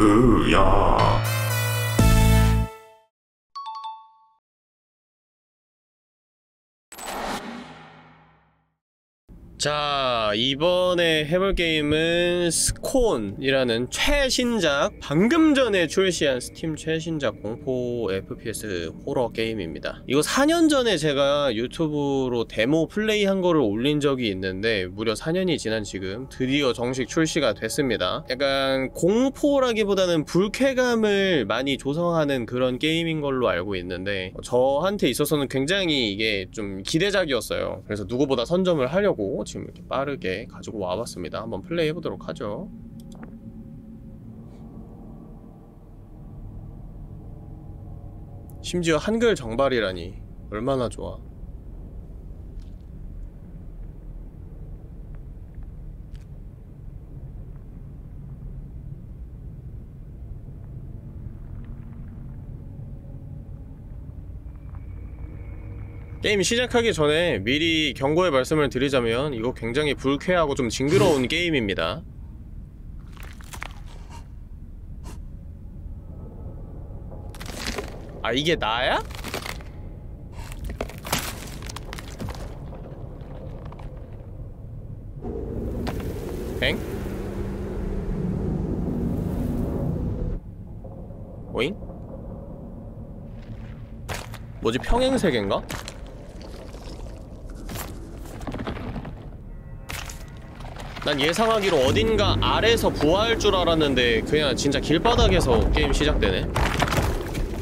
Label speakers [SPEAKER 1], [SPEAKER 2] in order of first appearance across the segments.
[SPEAKER 1] 으
[SPEAKER 2] 자 이번에 해볼 게임은 스콘이라는 최신작 방금 전에 출시한 스팀 최신작 공포 FPS 호러 게임입니다. 이거 4년 전에 제가 유튜브로 데모 플레이한 거를 올린 적이 있는데 무려 4년이 지난 지금 드디어 정식 출시가 됐습니다. 약간 공포라기보다는 불쾌감을 많이 조성하는 그런 게임인 걸로 알고 있는데 저한테 있어서는 굉장히 이게 좀 기대작이었어요. 그래서 누구보다 선점을 하려고 지금 이렇게 빠르게 가지고 와봤습니다. 한번 플레이 해보도록 하죠. 심지어 한글 정발이라니 얼마나 좋아. 게임 시작하기 전에 미리 경고의 말씀을 드리자면 이거 굉장히 불쾌하고 좀 징그러운 게임입니다. 아 이게 나야? 엥? 오잉? 뭐지 평행세계인가? 난 예상하기로 어딘가 아래서 부화할 줄 알았는데 그냥 진짜 길바닥에서 게임 시작되네.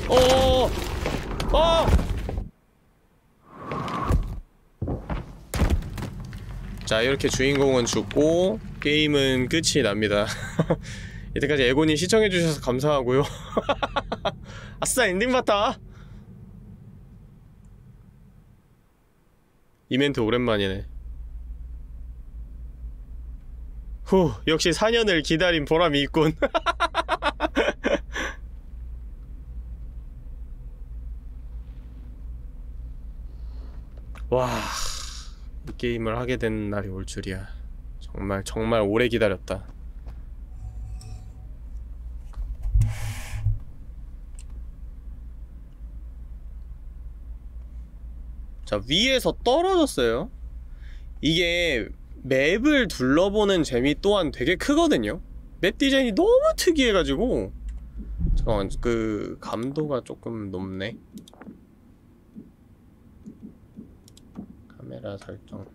[SPEAKER 2] 어어어! 어! 자 이렇게 주인공은 죽고 게임은 끝이 납니다. 이때까지 에고님 시청해주셔서 감사하고요. 아싸 엔딩 봤다! 이멘트 오랜만이네 후, 역시 4년을 기다린 보람이 있군. 와, 이 게임을 하게 된 날이 올 줄이야. 정말 정말 오래 기다렸다. 자, 위에서 떨어졌어요. 이게 맵을 둘러보는 재미 또한 되게 크거든요 맵 디자인이 너무 특이해가지고 잠깐만 그 감도가 조금 높네 카메라 설정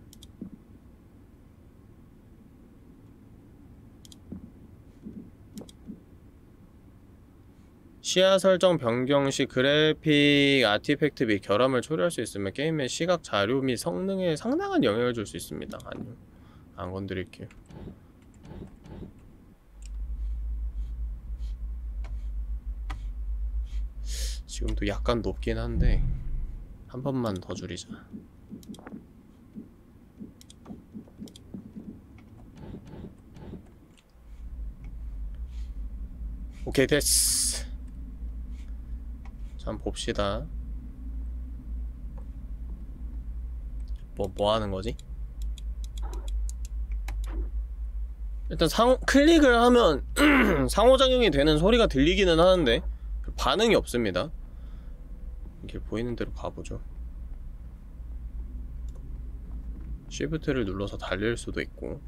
[SPEAKER 2] 시야 설정 변경 시 그래픽 아티팩트 및 결함을 초래할 수 있으며 게임의 시각 자료 및 성능에 상당한 영향을 줄 수 있습니다. 아니요. 안 건드릴게요. 지금도 약간 높긴 한데 한 번만 더 줄이자. 오케이 됐어. 자 한번 봅시다. 뭐, 뭐 하는 거지? 일단 상, 클릭을 하면 상호작용이 되는 소리가 들리기는 하는데 반응이 없습니다. 길 보이는 대로 가보죠. 쉬프트를 눌러서 달릴 수도 있고.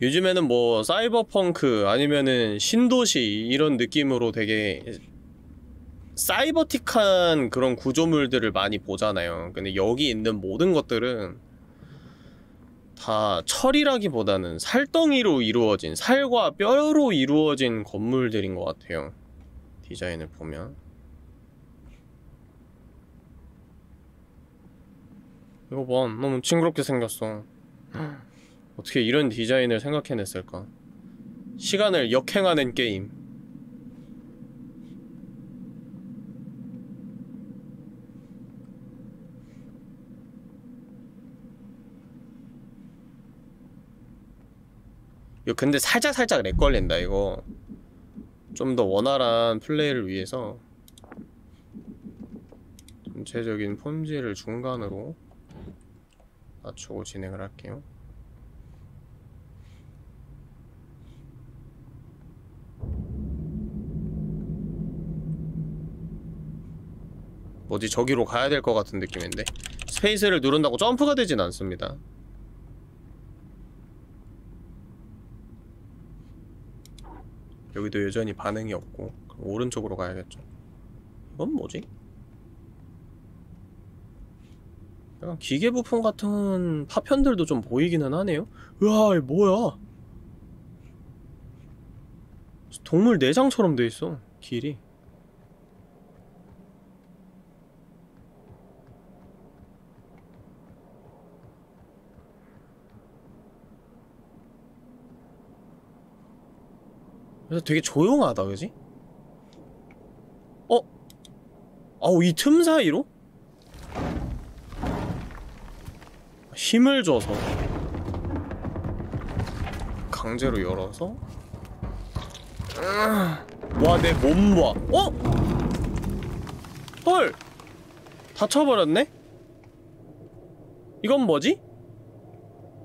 [SPEAKER 2] 요즘에는 뭐 사이버펑크 아니면은 신도시 이런 느낌으로 되게 사이버틱한 그런 구조물들을 많이 보잖아요. 근데 여기 있는 모든 것들은 다 철이라기보다는 살덩이로 이루어진 살과 뼈로 이루어진 건물들인 것 같아요. 디자인을 보면. 이거 봐. 너무 징그럽게 생겼어. 어떻게 이런 디자인을 생각해냈을까? 시간을 역행하는 게임 이거 근데 살짝살짝 lag 걸린다 이거. 좀 더 원활한 플레이를 위해서 전체적인 품질을 중간으로 낮추고 진행을 할게요. 뭐지? 저기로 가야 될 것 같은 느낌인데? 스페이스를 누른다고 점프가 되진 않습니다. 여기도 여전히 반응이 없고 오른쪽으로 가야겠죠. 이건 뭐지? 약간 기계 부품 같은 파편들도 좀 보이기는 하네요. 으아 이 뭐야? 동물 내장처럼 돼 있어 길이 그래서 되게 조용하다 그지? 어? 아우 이 틈 사이로? 힘을 줘서 강제로 열어서 와 내 몸 봐. 어? 헐 다쳐버렸네? 이건 뭐지?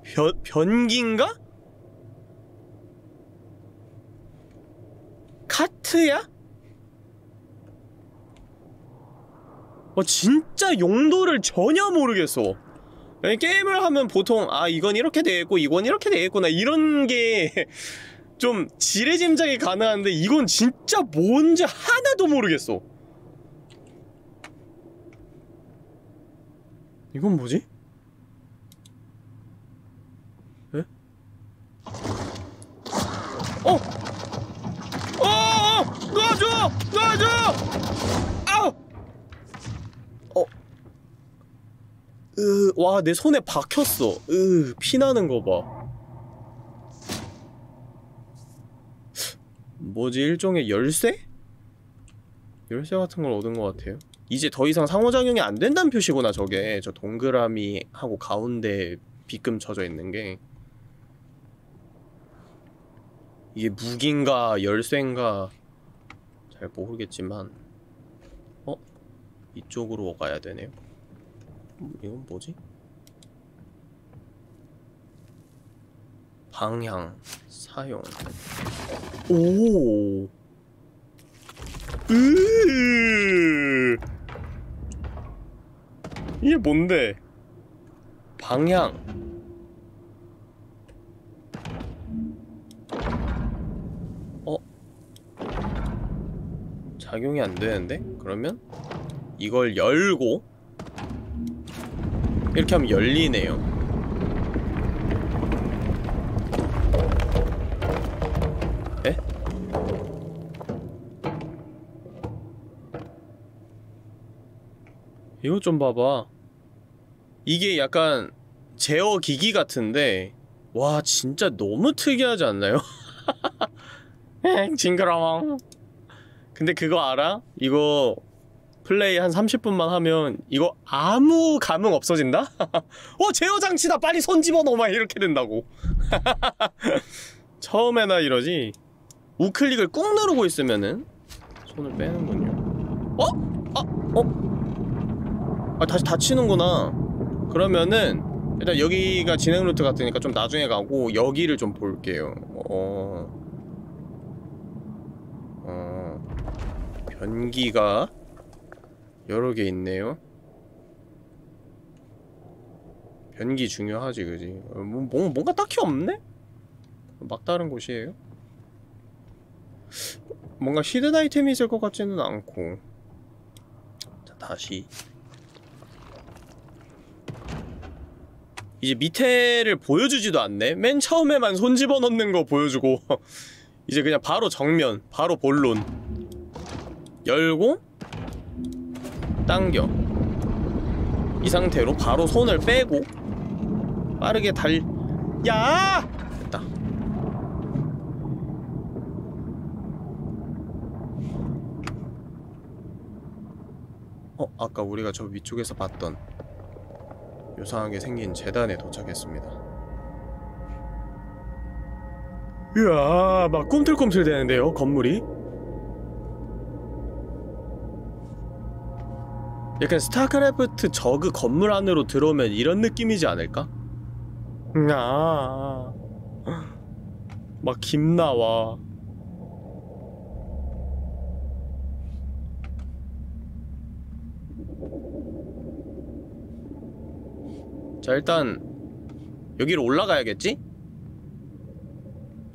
[SPEAKER 2] 변, 변기인가? 카트야? 어 진짜 용도를 전혀 모르겠어 게임을 하면 보통 아 이건 이렇게 되겠고 이건 이렇게 되겠구나 이런 게 좀 지레짐작이 가능한데 이건 진짜 뭔지 하나도 모르겠어 이건 뭐지? 에? 어! 어! 어! 놔줘! 놔줘! 아! 어. 으, 와, 내 손에 박혔어. 으, 피나는 거 봐. 뭐지, 일종의 열쇠? 열쇠 같은 걸 얻은 것 같아요. 이제 더 이상 상호작용이 안 된다는 표시구나, 저게. 저 동그라미 하고 가운데 빗금 쳐져 있는 게. 이게 무기인가 열쇠인가 잘 모르겠지만 어? 이쪽으로 가야 되네요? 음, 이건 뭐지? 방향 사용. 오! 으! 이게 뭔데? 방향 작용이 안 되는데? 그러면 이걸 열고 이렇게 하면 열리네요. 에? 이거 좀 봐봐. 이게 약간 제어 기기 같은데 와 진짜 너무 특이하지 않나요? 징그러워. 근데 그거 알아? 이거 플레이 한 30분만 하면 이거 아무 감흥 없어진다? 어 제어 장치다 빨리 손 집어넣어 막 이렇게 된다고 처음에나 이러지 우클릭을 꾹 누르고 있으면은 손을 빼는군요 어? 아, 어? 아 다시 닫히는구나 그러면은 일단 여기가 진행 루트 같으니까 좀 나중에 가고 여기를 좀 볼게요 어... 어... 변기가 여러 개 있네요. 변기 중요하지, 그지? 어, 뭐, 뭐, 뭔가 딱히 없네? 막다른 곳이에요? 뭔가 히든 아이템이 있을 것 같지는 않고. 자, 다시. 이제 밑에를 보여주지도 않네? 맨 처음에만 손 집어넣는 거 보여주고 이제 그냥 바로 정면, 바로 본론 열고 당겨 이 상태로 바로 손을 빼고 빠르게 달... 야! 됐다 어? 아까 우리가 저 위쪽에서 봤던 요상하게 생긴 재단에 도착했습니다 이야 막 꿈틀꿈틀 되는데요 건물이 약간 스타크래프트 저그 건물 안으로 들어오면 이런 느낌이지 않을까? 아. 막김 나와. 자, 일단 여기로 올라가야겠지?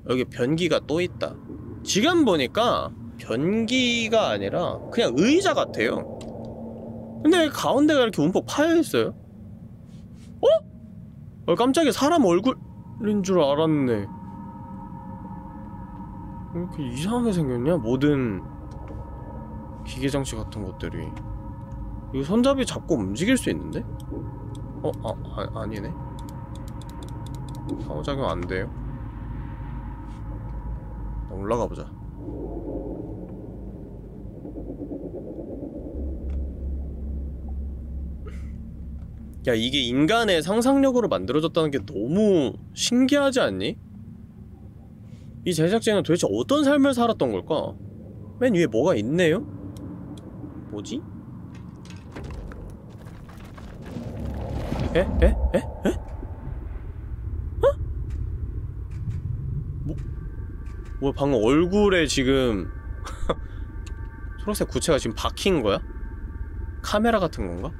[SPEAKER 2] 여기 변기가 또 있다. 지금 보니까 변기가 아니라 그냥 의자 같아요. 근데 왜 가운데가 이렇게 움푹 파여있어요? 어? 어 깜짝이야 사람 얼굴인 줄 알았네 왜 이렇게 이상하게 생겼냐? 모든 기계장치 같은 것들이 이거 손잡이 잡고 움직일 수 있는데? 어? 아, 아 아니네 상호작용 안 돼요 올라가 보자 야 이게 인간의 상상력으로 만들어졌다는 게 너무 신기하지 않니? 이 제작진은 도대체 어떤 삶을 살았던 걸까? 맨 위에 뭐가 있네요? 뭐지? 에? 에? 에? 에? 어? 뭐? 뭐 방금 얼굴에 지금 초록색 구체가 지금 박힌 거야? 카메라 같은 건가?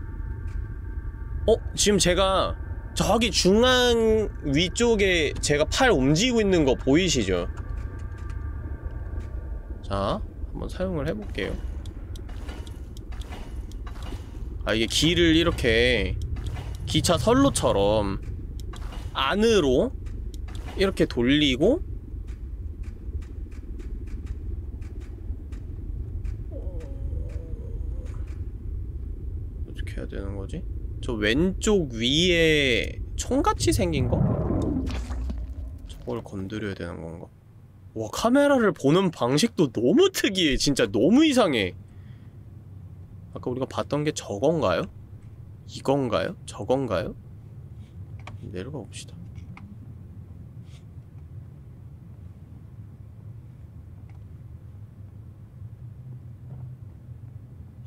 [SPEAKER 2] 어? 지금 제가 저기 중앙 위쪽에 제가 팔 움직이고 있는 거 보이시죠? 자, 한번 사용을 해볼게요. 아, 이게 길을 이렇게 기차 선로처럼 안으로 이렇게 돌리고 어떻게 해야 되는 거지? 저 왼쪽 위에 총같이 생긴 거? 저걸 건드려야 되는 건가? 와 카메라를 보는 방식도 너무 특이해 진짜 너무 이상해 아까 우리가 봤던 게 저건가요? 이건가요? 저건가요? 내려가 봅시다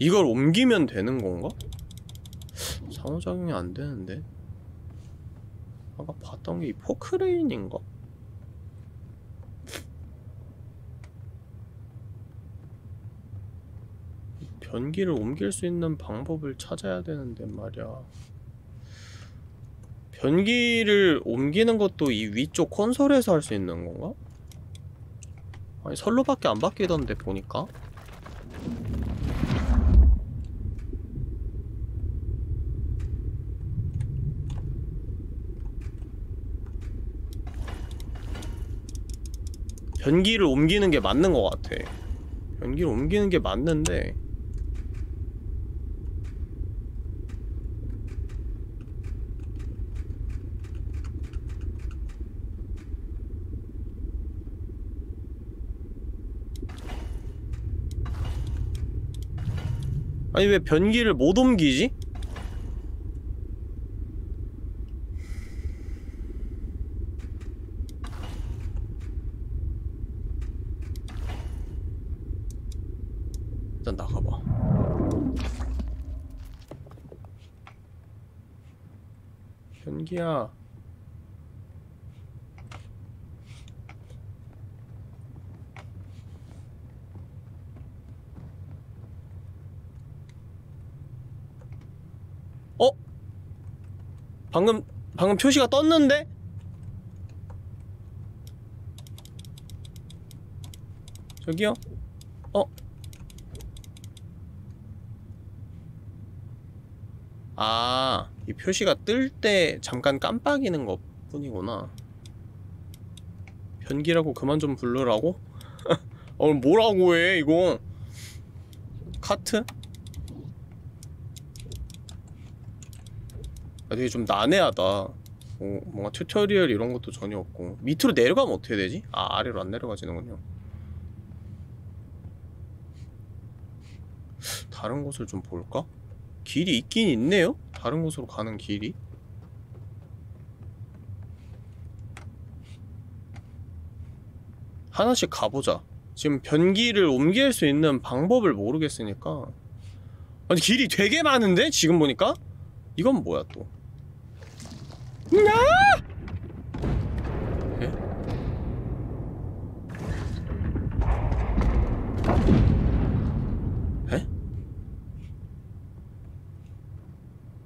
[SPEAKER 2] 이걸 옮기면 되는 건가? 상호작용이 안 되는데 아까 봤던 게 이 포크레인인가? 변기를 옮길 수 있는 방법을 찾아야 되는데 말이야 변기를 옮기는 것도 이 위쪽 콘솔에서 할 수 있는 건가? 아니 선로밖에 안 바뀌던데 보니까 변기를 옮기는 게 맞는 것 같아 변기를 옮기는 게 맞는데 아니 왜 변기를 못 옮기지? 일단 나가봐 변기야 어? 방금 방금 표시가 떴는데? 저기요? 어? 아, 이 표시가 뜰 때 잠깐 깜빡이는 것 뿐이구나. 변기라고 그만 좀 부르라고? 어, 뭐라고 해, 이거? 카트? 아, 되게 좀 난해하다. 어, 뭔가 tutorial 이런 것도 전혀 없고. 밑으로 내려가면 어떻게 되지? 아, 아래로 안 내려가지는군요. 다른 곳을 좀 볼까? 길이 있긴 있네요? 다른 곳으로 가는 길이? 하나씩 가보자. 지금 변기를 옮길 수 있는 방법을 모르겠으니까. 아니, 길이 되게 많은데? 지금 보니까? 이건 뭐야, 또? 야!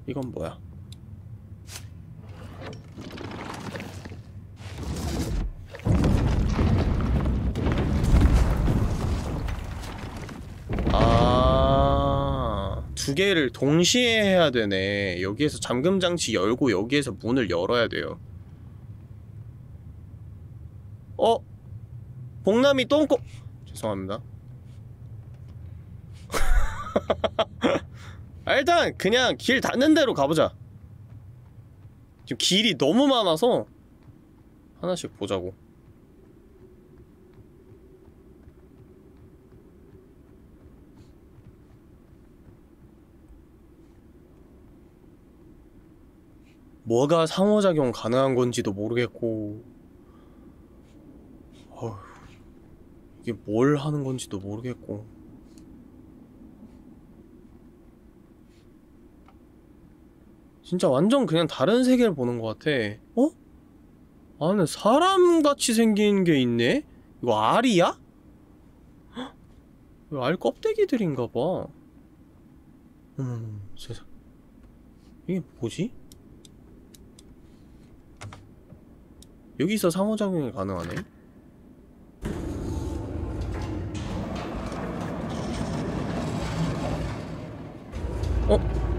[SPEAKER 2] 이건 뭐야? 아, 두 개를 동시에 해야 되네 여기에서 잠금 장치 열고 여기에서 문을 열어야 돼요 어? 봉남이 똥꼬 죄송합니다 아, 일단 그냥 길 닿는 대로 가보자. 지금 길이 너무 많아서 하나씩 보자고. 뭐가 상호작용 가능한 건지도 모르겠고 어휴, 이게 뭘 하는 건지도 모르겠고 진짜 완전 그냥 다른 세계를 보는 것 같아 어? 안에 사람같이 생긴 게 있네? 이거 알이야? 알 껍데기들인가 봐 음, 세상 이게 뭐지? 여기서 상호작용이 가능하네? 어?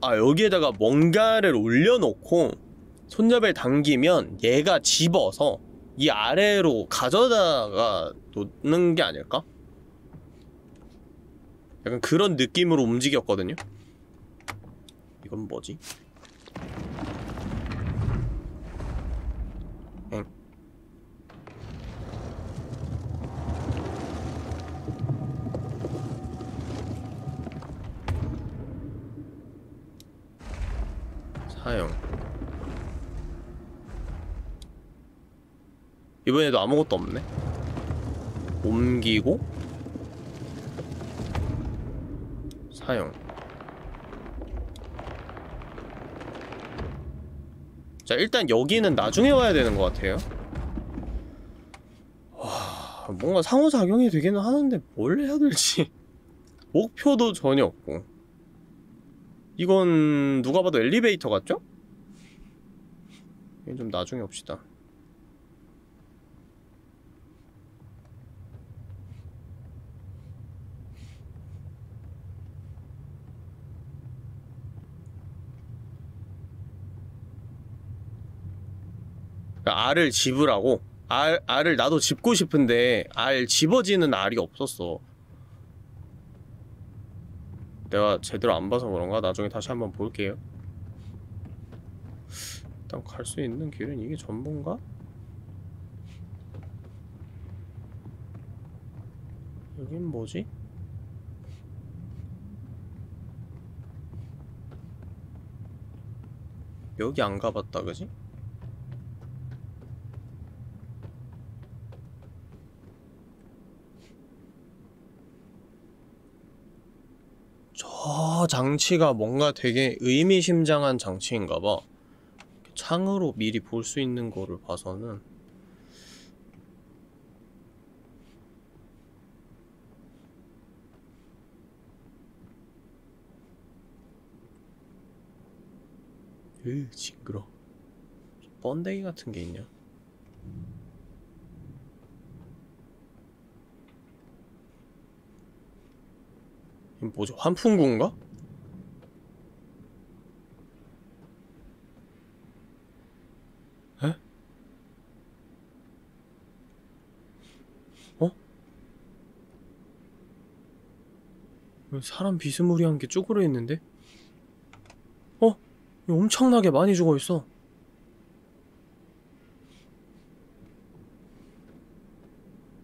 [SPEAKER 2] 아 여기에다가 뭔가를 올려놓고 손잡이를 당기면 얘가 집어서 이 아래로 가져다가 놓는 게 아닐까? 약간 그런 느낌으로 움직였거든요? 이건 뭐지? 사용 이번에도 아무것도 없네? 옮기고? 사용 자 일단 여기는 나중에 와야 되는 것 같아요. 와 뭔가 상호작용이 되기는 하는데 뭘 해야 될지. 목표도 전혀 없고 이건 누가 봐도 엘리베이터 같죠? 이건 좀 나중에 그러니까 알을 집으라고? 알, 알을 나도 집고 싶은데 알 집어지는 알이 없었어 내가 제대로 안 봐서 그런가? 나중에 다시 한번 볼게요 일단 갈 수 있는 길은 이게 전부인가? 여긴 뭐지? 여기 안 가봤다 그지? 저 장치가 뭔가 되게 의미심장한 장치인가 봐. 창으로 미리 볼 수 있는 거를 봐서는. 으 징그러. 번데기 같은 게 있냐 이건 뭐지 환풍구인가? 에? 어? 왜 사람 비스무리한 게 쭈그려 있는데? 어? 엄청나게 많이 죽어 있어.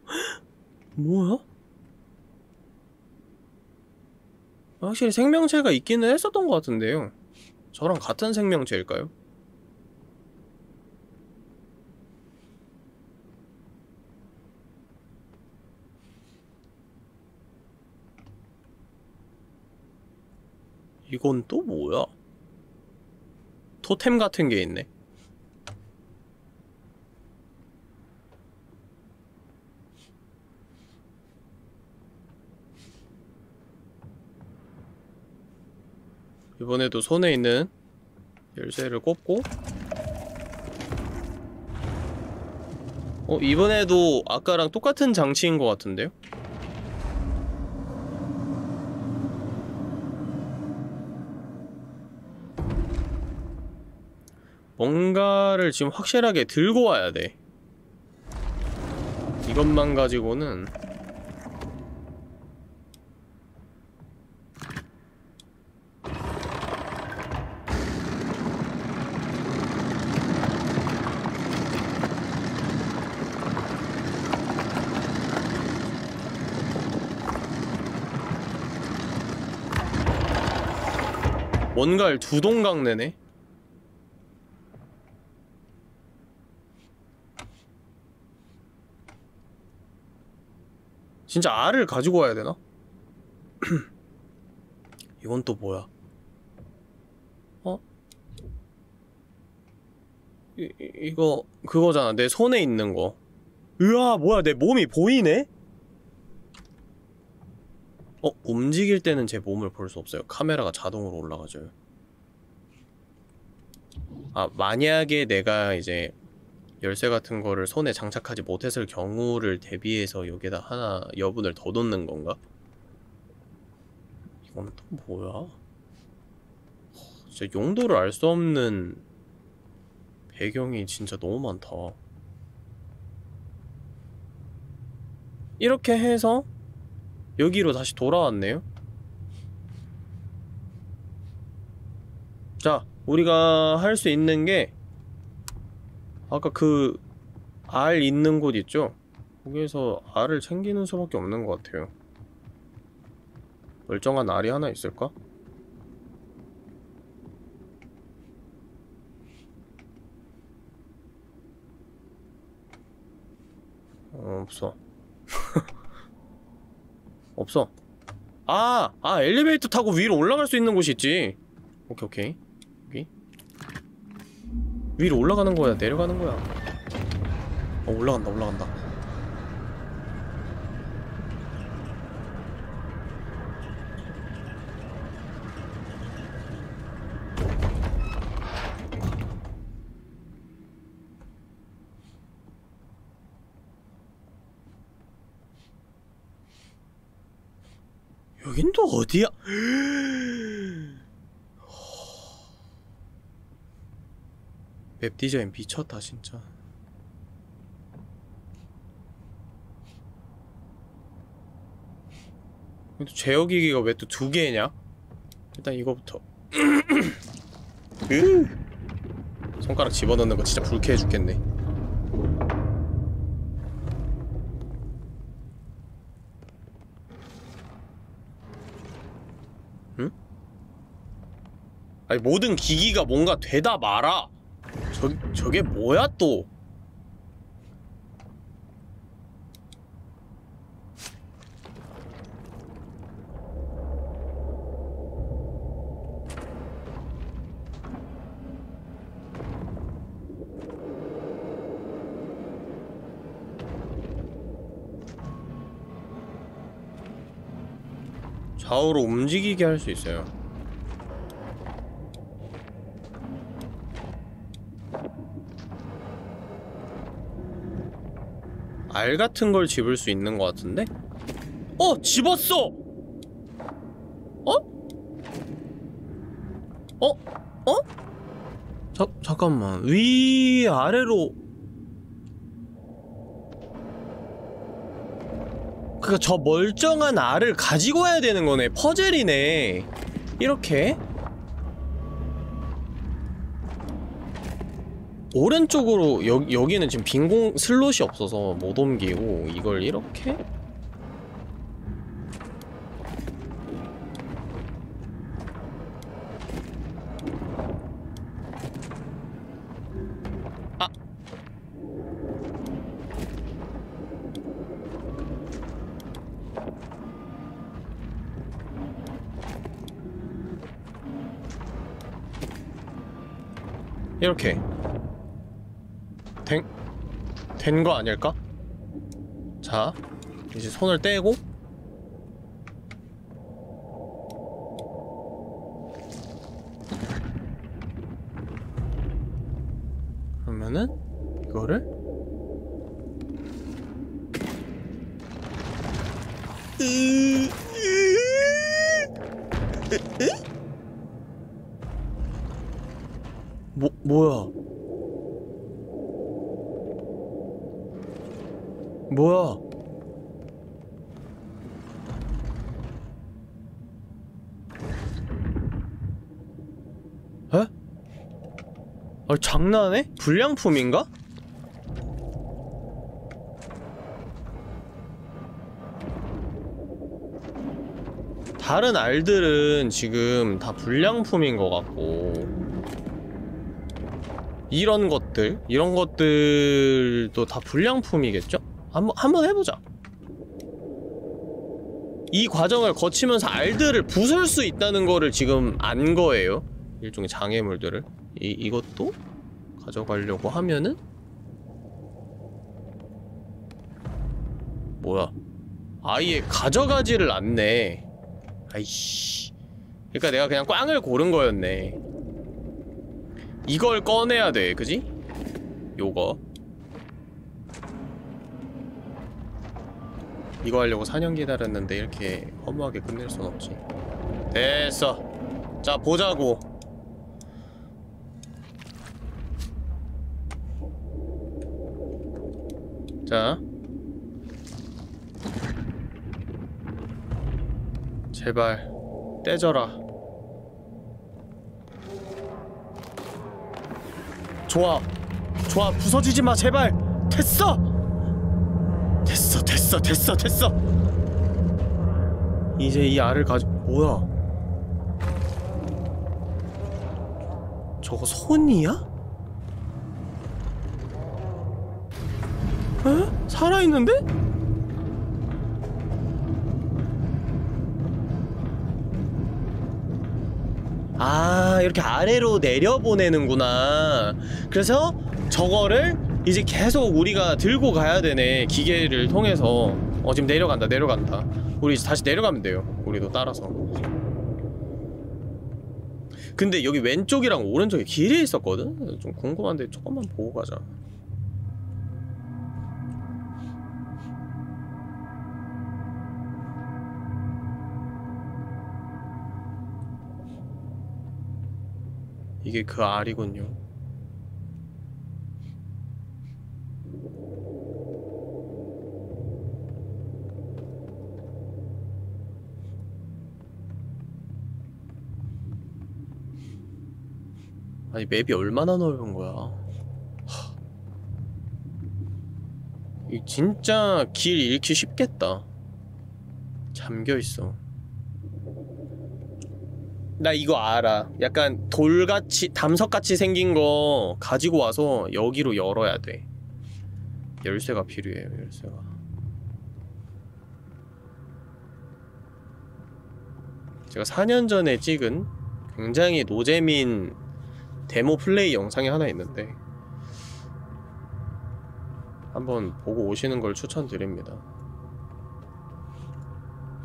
[SPEAKER 2] 뭐야? 확실히 생명체가 있기는 했었던 것 같은데요. 저랑 같은 생명체일까요? 이건 또 뭐야? 토템 같은 게 있네. 이번에도 손에 있는 열쇠를 꼽고 어 이번에도 아까랑 똑같은 장치인 것 같은데요? 뭔가를 지금 확실하게 들고 와야 돼 이것만 가지고는 뭔가를 두 동강 내네 진짜 알을 가지고 와야 되나? 이건 또 뭐야? 어? 이, 이, 이거 그거잖아 내 손에 있는 거 으아 뭐야 내 몸이 보이네? 어? 움직일 때는 제 몸을 볼 수 없어요 카메라가 자동으로 올라가줘요 아 만약에 내가 이제 열쇠 같은 거를 손에 장착하지 못했을 경우를 대비해서 여기다 하나 여분을 더 넣는 건가? 이건 또 뭐야? 진짜 용도를 알 수 없는 배경이 진짜 너무 많다 이렇게 해서 여기로 다시 돌아왔네요 자 우리가 할 수 있는 게 아까 그 알 있는 곳 있죠? 거기에서 알을 챙기는 수밖에 없는 것 같아요 멀쩡한 알이 하나 있을까? 어, 없어 없어. 아! 아 엘리베이터 타고 위로 올라갈 수 있는 곳이 있지. 오케이 오케이. 여기. 위로 올라가는 거야 내려가는 거야. 어 올라간다 올라간다 여긴 또 어디야? 맵 디자인 미쳤다 진짜 근데 제어기기가 왜 또 두 개냐? 일단 이거부터 으 손가락 집어넣는 거 진짜 불쾌해 죽겠네 아니 모든 기기가 뭔가 되다 말아 저, 저게 뭐야 또? 좌우로 움직이게 할 수 있어요 알 같은 걸 집을 수 있는 것 같은데? 어! 집었어! 어? 어? 어? 자, 잠깐만 위 아래로 그니까 저 멀쩡한 알을 가지고 와야 되는 거네 퍼즐이네 이렇게 오른쪽으로 여, 여기는 지금 빈공 슬롯이 없어서 못 옮기고 이걸 이렇게 아 이렇게 된, 된 거 아닐까? 자, 이제 손을 떼고 그러면은 이거를 뭐 뭐야? 뭐야? 에? 아 장난해? 불량품인가? 다른 알들은 지금 다 불량품인 것 같고 이런 것들 이런 것들도 다 불량품이겠죠? 한번 한번 해보자. 이 과정을 거치면서 알들을 부술 수 있다는 거를 지금 안 거예요. 일종의 장애물들을 이 이것도 가져가려고 하면은 뭐야? 아예 가져가지를 않네. 아이씨. 그러니까 내가 그냥 꽝을 고른 거였네. 이걸 꺼내야 돼, 그지? 요거. 이거 하려고 4년 기다렸는데 이렇게 허무하게 끝낼 순 없지. 됐어. 자, 보자고. 자. 제발 떼져라. 좋아. 좋아 부서지지 마 제발. 됐어! 됐어 됐어 됐어 됐어. 이제 이 알을 가지 뭐야? 저거 손이야? 에? 살아있는데? 아 이렇게 아래로 내려보내는구나 그래서 저거를 이제 계속 우리가 들고 가야 되네 기계를 통해서 어 지금 내려간다 내려간다 우리 이제 다시 내려가면 돼요 우리도 따라서 근데 여기 왼쪽이랑 오른쪽에 길이 있었거든? 좀 궁금한데 조금만 보고 가자 이게 그 알이군요. 아니 맵이 얼마나 넓은 거야? 하. 이 진짜 길 잃기 쉽겠다. 잠겨 있어. 나 이거 알아. 약간 돌같이 담석같이 생긴 거 가지고 와서 여기로 열어야 돼. 열쇠가 필요해요. 열쇠가. 제가 4년 전에 찍은 굉장히 노잼인 데모 플레이 영상이 하나 있는데 한번 보고 오시는 걸 추천드립니다.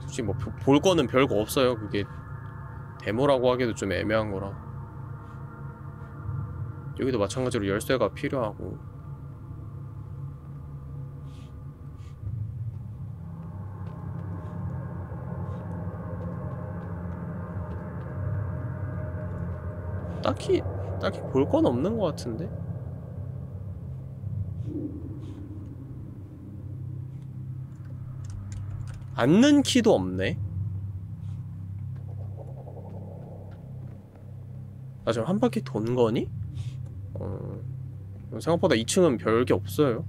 [SPEAKER 2] 솔직히 뭐 볼 거는 별거 없어요. 그게 데모라고 하기도 좀 애매한 거라. 여기도 마찬가지로 열쇠가 필요하고. 딱히 딱히 볼 건 없는 것 같은데? 앉는 키도 없네 아 지금 한 바퀴 돈 거니? 어... 생각보다 2층은 별게 없어요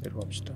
[SPEAKER 2] 내려갑시다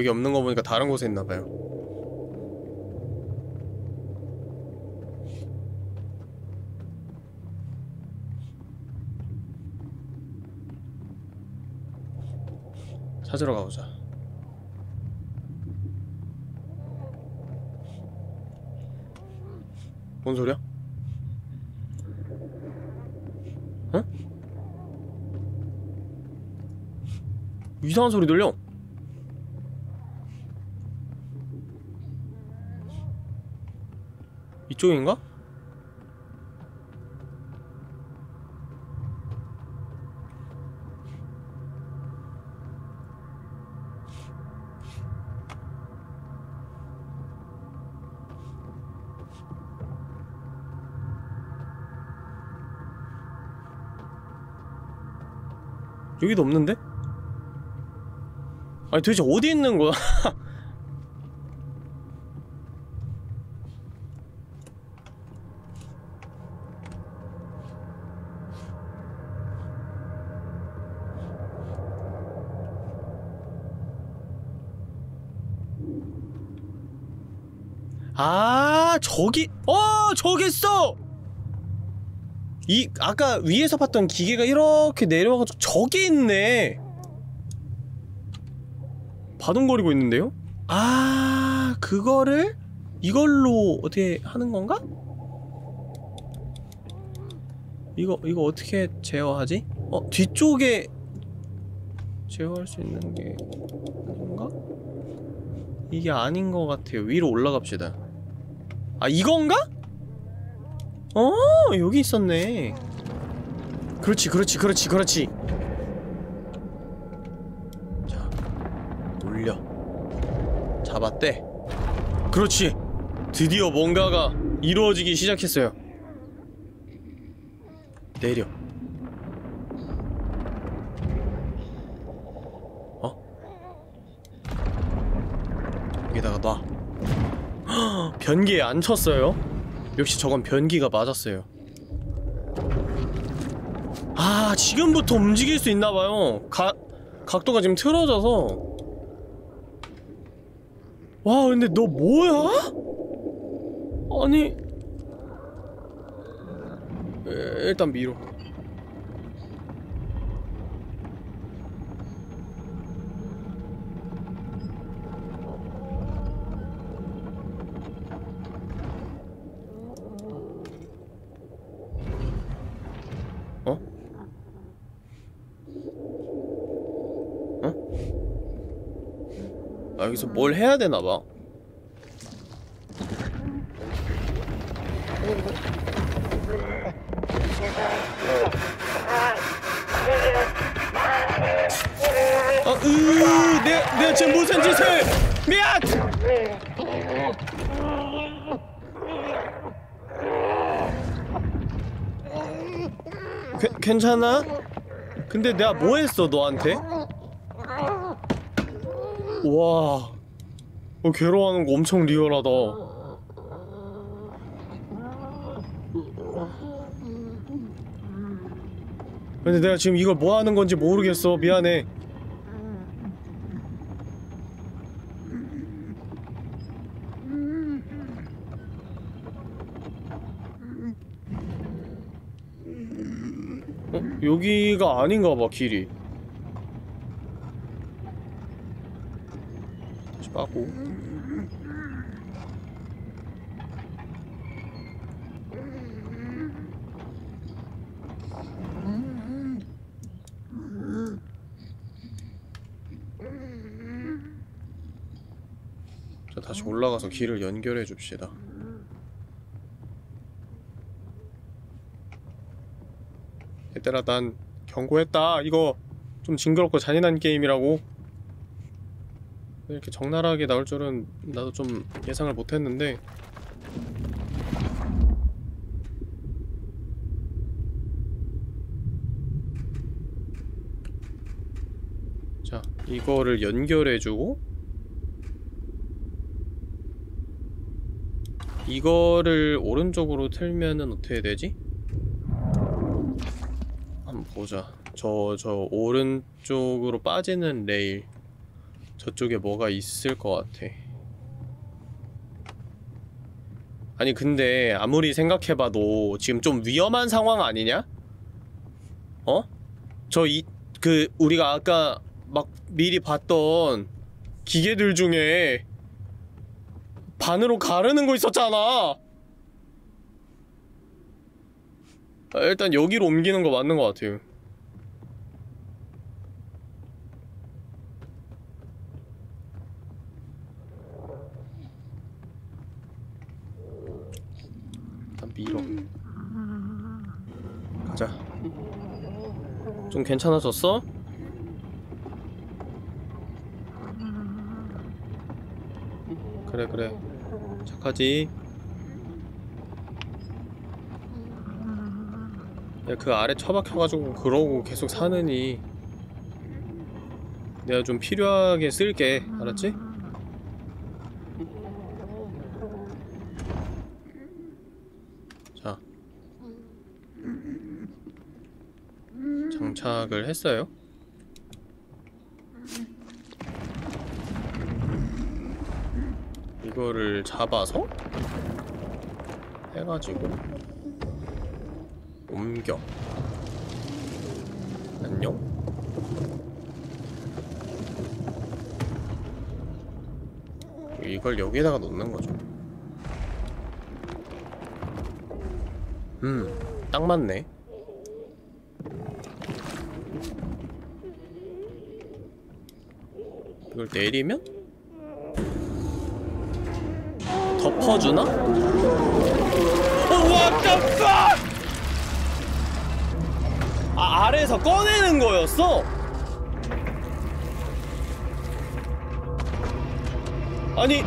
[SPEAKER 2] 여기 없는 거 보니까 다른 곳에 있나 봐요 찾으러 가보자 뭔 소리야? 어? 이상한 소리 들려 이쪽인가? 여기도 없는데? 아니 도대체 어디 있는 거야? 아 저기 어 저기 있어 이 아까 위에서 봤던 기계가 이렇게 내려와가지고 저기 있네 바둥거리고 있는데요? 아 그거를 이걸로 어떻게 하는 건가? 이거 이거 어떻게 제어하지? 어 뒤쪽에 제어할 수 있는 게 아닌가? 이게 아닌 것 같아요 위로 올라갑시다 아 이건가? 어 여기 있었네. 그렇지 그렇지 그렇지 그렇지. 자 올려. 잡았대. 그렇지. 드디어 뭔가가 이루어지기 시작했어요. 내려 어? 여기다가 놔 헉, 변기에 안 쳤어요? 역시 저건 변기가 맞았어요. 아 지금부터 움직일 수 있나봐요. 가, 각도가 지금 틀어져서. 와 근데 너 뭐야? 아니. 에, 일단 미로 여기서 뭘 해야 되나 봐 아, 으, 내가, 내가 지금 무슨 짓을! 미안! 괜- 괜찮아? 근데 내가 뭐 했어, 너한테? 와. 어, 괴로워하는 거 엄청 리얼하다. 근데 내가 지금 이걸 뭐 하는 건지 모르겠어. 미안해. 어? 여기가 아닌가 봐, 길이. 빠고. 자, 다시 올라가서 길을 연결해 줍시다. 얘들아, 난 경고했다. 이거 좀 징그럽고 잔인한 게임이라고. 이렇게 적나라하게 나올 줄은 나도 좀 예상을 못했는데. 자, 이거를 연결해주고 이거를 오른쪽으로 틀면은 어떻게 되지? 한번 보자. 저, 저 오른쪽으로 빠지는 레일. 저쪽에 뭐가 있을 것 같아. 아니, 근데 아무리 생각해봐도 지금 좀 위험한 상황 아니냐? 어? 저 이, 그, 우리가 아까 막 미리 봤던 기계들 중에 반으로 가르는 거 있었잖아. 아, 일단 여기로 옮기는 거 맞는 것 같아요 밀어. 가자. 좀 괜찮아졌어? 그래 그래. 착하지? 야 그 아래 처박혀가지고 그러고 계속 사느니. 내가 좀 필요하게 쓸게. 알았지? 자 장착을 했어요. 이거를 잡아서 해가지고 옮겨. 안녕. 이걸 여기다가 놓는 거죠. 음딱 맞네 이걸 내리면 덮어주나? 어, what the fuck! 아, 아래에서 꺼내는 거였어? 아니,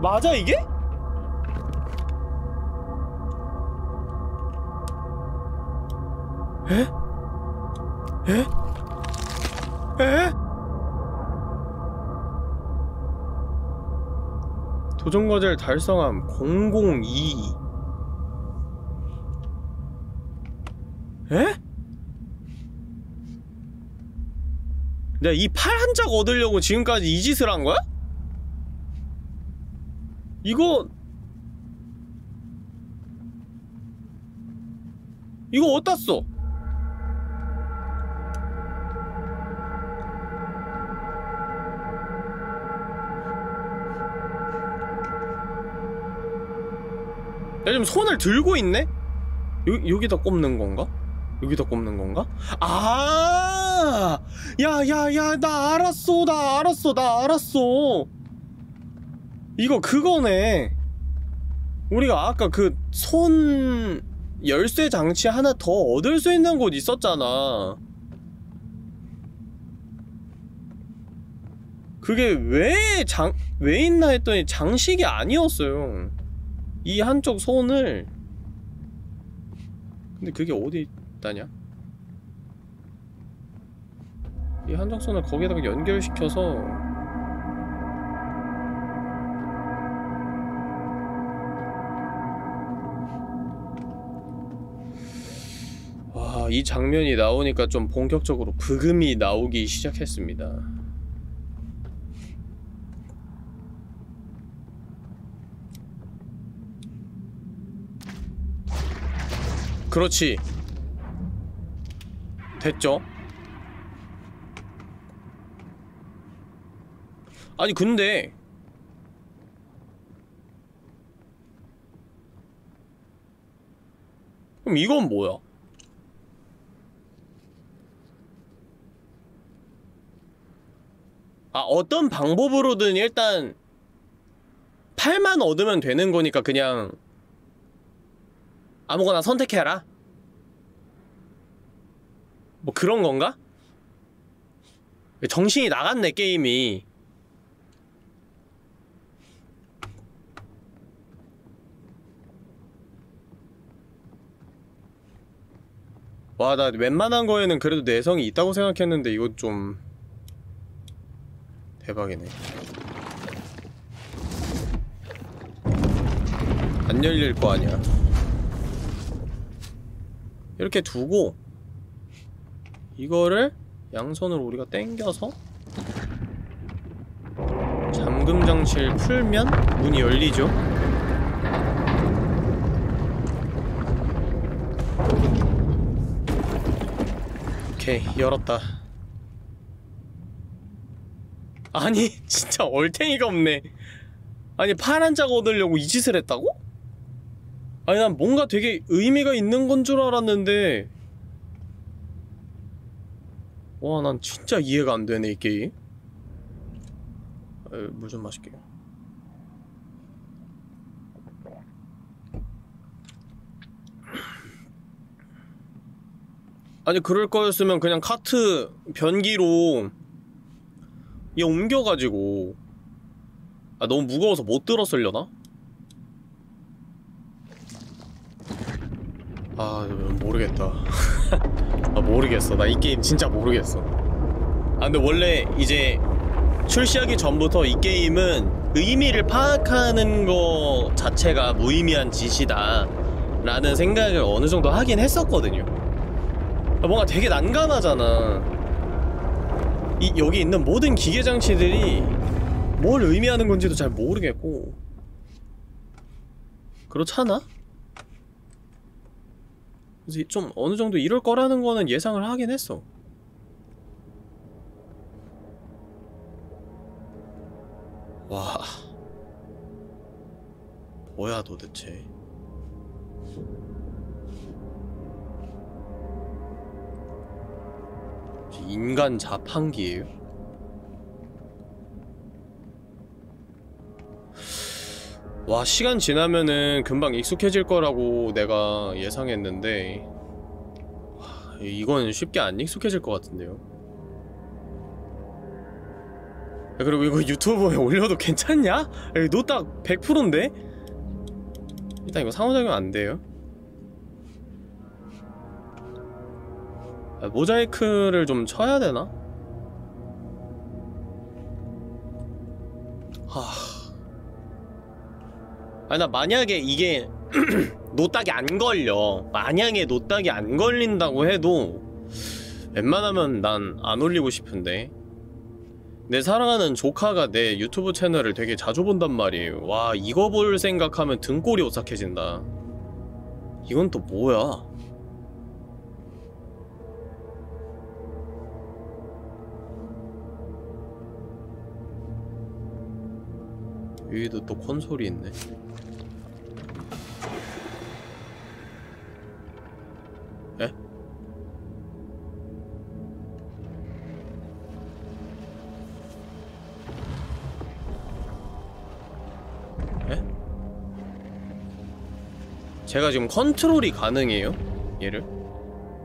[SPEAKER 2] 맞아, 이게? 도전 과제를 달성함 002 에? 내가 이 팔 한 짝 얻으려고 지금까지 이 짓을 한 거야? 이거 이거 어디다 써? 지금 손을 들고 있네? 여, 여기다 꼽는 건가? 여기다 꼽는 건가? 아! 야, 야, 야, 나 알았어, 나 알았어, 나 알았어. 이거 그거네. 우리가 아까 그 손 열쇠 장치 하나 더 얻을 수 있는 곳 있었잖아. 그게 왜 장, 왜 있나 했더니 장식이 아니었어요. 이 한쪽 손을 근데 그게 어디 있다냐? 이 한쪽 손을 거기다가 연결시켜서 와, 이 장면이 나오니까 좀 본격적으로 브금이 나오기 시작했습니다. 그렇지. 됐죠? 아니 근데 그럼 이건 뭐야? 아 어떤 방법으로든 일단 8만 얻으면 되는 거니까 그냥 아무거나 선택해라? 뭐 그런 건가? 정신이 나갔네 게임이 와 나 웬만한 거에는 그래도 내성이 있다고 생각했는데 이거 좀 대박이네 안 열릴 거 아니야 이렇게 두고 이거를 양손으로 우리가 당겨서 잠금 장치를 풀면 문이 열리죠. 오케이 열었다. 아니 진짜 얼탱이가 없네. 아니 파란 짝 얻으려고 이 짓을 했다고? 아니 난 뭔가 되게 의미가 있는 건 줄 알았는데. 와 난 진짜 이해가 안 되네 이 게임. 물 좀 마실게요 아니 그럴 거였으면 그냥 카트 변기로 얘 옮겨가지고. 아 너무 무거워서 못 들었으려나? 아 모르겠다. 아 모르겠어. 나 이 게임 진짜 모르겠어. 아 근데 원래 이제 출시하기 전부터 이 게임은 의미를 파악하는 거 자체가 무의미한 짓이다 라는 생각을 어느 정도 하긴 했었거든요. 뭔가 되게 난감하잖아. 이 여기 있는 모든 기계 장치들이 뭘 의미하는 건지도 잘 모르겠고. 그렇잖아? 그래서 좀 어느 정도 이럴 거라는 거는 예상을 하긴 했어. 와. 뭐야 도대체. 인간 자판기예요? 와 시간 지나면은 금방 익숙해질 거라고 내가 예상했는데 와, 이건 쉽게 안 익숙해질 것 같은데요 그리고 이거 유튜브에 올려도 괜찮냐? 노딱 100%인데? 일단 이거 상호작용 안 돼요 아, 모자이크를 좀 쳐야 되나? 하... 아니 나 만약에 이게 노딱이 안 걸려. 만약에 노딱이 안 걸린다고 해도 웬만하면 난 안 올리고 싶은데. 내 사랑하는 조카가 내 유튜브 채널을 되게 자주 본단 말이에요. 와 이거 볼 생각하면 등골이 오싹해진다. 이건 또 뭐야? 여기도 또 콘솔이 있네 제가 지금 컨트롤이 가능해요? 얘를?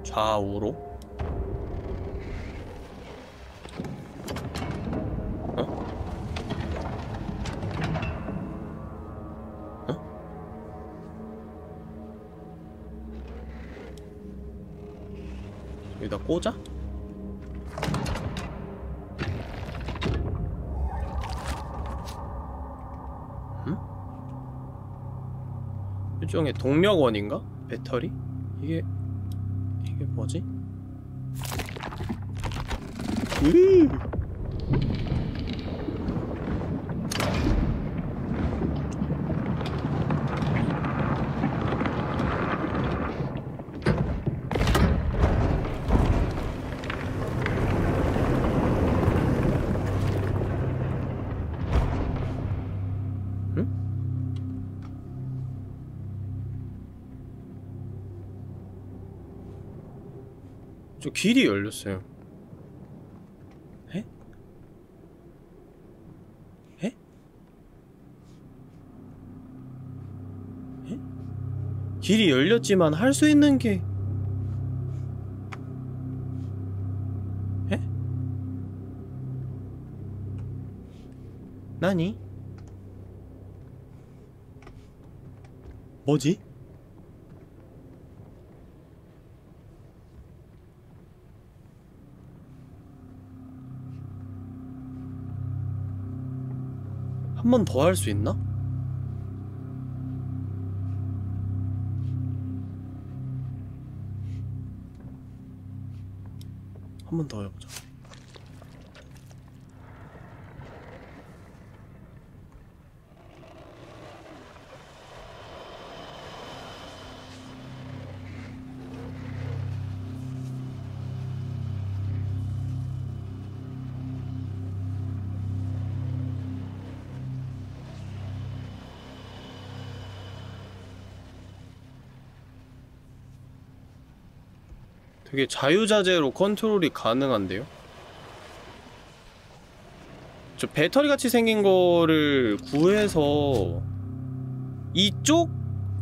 [SPEAKER 2] 좌우로? 여기다 꽂아? 일종의 동력원인가? 배터리? 이게 이게 뭐지? 으 저 길이 열렸어요. 에? 에? 에? 길이 열렸지만 할 수 있는 게 에? 나니? 뭐지? 한 번 더 할 수 있나? 한 번 더 해보자 되게 자유자재로 컨트롤이 가능한데요? 저 배터리 같이 생긴 거를 구해서 이쪽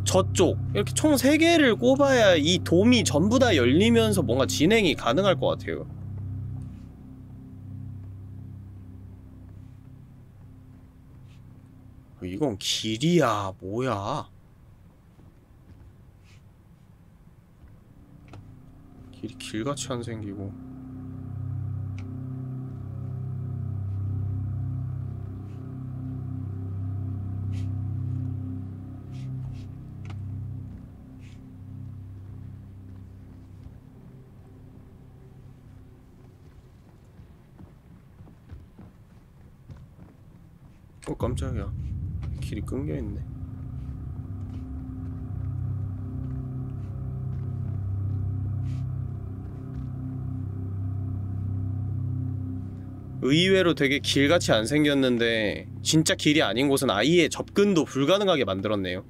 [SPEAKER 2] 저쪽 이렇게 총 3개를 꼽아야 이 돔이 전부 다 열리면서 뭔가 진행이 가능할 것 같아요 이건 길이야 뭐야 길이 길같이 안 생기고. 어 깜짝이야. 길이 끊겨있네 의외로 되게 길같이 안 생겼는데 진짜 길이 아닌 곳은 아예 접근도 불가능하게 만들었네요.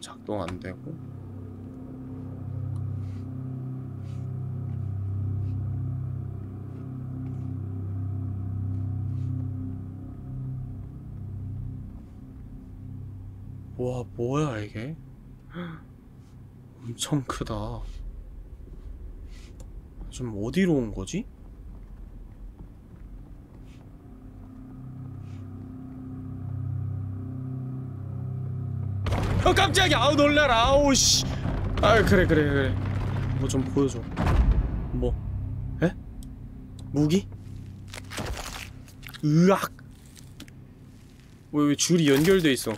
[SPEAKER 2] 작동 안 되고. 와 뭐야 이게 엄청 크다. 좀 어디로 온 거지? 어 깜짝이야. 아우 놀래라. 아우 씨. 아 그래 그래 그래. 뭐 좀 보여줘. 뭐? 에? 무기? 으악. 왜, 왜 줄이 연결돼 있어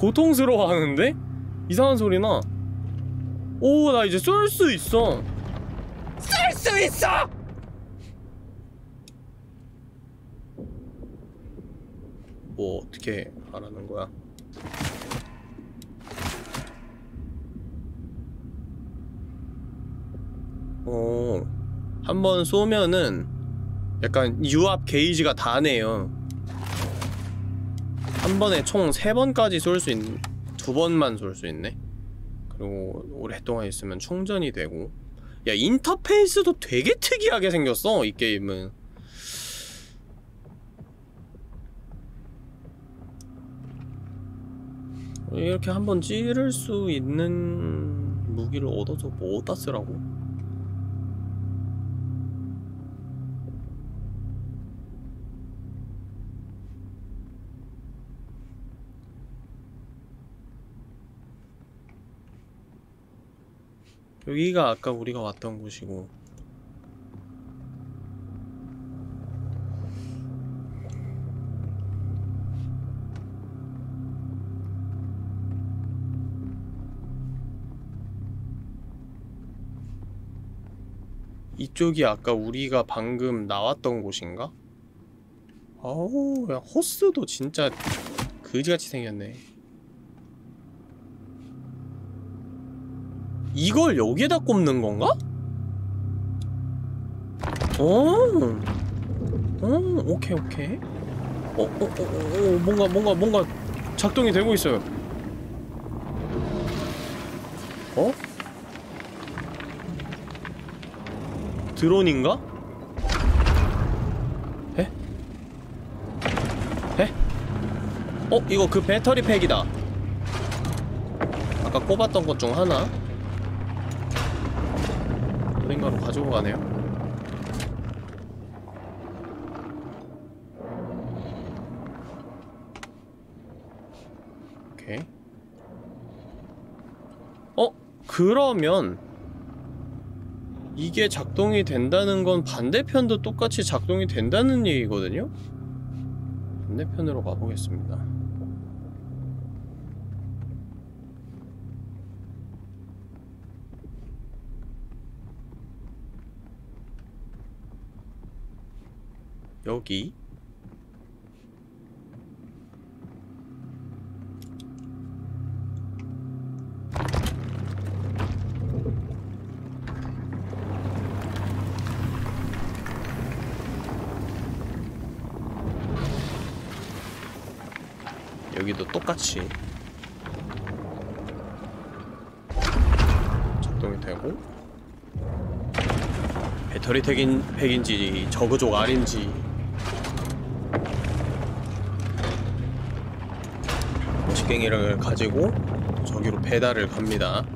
[SPEAKER 2] 고통스러워하는데? 이상한 소리나 오 나 이제 쏠 수 있어 쏠 수 있어! 뭐 어떻게 하라는 거야? 어, 한 번 쏘면은 약간 유압 게이지가 다네요. 한 번에 총 세 번까지 쏠 수 있는 두 번만 쏠 수 있네. 그리고 오랫동안 있으면 충전이 되고. 야 인터페이스도 되게 특이하게 생겼어 이 게임은. 이렇게 한번 찌를 수 있는 무기를 얻어서 뭐 어디다 쓰라고? 여기가 아까 우리가 왔던 곳이고 이쪽이 아까 우리가 방금 나왔던 곳인가? 어우 야 호스도 진짜 그지같이 생겼네 이걸 여기에다 꼽는 건가? 어, 어, 오케이, 오케이. 어, 어, 어, 어, 어, 뭔가, 뭔가, 뭔가 작동이 되고 있어요. 어? 드론인가? 에? 에? 어, 이거 그 배터리 팩이다. 아까 꼽았던 것 중 하나. 어딘가로 가지고 가네요. 오케이. 어? 그러면 이게 작동이 된다는 건 반대편도 똑같이 작동이 된다는 얘기거든요? 반대편으로 가보겠습니다. 여기. 여기도 똑같이 작동이 되고 배터리 팩인, 팩인지 저그족 아닌지 직갱이를 가지고 저기로 배달을 갑니다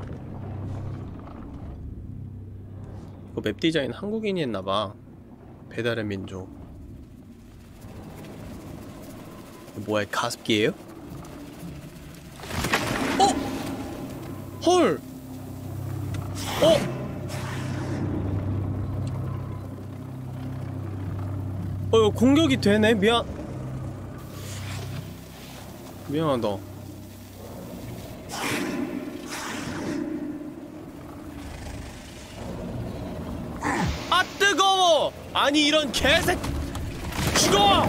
[SPEAKER 2] 이거 맵 디자인 한국인이 했나봐 배달의 민족 뭐야 가습기예요? 어? 헐! 어? 어 공격이 되네? 미안 미안하다 아 뜨거워! 아니 이런 개새 죽어!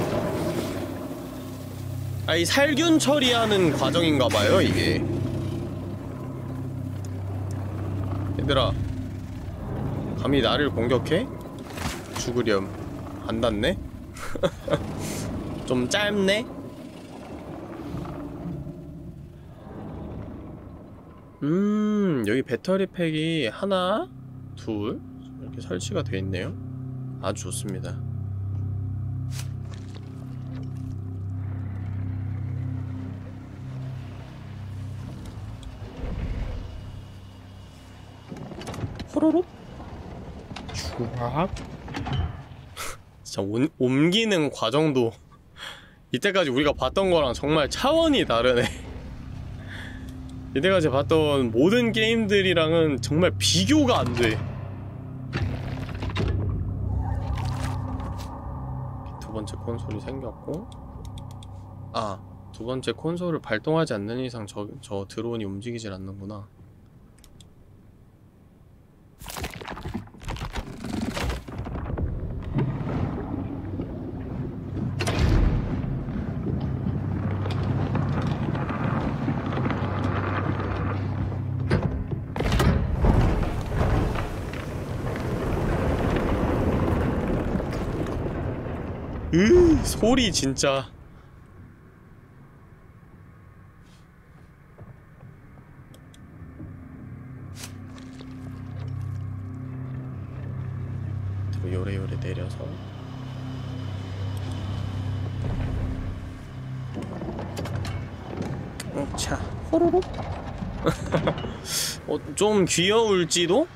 [SPEAKER 2] 아이 살균 처리하는 과정인가봐요 이게 얘들아 감히 나를 공격해? 죽으렴 안 닿네? 좀 짧네? 음 여기 배터리 팩이 하나 둘 이렇게 설치가 되어 있네요 아주 좋습니다. 호로록? 촤악 진짜 온, 옮기는 과정도 이때까지 우리가 봤던 거랑 정말 차원이 다르네. 이때까지 봤던 모든 게임들이랑은 정말 비교가 안돼 번째 콘솔이 생겼고 아. 두 번째 콘솔을 발동하지 않는 이상 저, 저 드론이 움직이질 않는구나 으 소리 진짜. 뒤로 요래요래 내려서. 자 호로록? 어, 좀 귀여울지도?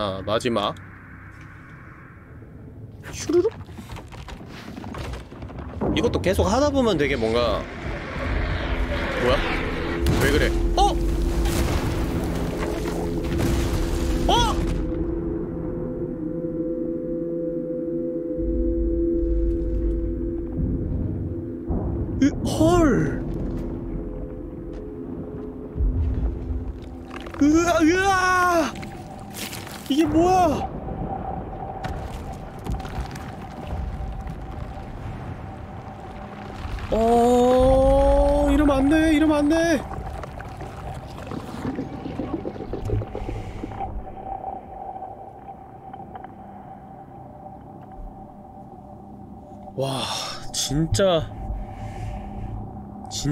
[SPEAKER 2] 자 마지막 슈르륵 이것도 계속 하다 보면 되게 뭔가 뭐야? 왜 그래?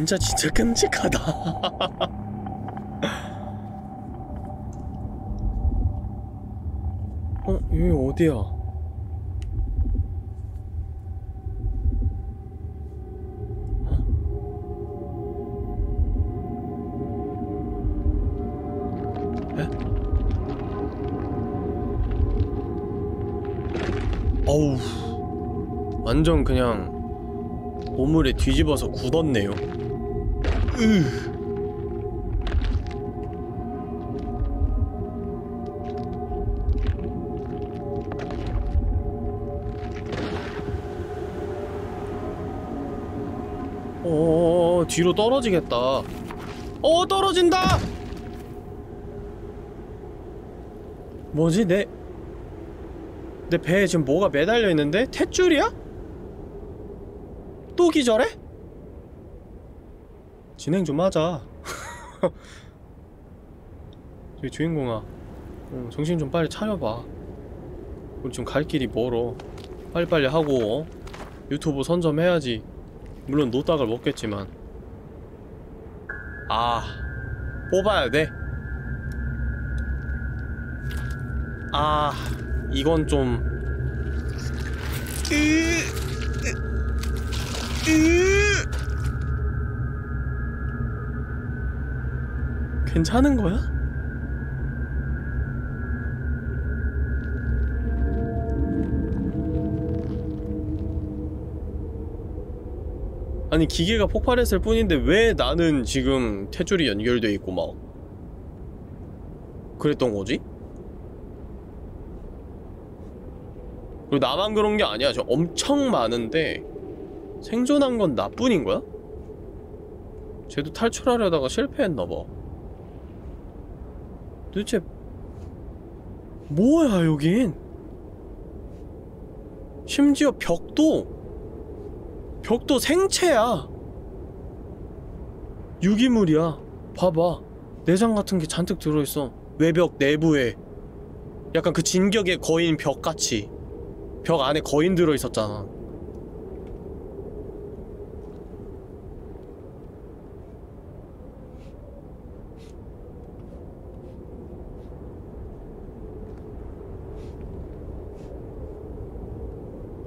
[SPEAKER 2] 진짜, 진짜 끔찍하다. 어, 여기 어디야? 에? 어우, 완전 그냥 보물에 뒤집어서 굳었네요. 으. 어, 뒤로 떨어지겠다. 어, 떨어진다! 뭐지, 내, 내 배에 지금 뭐가 매달려 있는데? 탯줄이야? 또 기절해? 진행 좀 하자. 저기 주인공아 어, 정신 좀 빨리 차려봐. 우리 지금 갈 길이 멀어. 빨리빨리 하고 어? 유튜브 선점해야지. 물론 노딱을 먹겠지만. 아 뽑아야 돼? 아 이건 좀. 으... 으... 괜찮은 거야? 아니 기계가 폭발했을 뿐인데 왜 나는 지금 테줄이 연결돼 있고 막 그랬던 거지? 그리고 나만 그런 게 아니야. 저 엄청 많은데 생존한 건 나뿐인 거야? 쟤도 탈출하려다가 실패했나봐. 도대체 뭐야 여긴? 심지어 벽도 벽도 생체야. 유기물이야. 봐봐. 내장 같은 게 잔뜩 들어있어. 외벽 내부에. 약간 그 진격의 거인 벽같이. 벽 안에 거인 들어있었잖아.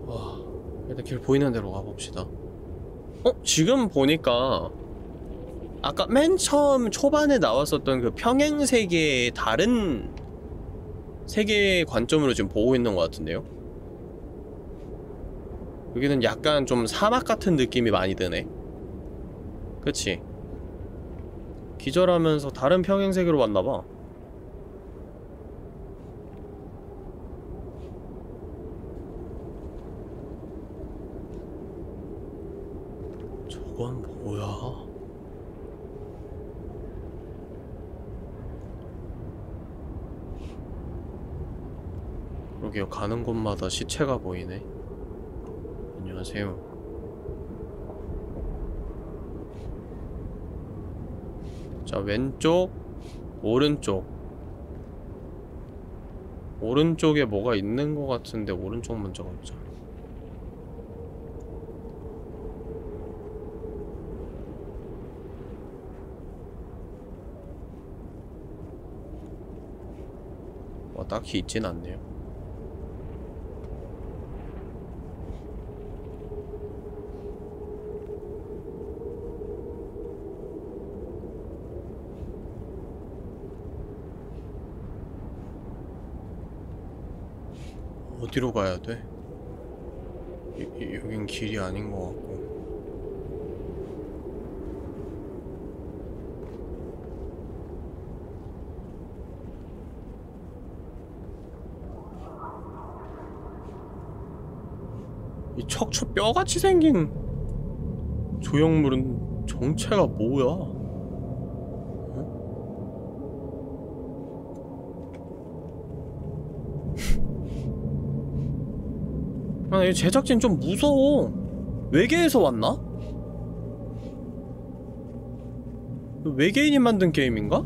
[SPEAKER 2] 와, 일단 길 보이는 대로 가봅시다. 어? 지금 보니까 아까 맨 처음 초반에 나왔었던 그 평행 세계의 다른 세계 관점으로 지금 보고 있는 것 같은데요? 여기는 약간 좀 사막 같은 느낌이 많이 드네. 그치? 기절하면서 다른 평행 세계로 왔나봐. 저건 뭐야? 그러게요. 가는 곳마다 시체가 보이네. 안녕하세요. 자, 왼쪽, 오른쪽. 오른쪽에 뭐가 있는 것 같은데 오른쪽 먼저 가보자. 와, 딱히 있진 않네요. 어디로 가야 돼? 이, 이, 여긴 길이 아닌 것 같고 이 척추 뼈같이 생긴 조형물은 정체가 뭐야? 아, 이 제작진 좀 무서워. 외계에서 왔나? 외계인이 만든 게임인가?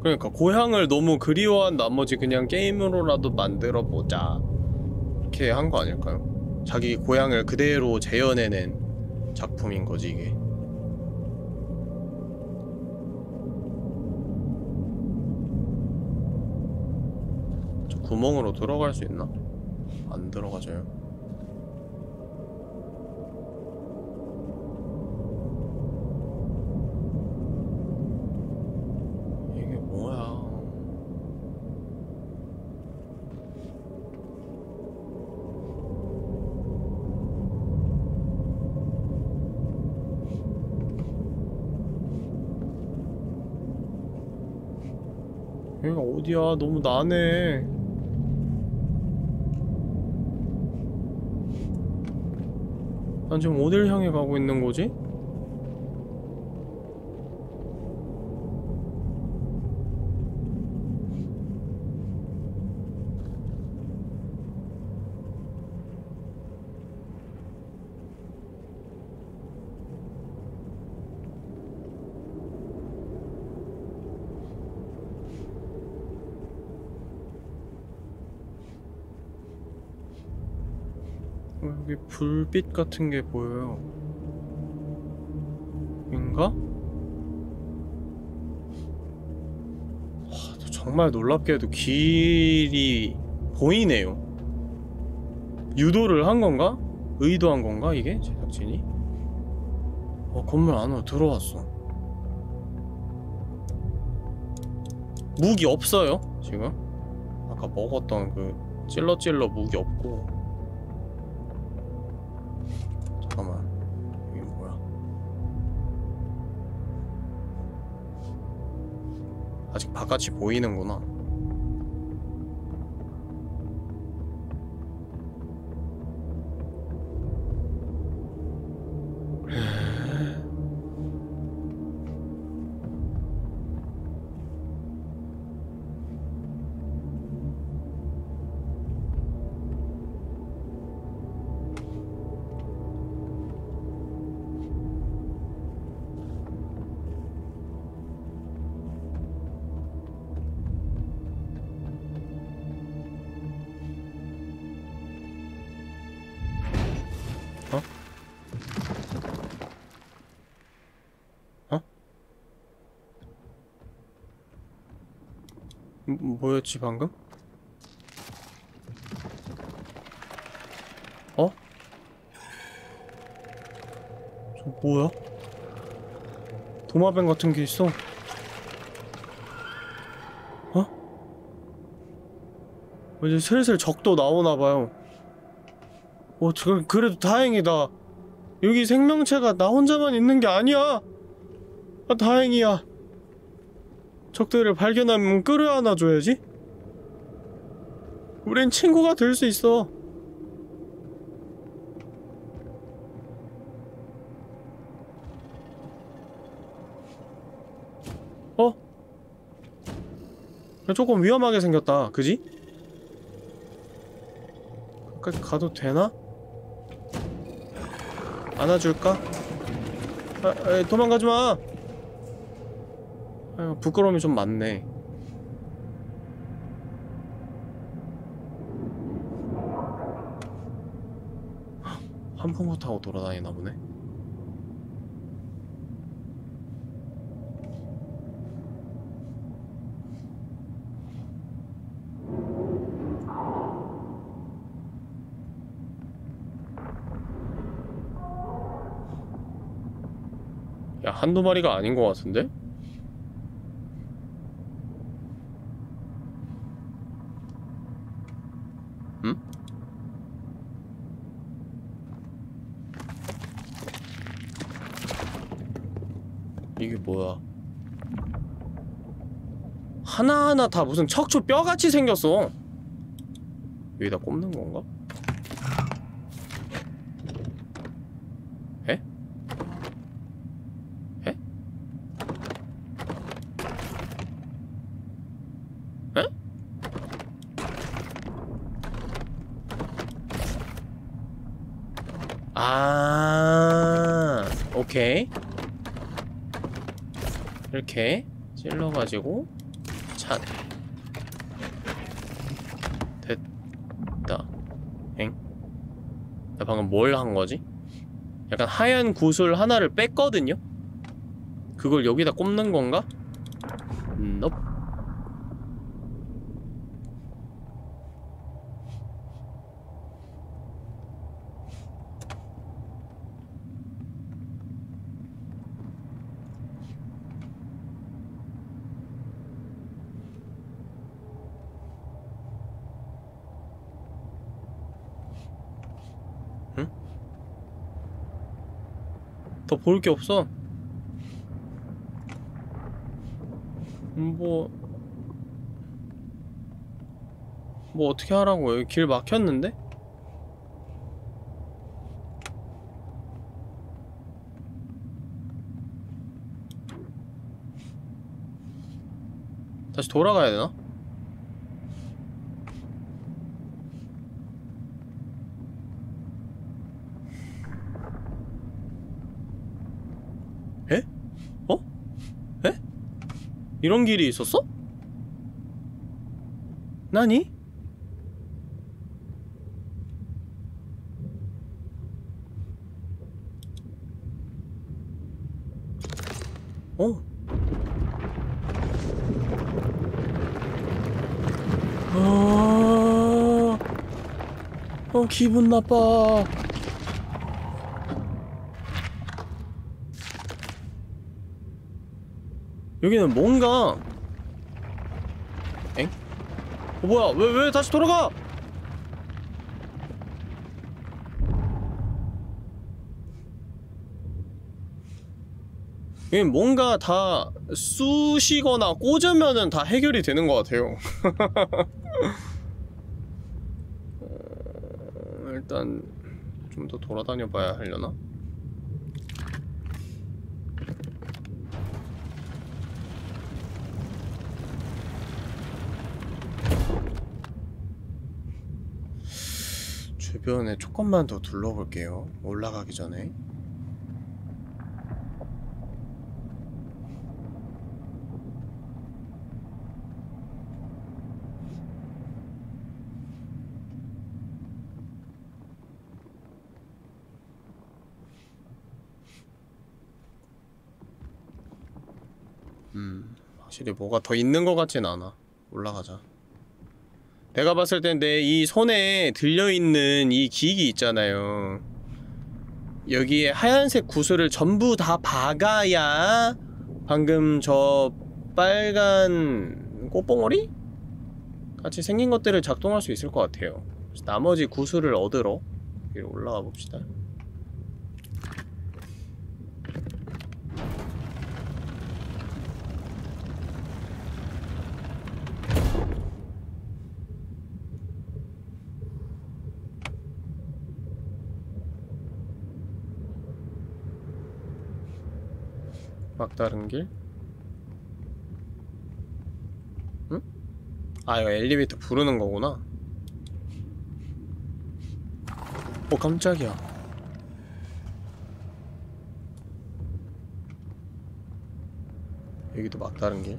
[SPEAKER 2] 그러니까 고향을 너무 그리워한 나머지 그냥 게임으로라도 만들어보자 이렇게 한 거 아닐까요? 자기 고향을 그대로 재현해낸 작품인 거지 이게 저 구멍으로 들어갈 수 있나? 안 들어가져요 이게 뭐야 여기가 어디야 너무 나네 난 지금 어딜 향해 가고 있는 거지? 여기 불빛 같은 게 보여요. 인가? 하, 정말 놀랍게도 길이 보이네요. 유도를 한 건가? 의도한 건가 이게 제작진이? 어 건물 안으로 들어왔어. 무기 없어요 지금? 아까 먹었던 그 찔러찔러 무기 없고 바깥이 보이는구나 뭐였지 방금? 어? 저 뭐야? 도마뱀 같은 게 있어? 어? 이제 슬슬 적도 나오나봐요 어, 저, 그래도 다행이다 여기 생명체가 나 혼자만 있는 게 아니야 아, 다행이야 적들을 발견하면 끌어안아 줘야지. 우린 친구가 될 수 있어. 어? 조금 위험하게 생겼다. 그지? 가까이 가도 되나? 안아줄까? 아, 에이, 도망가지 마. 아유, 부끄러움이 좀 많네. 한풍구 타고 돌아다니나 보네. 야, 한두 마리가 아닌 것 같은데? 응? 이게 뭐야? 하나하나 다 무슨 척추 뼈같이 생겼어. 여기다 꼽는 건가? 에? 에? 에? 아, 오케이. 이렇게 찔러가지고 차 됐다. 엥? 나 방금 뭘 한 거지? 약간 하얀 구슬 하나를 뺐거든요? 그걸 여기다 꼽는 건가? 볼 게 없어 뭐뭐 뭐 어떻게 하라고 여기 길 막혔는데? 다시 돌아가야 되나? 이런 길이 있었어? 나니? 어? 아, 어, 기분 나빠. 여기는 뭔가 엥? 어 뭐야 왜 왜 다시 돌아가? 여기 뭔가 다 쑤시거나 꽂으면은 다 해결이 되는 것 같아요 어, 일단 좀 더 돌아다녀 봐야 하려나? 주변에 조금만 더 둘러볼게요. 올라가기 전에. 음, 확실히 뭐가 더 있는 것 같진 않아. 올라가자. 내가 봤을 땐 내 이 손에 들려있는 이 기기 있잖아요. 여기에 하얀색 구슬을 전부 다 박아야 방금 저 빨간 꽃봉오리? 같이 생긴 것들을 작동할 수 있을 것 같아요. 나머지 구슬을 얻으러 위로 올라가 봅시다. 다른 길? 응? 아 이거 엘리베이터 부르는 거구나 어 깜짝이야 여기도 막다른 길?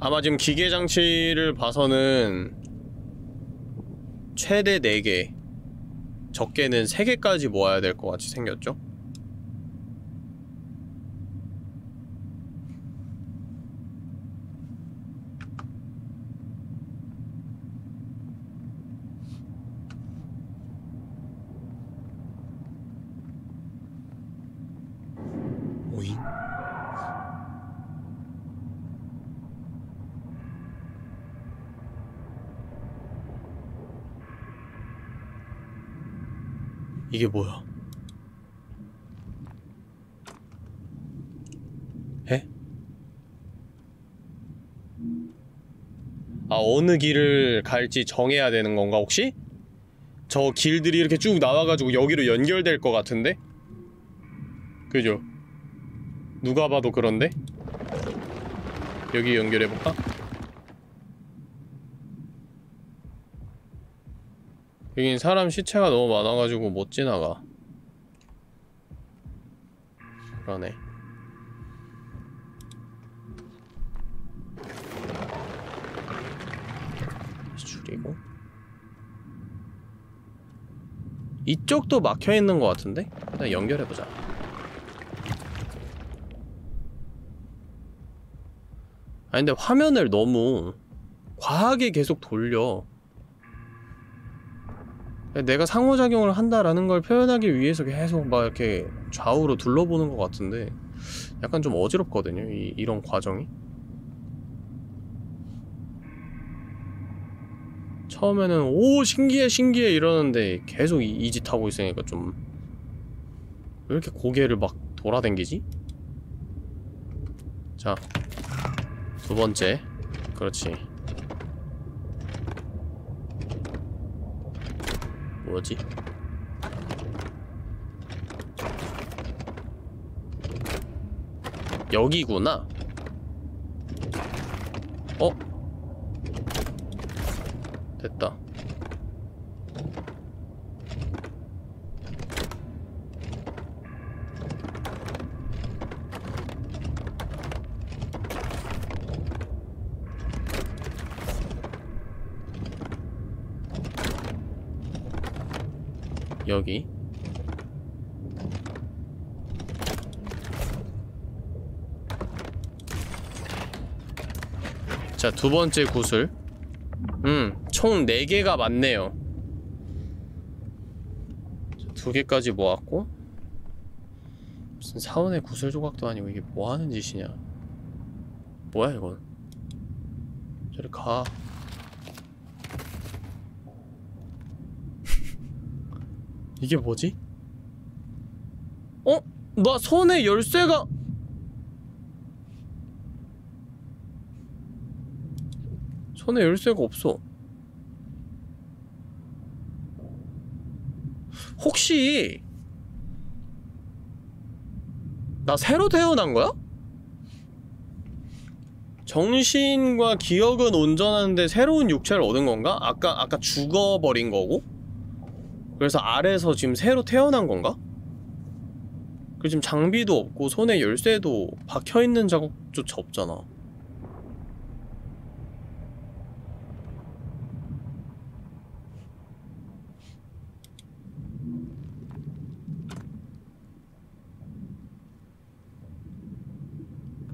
[SPEAKER 2] 아마 지금 기계 장치를 봐서는 최대 4개 적게는 3개까지 모아야 될 것 같이 생겼죠? 오잉? 이게 뭐야? 에? 아, 어느 길을 갈지 정해야 되는 건가, 혹시? 저 길들이 이렇게 쭉 나와가지고 여기로 연결될 것 같은데? 그죠? 누가 봐도 그런데? 여기 연결해볼까? 여긴 사람 시체가 너무 많아가지고 못 지나가. 그러네. 줄이고. 이쪽도 막혀있는 것 같은데? 일단 연결해보자. 아니 근데 화면을 너무 과하게 계속 돌려 내가 상호작용을 한다라는 걸 표현하기 위해서 계속 막 이렇게 좌우로 둘러보는 것 같은데 약간 좀 어지럽거든요 이, 이런 과정이. 처음에는 오 신기해 신기해 이러는데 계속 이짓 하고 있으니까 좀 왜 이렇게 고개를 막 돌아댕기지? 자 두 번째. 그렇지 뭐지? 여기구나 어? 됐다 여기 자, 두 번째 구슬. 음, 총 4개가 맞네요. 두 개까지 모았고. 무슨 사원의 구슬 조각도 아니고 이게 뭐 하는 짓이냐. 뭐야, 이건. 저리 가. 이게 뭐지? 어? 나 손에 열쇠가 손에 열쇠가 없어 혹시 나 새로 태어난 거야? 정신과 기억은 온전한데 새로운 육체를 얻은 건가? 아까 아까 죽어버린 거고? 그래서 아래서 지금 새로 태어난 건가? 그 지금 장비도 없고 손에 열쇠도 박혀있는 자국조차 없잖아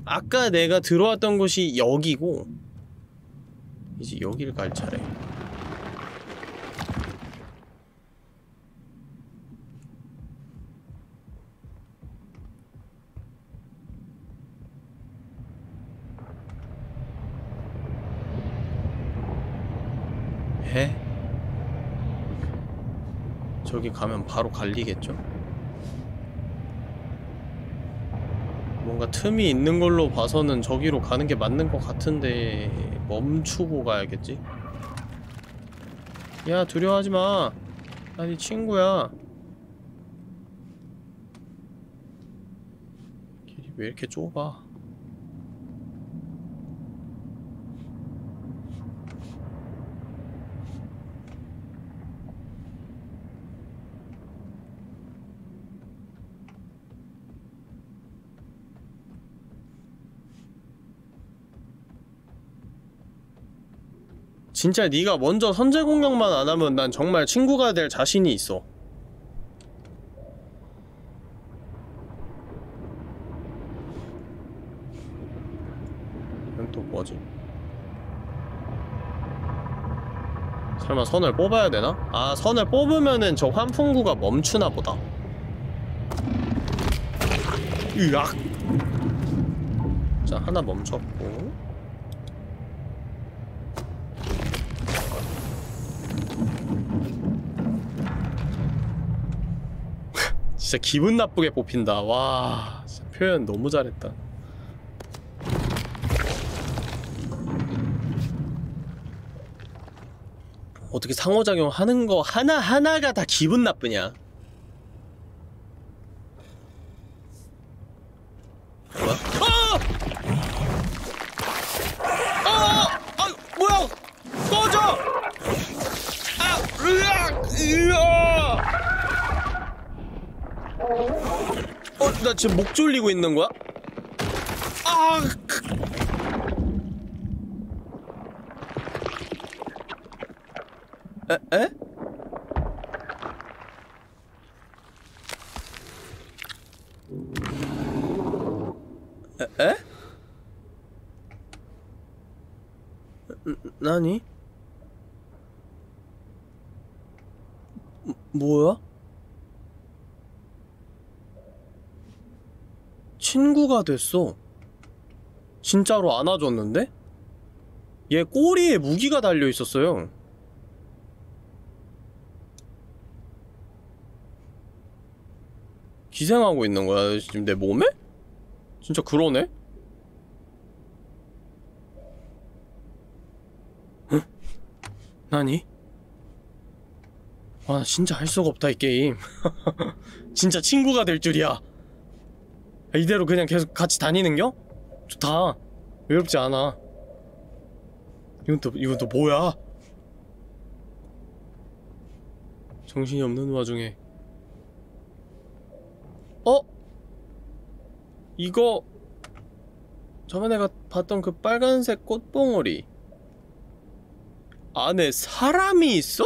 [SPEAKER 2] 아까 내가 들어왔던 곳이 여기고 이제 여기를 갈 차례 해? 저기 가면 바로 갈리겠죠? 뭔가 틈이 있는 걸로 봐서는 저기로 가는 게 맞는 것 같은데 멈추고 가야겠지? 야 두려워하지 마. 나네 친구야. 길이 왜 이렇게 좁아? 진짜 네가 먼저 선제 공격만 안 하면 난 정말 친구가 될 자신이 있어. 또 뭐지? 설마 선을 뽑아야 되나? 아 선을 뽑으면은 저 환풍구가 멈추나 보다. 으악! 자 하나 멈췄고 진짜 기분 나쁘게 뽑힌다. 와, 진짜 표현 너무 잘했다. 어떻게 상호작용 하는 거 하나하나가 다 기분 나쁘냐? 뭐야? 아! 아! 아! 뭐야! 꺼져! 아! 으악! 으아! 어, 나 지금 목 졸리고 있는 거야? 아! 에? 에? 에? 에? 나니? 뭐야? 친구가 됐어. 진짜로 안아줬는데? 얘 꼬리에 무기가 달려 있었어요. 기생하고 있는 거야, 지금 내 몸에? 진짜 그러네? 응? 나니? 와, 나 진짜 할 수가 없다, 이 게임. 진짜 친구가 될 줄이야. 아, 이대로 그냥 계속 같이 다니는겨? 좋다 외롭지 않아 이건 또 이건 또 뭐야 정신이 없는 와중에 어? 이거 저번에 가 봤던 그 빨간색 꽃봉오리 안에 사람이 있어?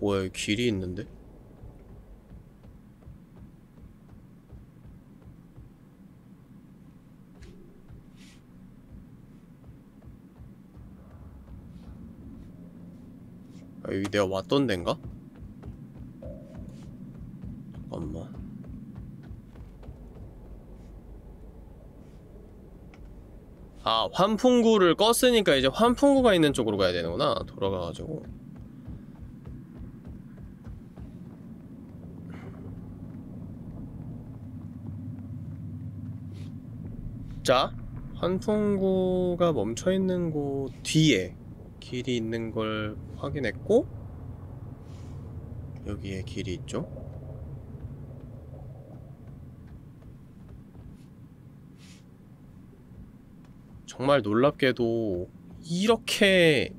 [SPEAKER 2] 뭐야 길이 있는데? 아, 여기 내가 왔던 데인가? 잠깐만 아 환풍구를 껐으니까 이제 환풍구가 있는 쪽으로 가야 되는구나 돌아가가지고 자 환풍구가 멈춰있는 곳 뒤에 길이 있는 걸 확인했고 여기에 길이 있죠? 정말 놀랍게도 이렇게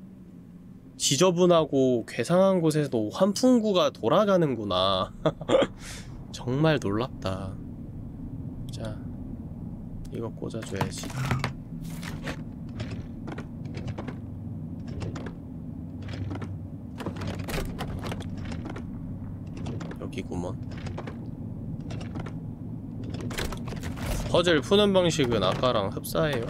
[SPEAKER 2] 지저분하고 괴상한 곳에도 환풍구가 돌아가는구나. 정말 놀랍다. 자 이거 꽂아줘야지. 여기구먼. 퍼즐 푸는 방식은 아까랑 흡사해요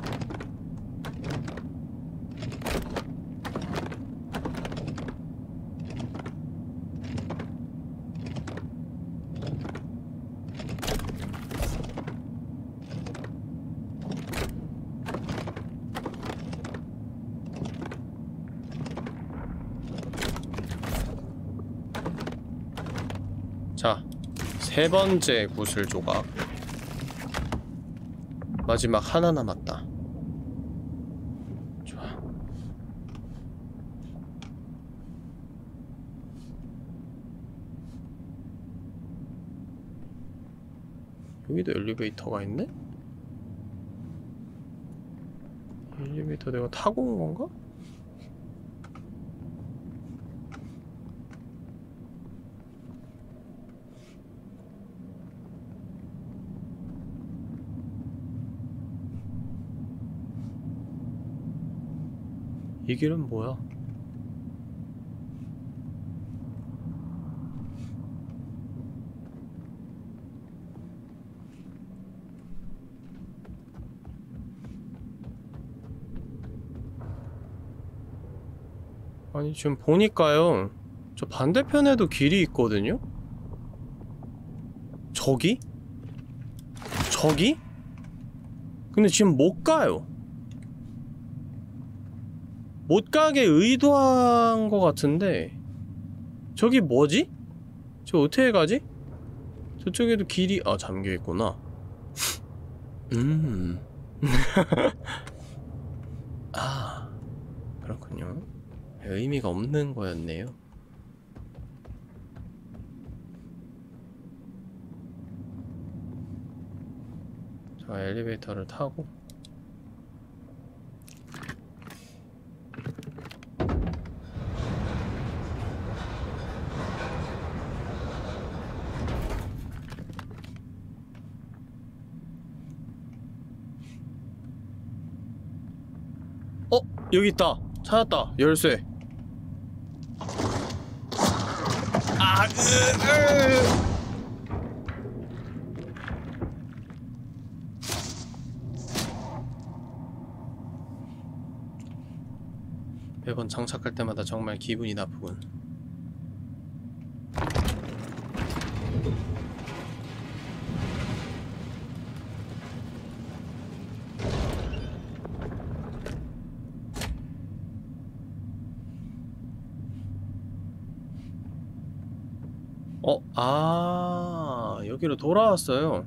[SPEAKER 2] 자, 세 번째 구슬 조각. 마지막 하나 남았다. 좋아. 여기도 엘리베이터가 있네? 엘리베이터 내가 타고 온 건가? 이 길은 뭐야? 아니 지금 보니까요 저 반대편에도 길이 있거든요? 저기? 저기? 근데 지금 못 가요 못 가게 의도한 것 같은데 저기 뭐지? 저 어떻게 가지? 저쪽에도 길이 아 잠겨있구나 음. 아 그렇군요 의미가 없는 거였네요 자 엘리베이터를 타고 어? 여기 있다. 찾았다. 열쇠. 아, 으, 으. 매번 장착할 때마다 정말 기분이 나쁘군 돌아왔어요.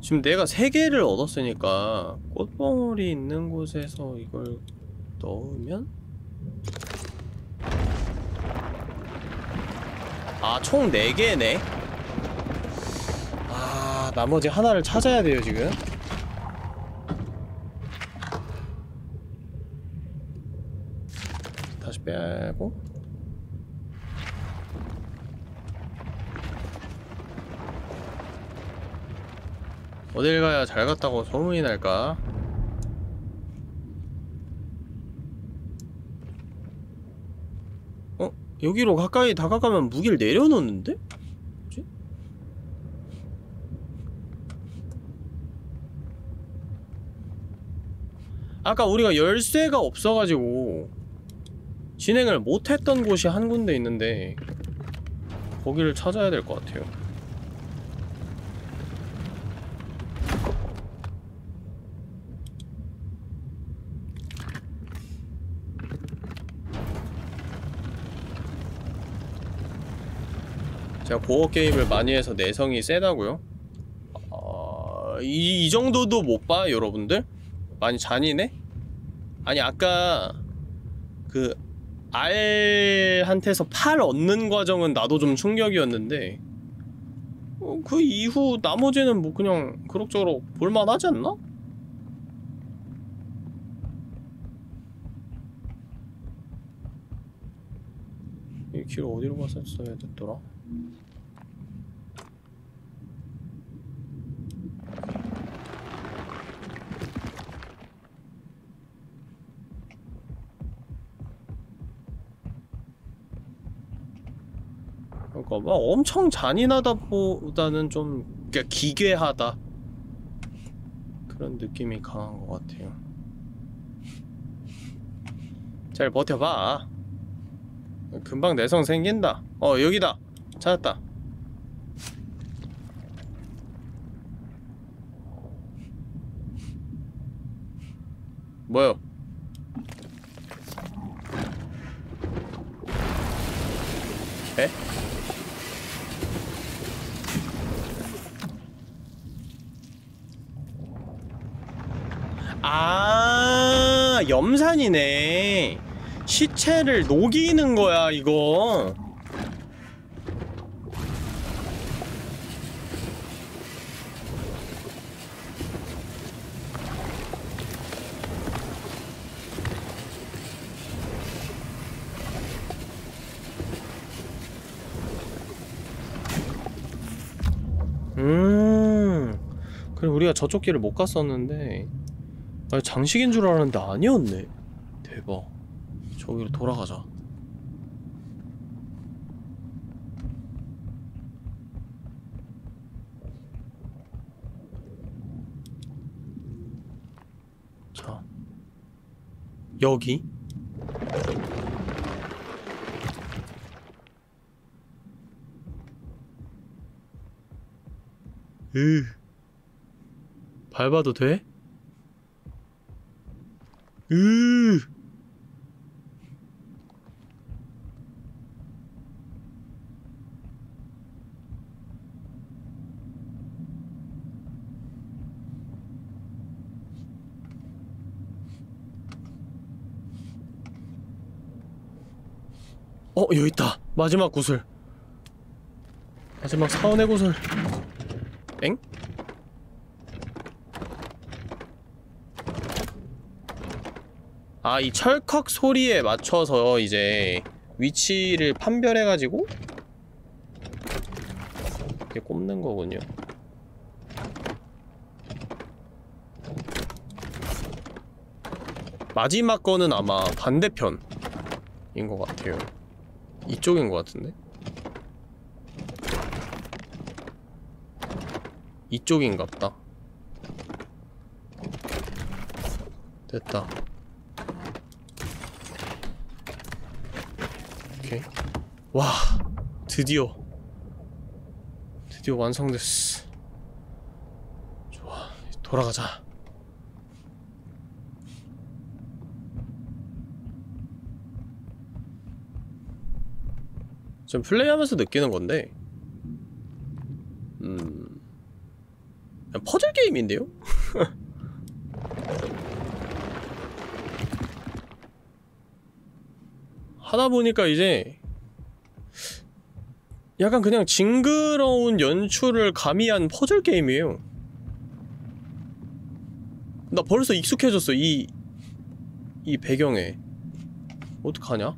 [SPEAKER 2] 지금 내가 세 개를 얻었으니까 꽃봉오리 있는 곳에서 이걸 넣으면 아, 총 4개네? 아, 나머지 하나를 찾아야 돼요, 지금. 다시 빼고. 어딜 가야 잘 갔다고 소문이 날까? 어? 여기로 가까이 다가가면 무기를 내려놓는데? 뭐지? 아까 우리가 열쇠가 없어가지고 진행을 못했던 곳이 한 군데 있는데 거기를 찾아야 될 것 같아요 제가 고어 게임을 많이 해서 내성이 세다고요? 어... 이, 이 정도도 못 봐, 여러분들? 많이 잔인해? 아니, 아까 그 알한테서 팔 얻는 과정은 나도 좀 충격이었는데 어, 그 이후 나머지는 뭐 그냥 그럭저럭 볼만하지 않나? 이 길 어디로 갔었어야 됐더라? 그러니까 막 엄청 잔인하다 보다는 좀 그러니까 기괴하다 그런 느낌이 강한 것 같아요. 잘 버텨봐. 금방 내성 생긴다. 어 여기다 찾았다. 뭐요? 에? 아 염산이네. 시체를 녹이는 거야 이거. 음. 그래 우리가 저쪽 길을 못 갔었는데 아니 장식인 줄 알았는데 아니었네. 대박. 저기로 돌아가자. 자. 여기? 으. 밟아도 돼? 으 어, 여기 있다. 마지막 구슬. 마지막 사원의 구슬. 엥? 아, 이 철컥 소리에 맞춰서 이제 위치를 판별해가지고 이렇게 꼽는 거군요. 마지막 거는 아마 반대편인 것 같아요. 이쪽인 것 같은데? 이쪽인갑다. 됐다. 오케이. 와, 드디어. 드디어 완성됐어. 좋아, 돌아가자. 좀 플레이하면서 느끼는 건데, 음, 퍼즐 게임인데요? 하다 보니까 이제 약간 그냥 징그러운 연출을 가미한 퍼즐 게임이에요. 나 벌써 익숙해졌어 이 이 배경에 어떡하냐?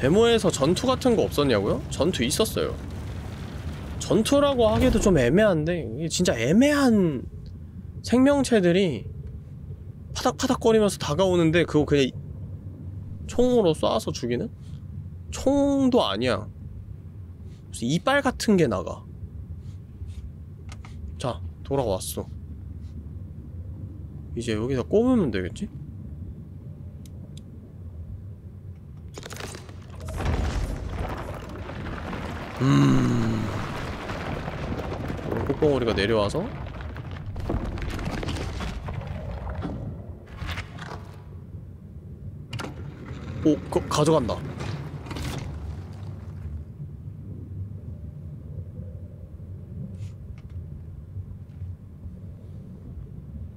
[SPEAKER 2] 데모에서 전투 같은 거 없었냐고요? 전투 있었어요. 전투라고 하기도 좀 애매한데 진짜 애매한 생명체들이 파닥파닥거리면서 다가오는데 그거 그냥 총으로 쏴서 죽이는? 총도 아니야. 무슨 이빨 같은 게 나가. 자, 돌아왔어. 이제 여기서 꼽으면 되겠지? 음... 꽃봉오리가 내려와서 오, 그, 가져간다.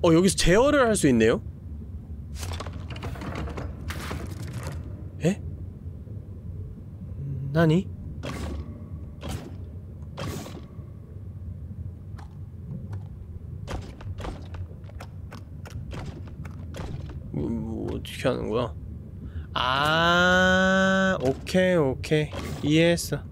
[SPEAKER 2] 어, 여기서 제어를 할 수 있네요? 에? 나니? 뭐, 뭐 어떻게 하는 거야? 아, 오케이, 오케이. 이해했어.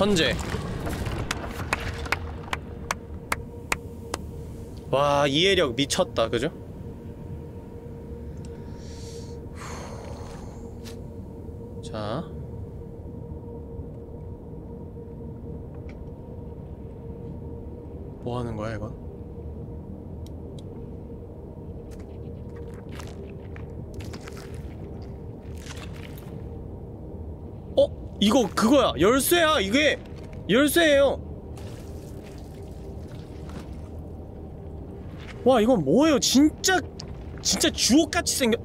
[SPEAKER 2] 천재. 와, 이해력 미쳤다, 그죠? 자. 뭐 하는 거야, 이건? 어? 열쇠야 이게. 열쇠예요. 와 이건 뭐예요? 진짜 진짜 주옥같이 생겨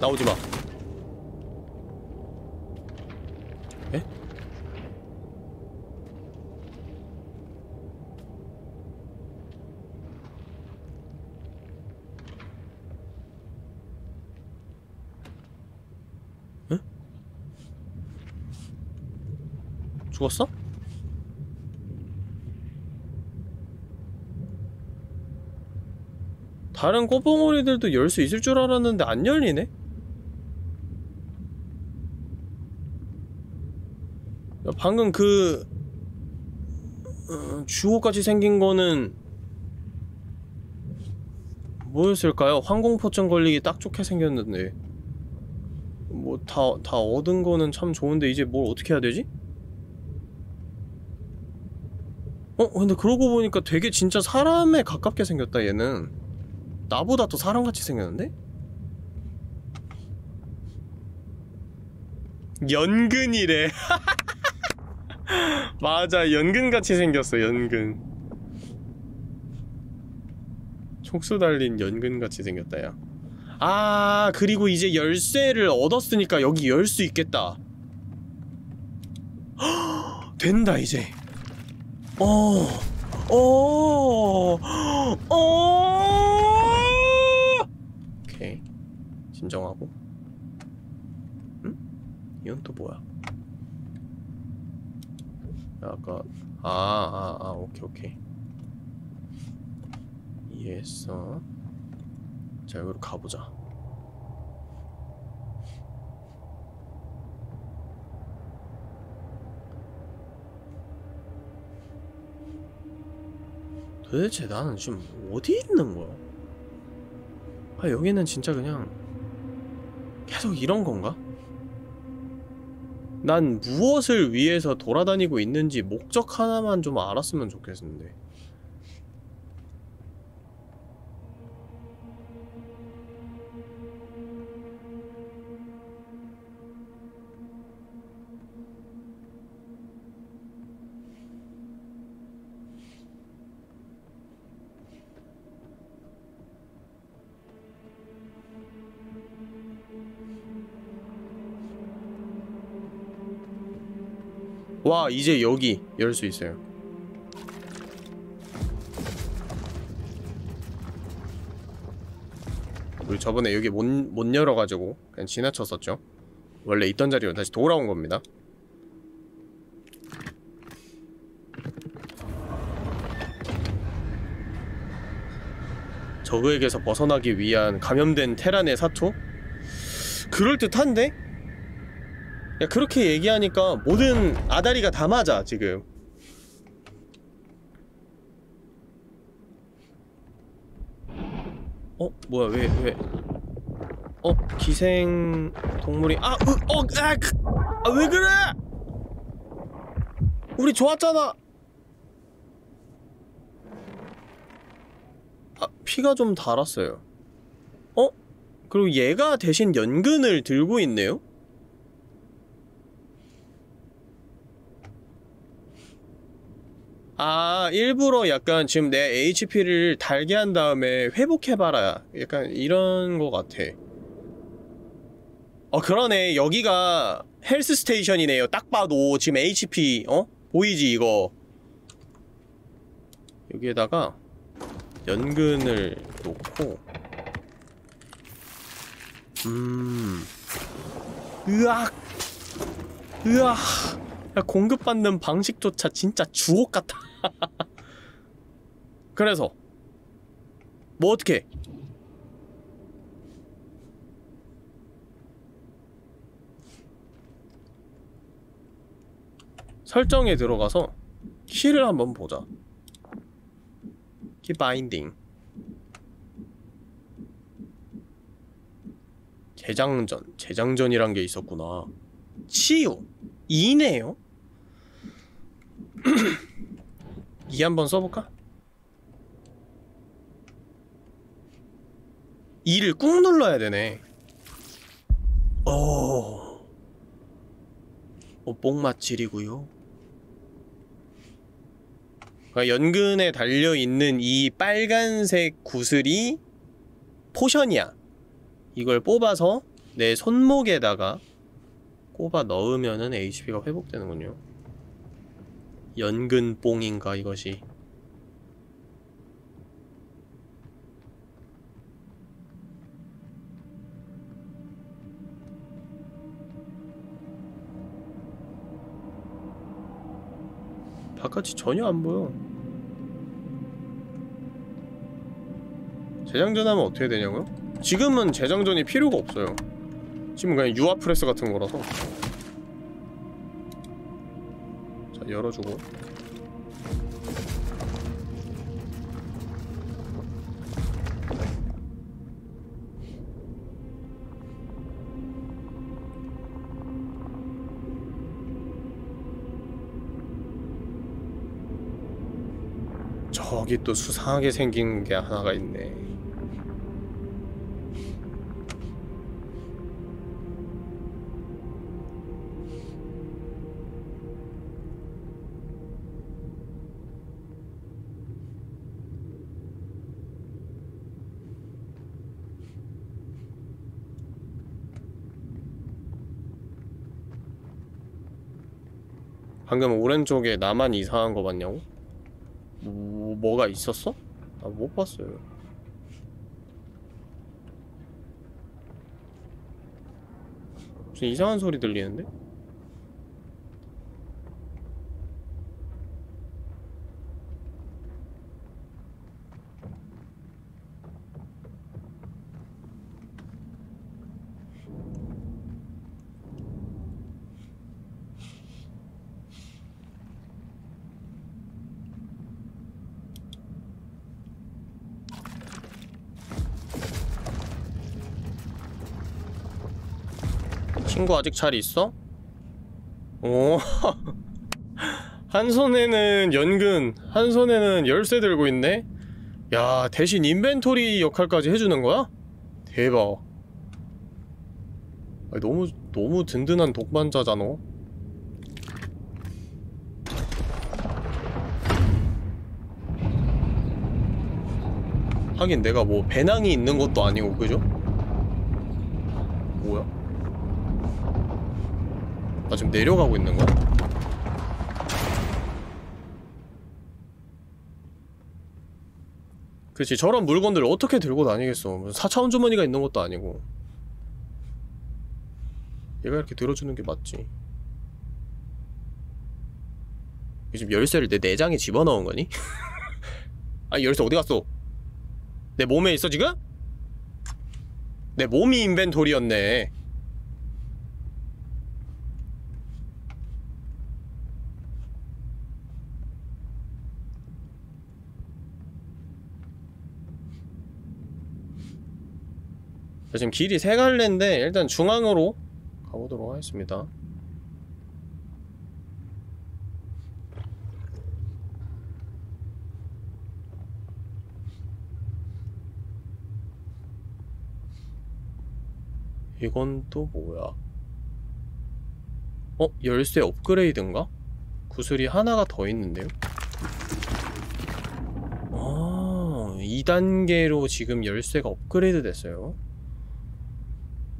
[SPEAKER 2] 나오지마 죽었어? 다른 꽃봉오리들도 열 수 있을 줄 알았는데 안 열리네? 야, 방금 그... 어, 주호같이 생긴 거는 뭐였을까요? 항공포증 걸리기 딱 좋게 생겼는데 뭐 다 다 얻은 거는 참 좋은데 이제 뭘 어떻게 해야 되지? 어? 근데 그러고 보니까 되게 진짜 사람에 가깝게 생겼다 얘는 나보다 더 사람같이 생겼는데? 연근이래 맞아 연근같이 생겼어 연근 촉수 달린 연근같이 생겼다 야 아, 그리고 이제 열쇠를 얻었으니까 여기 열 수 있겠다. 된다, 이제. 어, 어, 어. 오케이. 진정하고. 응? 이건 또 뭐야? 아까, 아, 아, 아, 오케이, 오케이. 이해했어. 자, 여기로 가보자. 도대체 나는 지금 어디 있는 거야? 아 여기는 진짜 그냥 계속 이런 건가? 난 무엇을 위해서 돌아다니고 있는지 목적 하나만 좀 알았으면 좋겠는데 와 이제 여기 열 수 있어요 우리 저번에 여기 못, 못 열어가지고 그냥 지나쳤었죠 원래 있던 자리로 다시 돌아온 겁니다 저그에게서 벗어나기 위한 감염된 테란의 사투? 그럴듯한데? 야 그렇게 얘기하니까 모든 아다리가 다 맞아 지금 어? 뭐야 왜 왜? 어? 기생 동물이 아! 으! 어! 아! 크! 아! 왜 그래! 우리 좋았잖아! 아 피가 좀 달았어요 어? 그리고 얘가 대신 연근을 들고 있네요? 아 일부러 약간 지금 내 HP를 달게 한 다음에 회복해봐라. 약간 이런 거 같아. 어 그러네. 여기가 헬스 스테이션이네요. 딱 봐도 지금 HP 어? 보이지 이거? 여기에다가 연근을 놓고. 음. 으악! 으악! 공급받는 방식조차 진짜 주옥 같아 그래서 뭐 어떻게? 설정에 들어가서 키를 한번 보자. 키 바인딩. 재장전 재장전이란 게 있었구나. 치유. 2네요? 이 한번 써볼까? 2를 꾹 눌러야 되네. 오, 오 뽕 맛질이구요. 그러니까 연근에 달려있는 이 빨간색 구슬이 포션이야. 이걸 뽑아서 내 손목에다가 꼽아 넣으면은 HP가 회복되는군요 연근뽕인가 이것이. 바깥이 전혀 안 보여. 재장전하면 어떻게 되냐고요? 지금은 재장전이 필요가 없어요. 지금 그냥 유아 프레스 같은 거라서 열어주고. 저기 또 수상하게 생긴 게 하나가 있네 방금 오른쪽에 나만 이상한 거 봤냐고? 뭐, 뭐가 있었어? 아, 못 봤어요. 무슨 이상한 소리 들리는데? 친구 아직 잘 있어? 오. 한 손에는 연근, 한 손에는 열쇠 들고 있네? 야, 대신 인벤토리 역할까지 해주는 거야? 대박. 아니, 너무, 너무 든든한 독반자잖아. 하긴 내가 뭐 배낭이 있는 것도 아니고, 그죠? 뭐야? 나 내려가고 있는 거야? 그치 저런 물건들 어떻게 들고 다니겠어 무슨 4차원 주머니가 있는 것도 아니고 얘가 이렇게 들어주는 게 맞지 지금 열쇠를 내 내장에 집어넣은 거니? 아니 열쇠 어디 갔어? 내 몸에 있어 지금? 내 몸이 인벤토리였네 지금 길이 세 갈래인데 일단 중앙으로 가보도록 하겠습니다. 이건 또 뭐야? 어? 열쇠 업그레이드인가? 구슬이 하나가 더 있는데요? 아, 2단계로 지금 열쇠가 업그레이드 됐어요.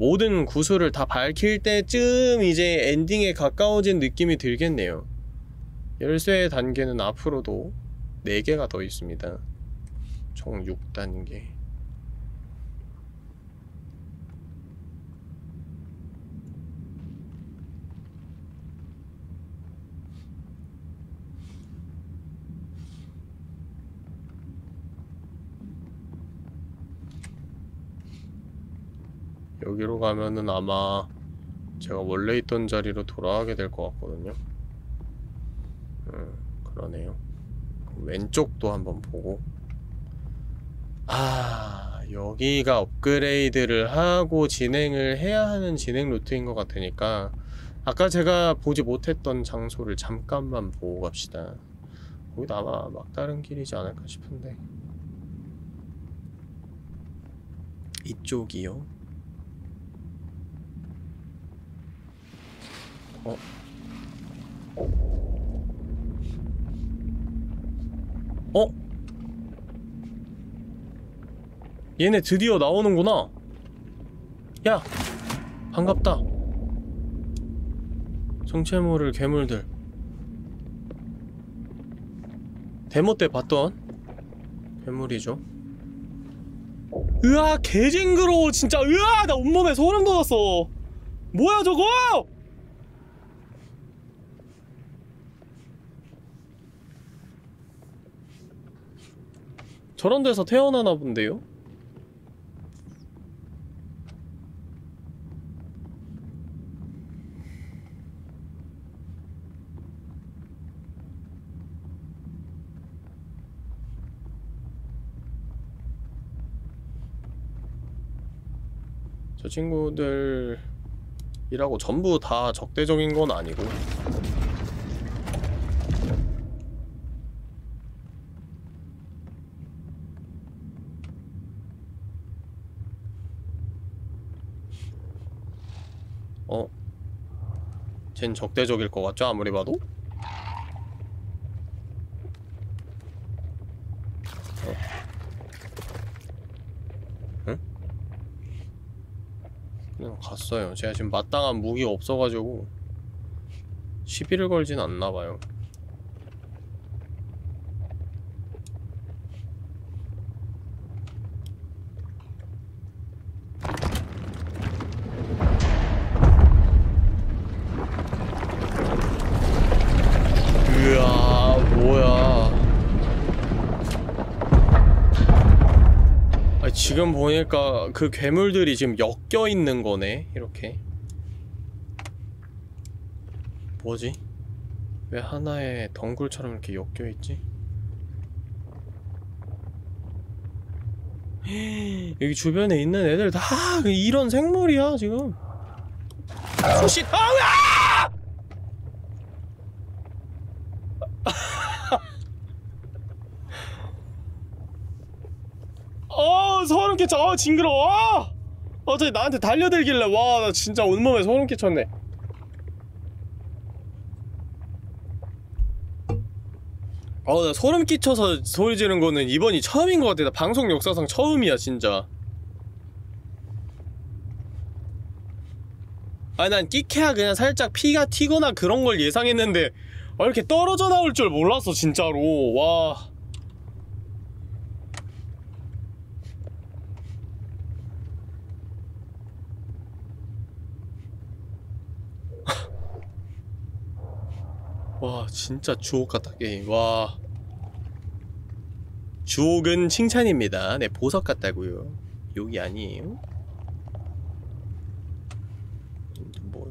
[SPEAKER 2] 모든 구슬을 다 밝힐 때쯤 이제 엔딩에 가까워진 느낌이 들겠네요. 열쇠의 단계는 앞으로도 4개가 더 있습니다. 총 6단계. 여기로 가면은 아마 제가 원래 있던 자리로 돌아가게 될 것 같거든요. 음, 그러네요. 왼쪽도 한번 보고. 아, 여기가 업그레이드를 하고 진행을 해야 하는 진행 루트인 것 같으니까 아까 제가 보지 못했던 장소를 잠깐만 보고 갑시다. 거기도 아마 막다른 길이지 않을까 싶은데. 이쪽이요? 어? 어? 얘네 드디어 나오는구나 야! 반갑다 정체 모를 괴물들 데모 때 봤던 괴물이죠 으아 개징그러워 진짜 으아 나 온몸에 소름 돋았어 뭐야 저거 저런 데서 태어나나 본데요? 저 친구들이라고 전부 다 적대적인 건 아니고 어? 쟨 적대적일 것 같죠? 아무리 봐도? 어? 응? 그냥 갔어요. 제가 지금 마땅한 무기가 없어가지고 시비를 걸진 않나봐요. 보니까 그 괴물들이 지금 엮여 있는 거네 이렇게 뭐지? 왜 하나의 덩굴처럼 이렇게 엮여 있지? 여기 주변에 있는 애들 다 이런 생물이야 지금 소신 아우야! 어 소름 끼쳐. 어 징그러워. 아! 어차피 나한테 달려들길래. 와 나 진짜 온몸에 소름 끼쳤네. 어 나 소름 끼쳐서 소리 지르는 거는 이번이 처음인 것 같아. 나 방송 역사상 처음이야 진짜. 아니 난 끼케야 그냥 살짝 피가 튀거나 그런 걸 예상했는데 아, 이렇게 떨어져 나올 줄 몰랐어 진짜로. 와 와 진짜 주옥 같다 게임. 와. 주옥은 칭찬입니다. 네 보석 같다고요. 욕이 아니에요. 뭐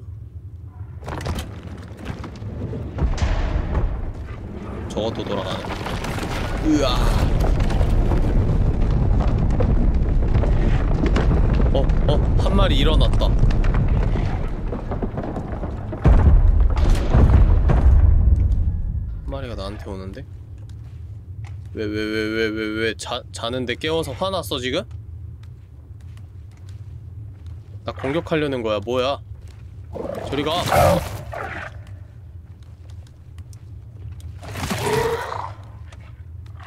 [SPEAKER 2] 저것도 돌아가네. 으아! 어? 어? 한 마리 일어났다 마리가 나한테 오는데? 왜 왜 왜 왜 왜 왜 자 자는데 깨워서 화났어 지금? 나 공격하려는 거야 뭐야? 저리 가.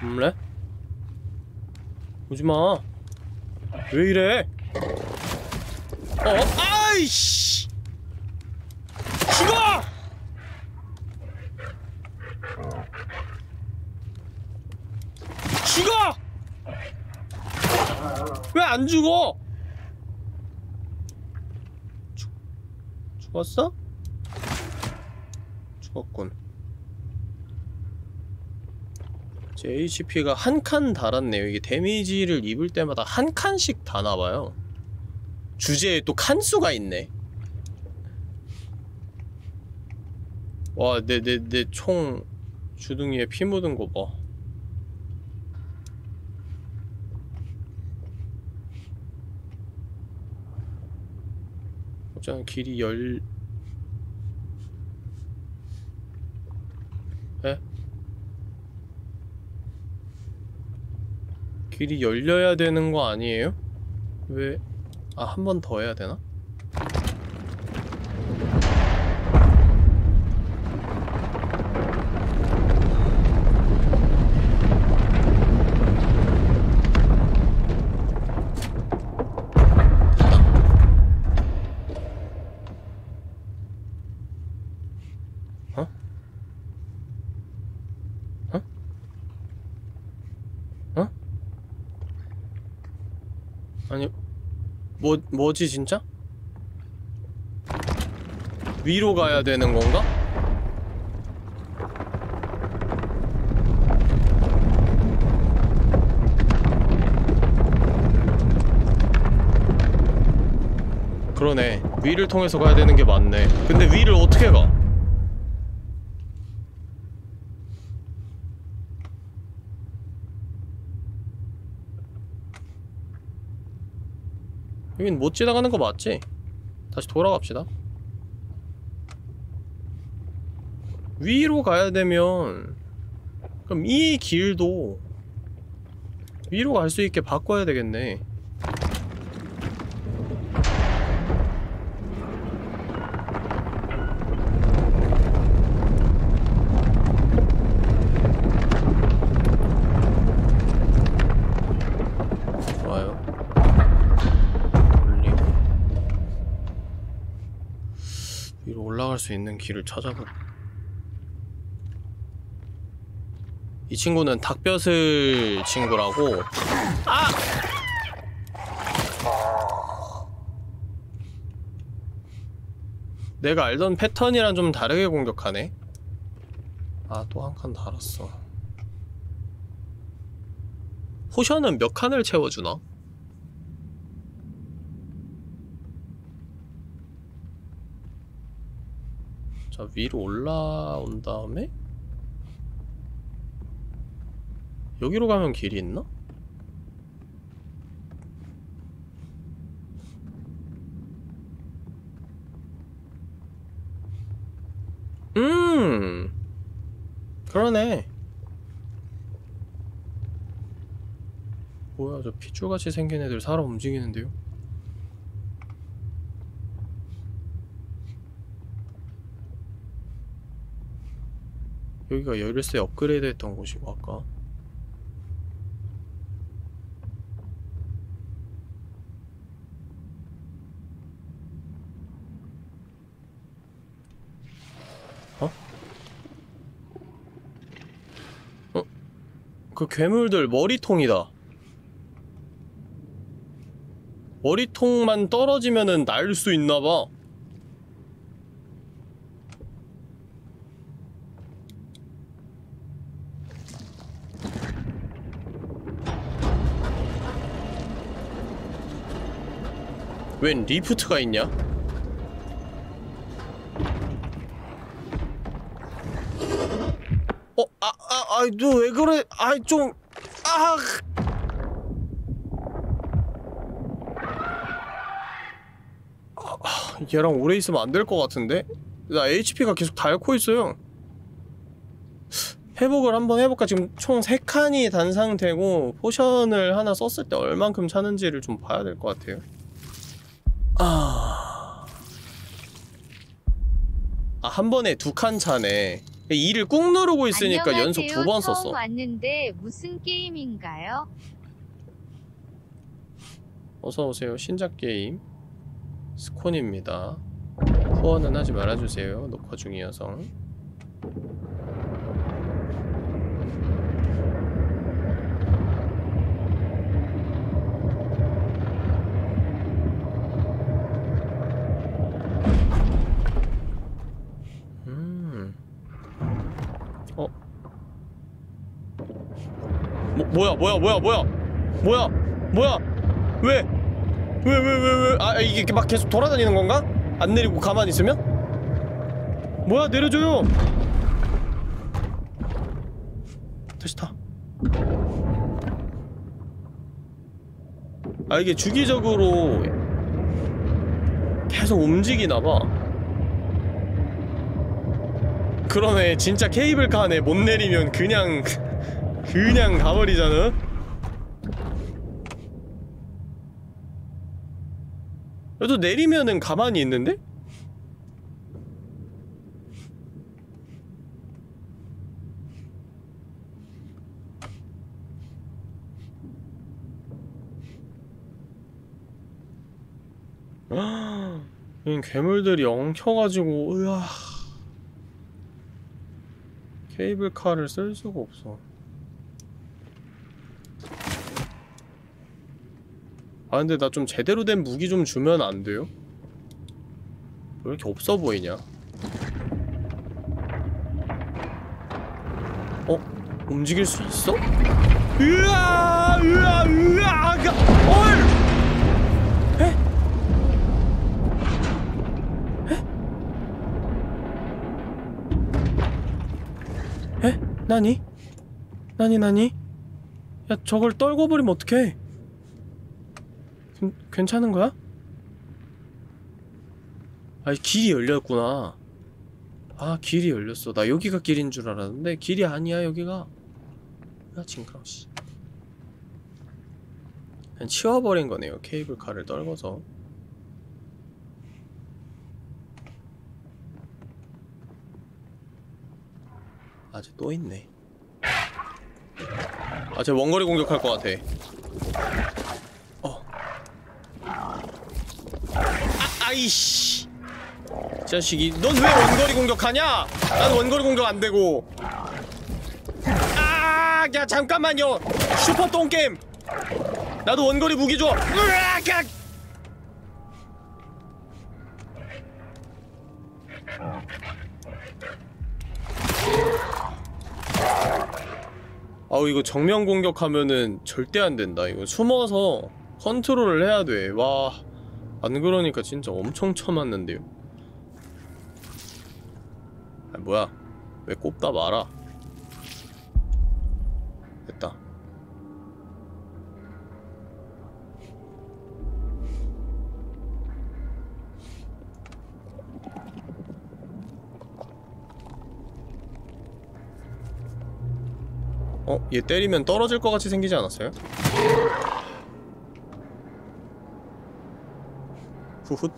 [SPEAKER 2] 음래? 오지 마. 왜 이래? 어? 아이씨! 죽어! 죽어! 왜 안 죽어? 죽, 죽었어? 죽었군. 제 HP가 한 칸 달았네요. 이게 데미지를 입을 때마다 한 칸씩 다나봐요. 주제에 또 칸수가 있네. 와, 내, 내, 내 총 주둥이에 피 묻은 거 봐. 어쩌면 길이 열... 에? 길이 열려야 되는 거 아니에요? 왜? 아, 한 번 더 해야 되나? 뭐 뭐지 진짜? 위로 가야 되는 건가? 그러네 위를 통해서 가야 되는 게 맞네 근데 위를 어떻게 가? 여긴 못 지나가는 거 맞지? 다시 돌아갑시다 위로 가야 되면 그럼 이 길도 위로 갈 수 있게 바꿔야 되겠네 수 있는 길을 찾아보 이 친구는 닭벼슬 친구라고 아! 내가 알던 패턴이랑 좀 다르게 공격하네 아 또 한 칸 달았어 포션은 몇 칸을 채워주나? 자 위로 올라온 다음에 여기로 가면 길이 있나? 음 그러네 뭐야 저 핏줄같이 생긴 애들 살아 움직이는데요? 여기가 열쇠 업그레이드 했던 곳이고 아까 어? 어? 그 괴물들 머리통이다 머리통만 떨어지면은 날 수 있나봐 웬 리프트가 있냐? 어, 아, 아, 아, 너 왜 그래? 아, 좀, 아. 아, 얘랑 오래 있으면 안 될 것 같은데? 나 HP가 계속 닳고 있어요. 회복을 한번 해볼까? 지금 총 3칸이 손상되고 potion을 하나 썼을 때 얼만큼 차는지를 좀 봐야 될 것 같아요. 아... 아, 한 번에 두 칸 차네. 2를 꾹 누르고 있으니까 연속 두 번 썼어.
[SPEAKER 1] 처음 왔는데 무슨 게임인가요?
[SPEAKER 2] 어서 오세요. 신작 게임. 스콘입니다. 후원은 하지 말아주세요. 녹화 중이어서. 뭐, 뭐야, 뭐야, 뭐야, 뭐야? 뭐야? 뭐야? 왜? 왜, 왜, 왜, 왜? 아, 이게 막 계속 돌아다니는 건가? 안 내리고 가만히 있으면? 뭐야, 내려줘요! 다시 타. 아, 이게 주기적으로 계속 움직이나봐. 그러네, 진짜 케이블카 안에 못 내리면 그냥, 그냥 가버리잖아? 그래도 내리면은 가만히 있는데? 이 괴물들이 엉켜가지고 으아 케이블카를 쓸 수가 없어 아 근데 나 좀 제대로 된 무기 좀 주면 안 돼요? 왜 이렇게 없어 보이냐? 어? 움직일 수 있어? 으아! 으아! 으아! 가, 얼! 에? 에? 에? 나니? 나니 나니? 야 저걸 떨궈 버리면 어떡해? 괜, 괜찮은 거야? 아니 길이 열렸구나. 아 길이 열렸어. 나 여기가 길인 줄 알았는데 길이 아니야 여기가. 야 징그러워 씨. 그냥 치워버린 거네요 케이블카를 떨궈서. 아쟤 또 있네. 아쟤 원거리 공격할 것 같아 아이씨. 자식이 넌 왜 원거리 공격하냐? 난 원거리 공격 안 되고. 아, 야 잠깐만요. 슈퍼 똥게임. 나도 원거리 무기 줘. 으악, 야. 아우 이거 정면 공격하면은 절대 안 된다. 이거 숨어서 컨트롤을 해야 돼 와 안 그러니까 진짜 엄청 처맞는데요 아 뭐야 왜 꼽다 말아 됐다 어? 얘 때리면 떨어질 것 같이 생기지 않았어요? 후훗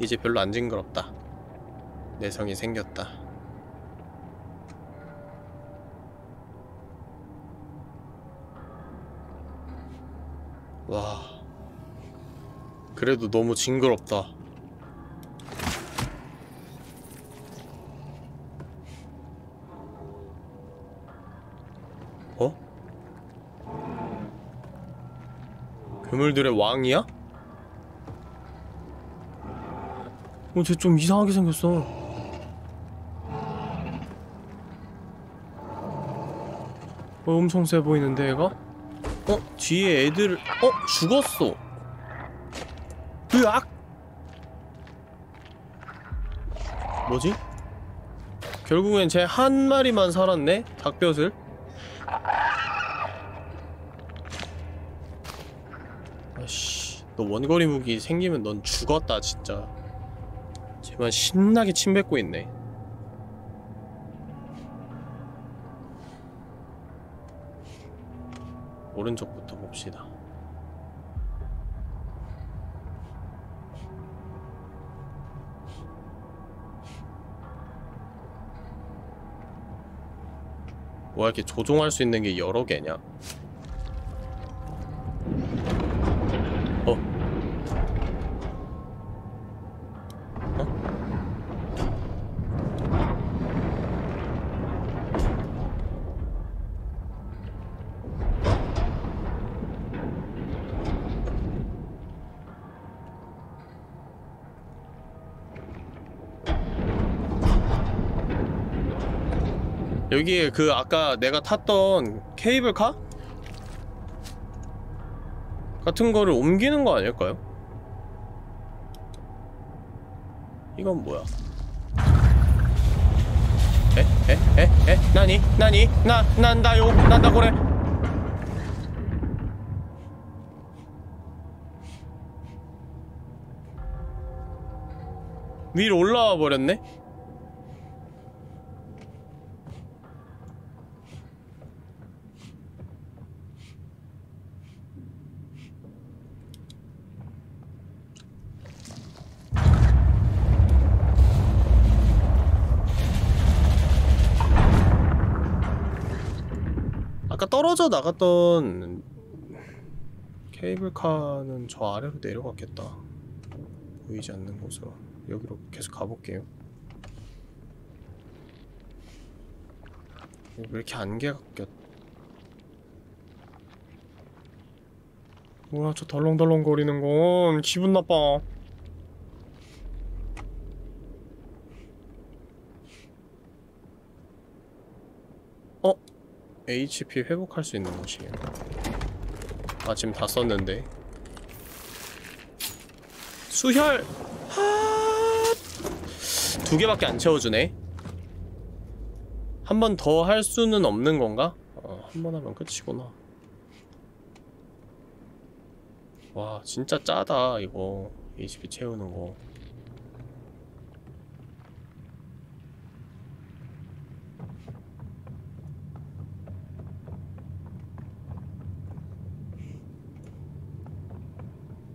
[SPEAKER 2] 이제 별로 안 징그럽다 내성이 생겼다 와 그래도 너무 징그럽다 어? 괴물들의 왕이야? 어, 쟤 좀 이상하게 생겼어. 어, 엄청 세 보이는데, 얘가? 어? 뒤에 애들, 어? 죽었어. 으악! 뭐지? 결국엔 쟤한 마리만 살았네? 닭볕을? 아씨, 너 원거리 무기 생기면 넌 죽었다, 진짜. 쟤만 신나게 침 뱉고 있네. 오른쪽부터 봅시다. 뭐 이렇게 조종할 수 있는 게 여러 개냐? 여기에 그 아까 내가 탔던 케이블카? 같은 거를 옮기는 거 아닐까요? 이건 뭐야? 에? 에? 에? 에? 나니? 나니? 나, 난다요? 난다 고래? 위로 올라와 버렸네? 아까 떨어져 나갔던 케이블카는 저 아래로 내려갔겠다. 보이지 않는 곳으로 여기로 계속 가볼게요. 왜 이렇게 안개가 꼈? 뭐야 저 덜렁덜렁 거리는 건 기분 나빠. 어? HP 회복할 수 있는 곳이에요. 아 지금 다 썼는데. 수혈. 하... 두 개밖에 안 채워주네. 한 번 더 할 수는 없는 건가? 어, 한 번 하면 끝이구나. 와 진짜 짜다 이거 HP 채우는 거.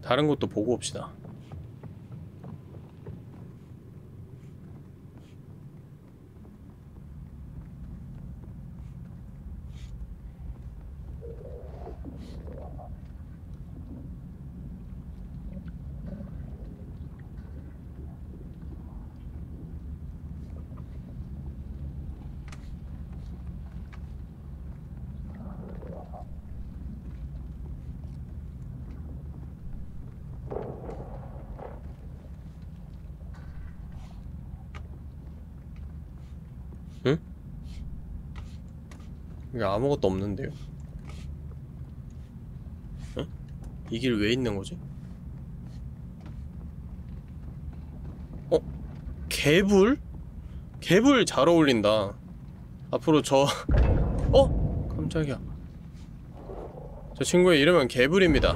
[SPEAKER 2] 다른 것도 보고 옵시다. 여기 아무것도 없는데요? 응? 이 길 왜 있는 거지? 어? 개불? 개불 잘 어울린다. 앞으로 저... 어? 깜짝이야. 저 친구의 이름은 개불입니다.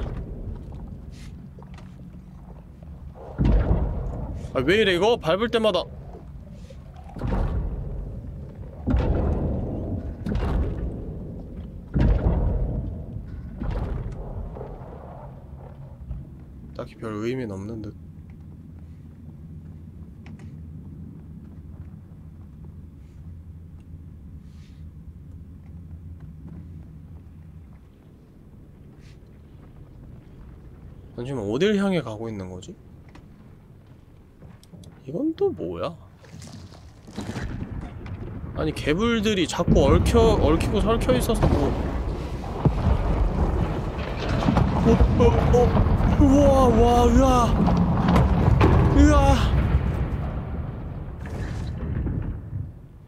[SPEAKER 2] 아, 왜 이래 이거? 밟을 때마다 별 의미는 없는 듯. 난 지금 어딜 향해 가고 있는 거지? 이건 또 뭐야? 아니 개불들이 자꾸 얽혀 얽히고 설켜 있어서 뭐 어, 어, 어. 우와 와 으아 으아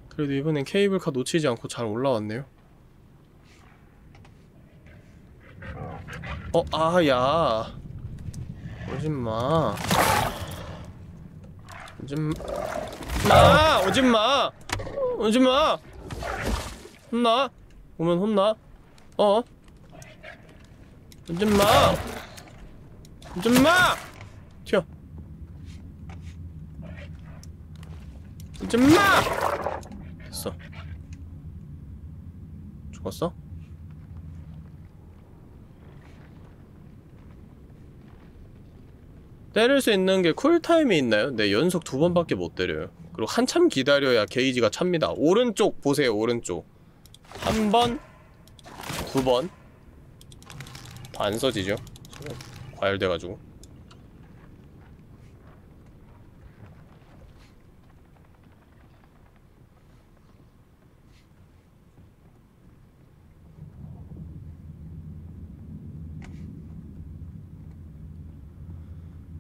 [SPEAKER 2] 그래도 이번엔 케이블카 놓치지 않고 잘 올라왔네요. 어 아 야. 오지마. 오지마 오지마. 오지마. 혼나? 오면 혼나? 어? 오지마 오지마 튀어 오지마 됐어 죽었어? 때릴 수 있는 게 쿨타임이 있나요? 네, 연속 두 번밖에 못 때려요. 그리고 한참 기다려야 게이지가 찹니다. 오른쪽 보세요, 오른쪽. 한 번, 두 번. 다안 써지죠? 과열돼가지고.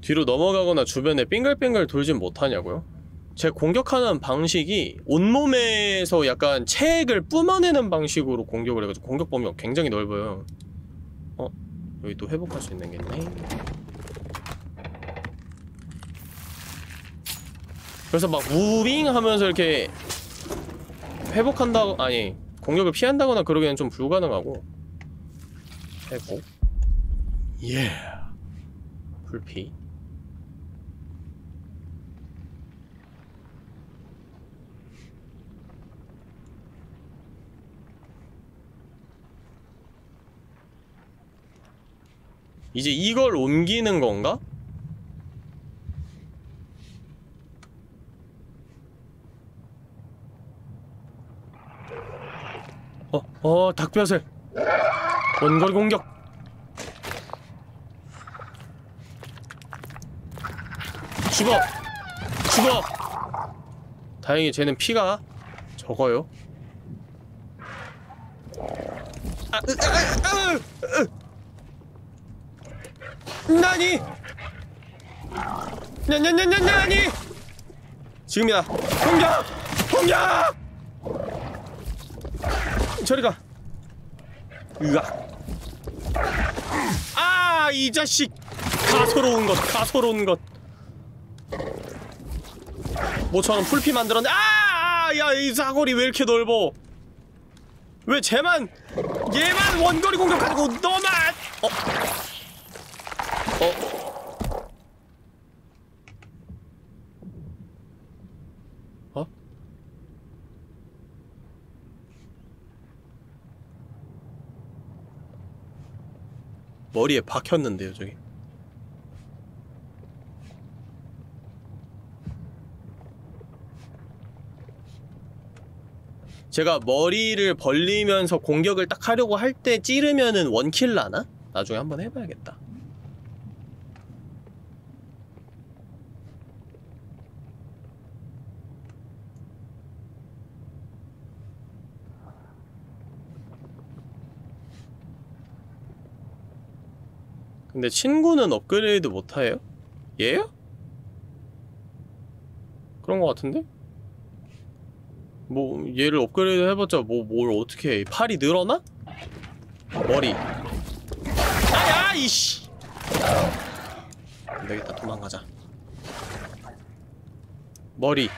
[SPEAKER 2] 뒤로 넘어가거나 주변에 빙글빙글 돌진 못하냐고요? 제 공격하는 방식이 온몸에서 약간 체액을 뿜어내는 방식으로 공격을 해가지고 공격 범위가 굉장히 넓어요 어? 여기 또 회복할 수 있는 게 있네. 그래서 막 무빙 하면서 이렇게 회복한다고 아니 공격을 피한다거나 그러기에는 좀 불가능하고. 회복 예 풀피 이제 이걸 옮기는 건가? 어, 어, 닭뼈슬. 원거리 공격. 죽어! 죽어! 다행히 쟤는 피가 적어요. 아, 으, 아, 으, 으, 나니! 나나나나나니! 지금이야! 공격! 공격! 저리 가! 으악! 아, 이 자식! 가소로운 것, 가소로운 것! 뭐처럼 풀피 만들었네. 아! 야, 이 사거리 왜 이렇게 넓어? 왜 쟤만, 얘만 원거리 공격 가지고 너만! 어? 어? 어? 머리에 박혔는데요, 저기. 제가 머리를 벌리면서 공격을 딱 하려고 할 때 찌르면은 원킬 나나? 나중에 한번 해봐야겠다. 근데 친구는 업그레이드 못해요? 얘요? 그런 거 같은데? 뭐 얘를 업그레이드 해봤자 뭐 뭘 어떻게 해 팔이 늘어나? 머리 아야 이씨 안되겠다 도망가자 머리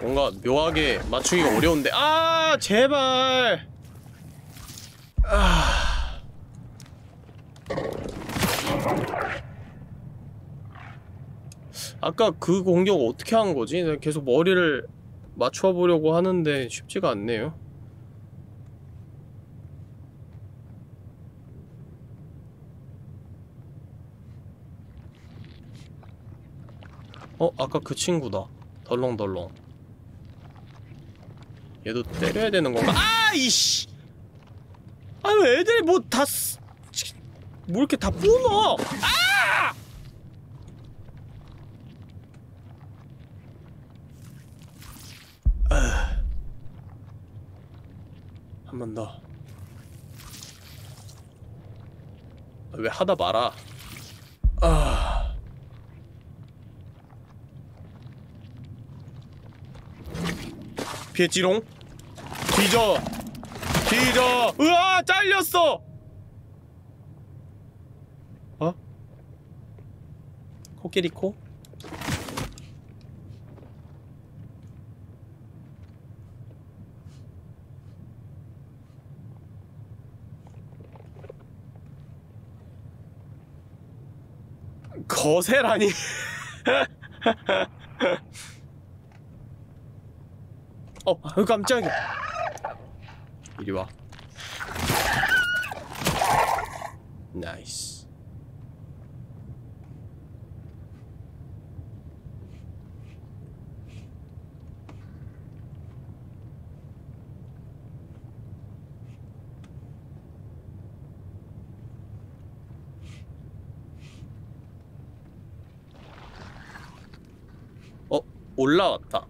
[SPEAKER 2] 뭔가 묘하게 맞추기가 어려운데 아 제발 아. 아까 그 공격 어떻게 한 거지? 계속 머리를 맞춰 보려고 하는데 쉽지가 않네요. 어? 아까 그 친구다. 덜렁덜렁. 얘도 때려야 되는 건가? 아! 이씨! 아유 애들이 뭐 다뭐 뭐 이렇게 다 부숴 아! 한번 더. 아, 왜 하다 말아? 아. 피했지롱? 뒤져! 뒤져! 으아! 잘렸어! 어? 코끼리 코? 거세라니 어 깜짝이야 이리 와. 나이스. 어 올라왔다.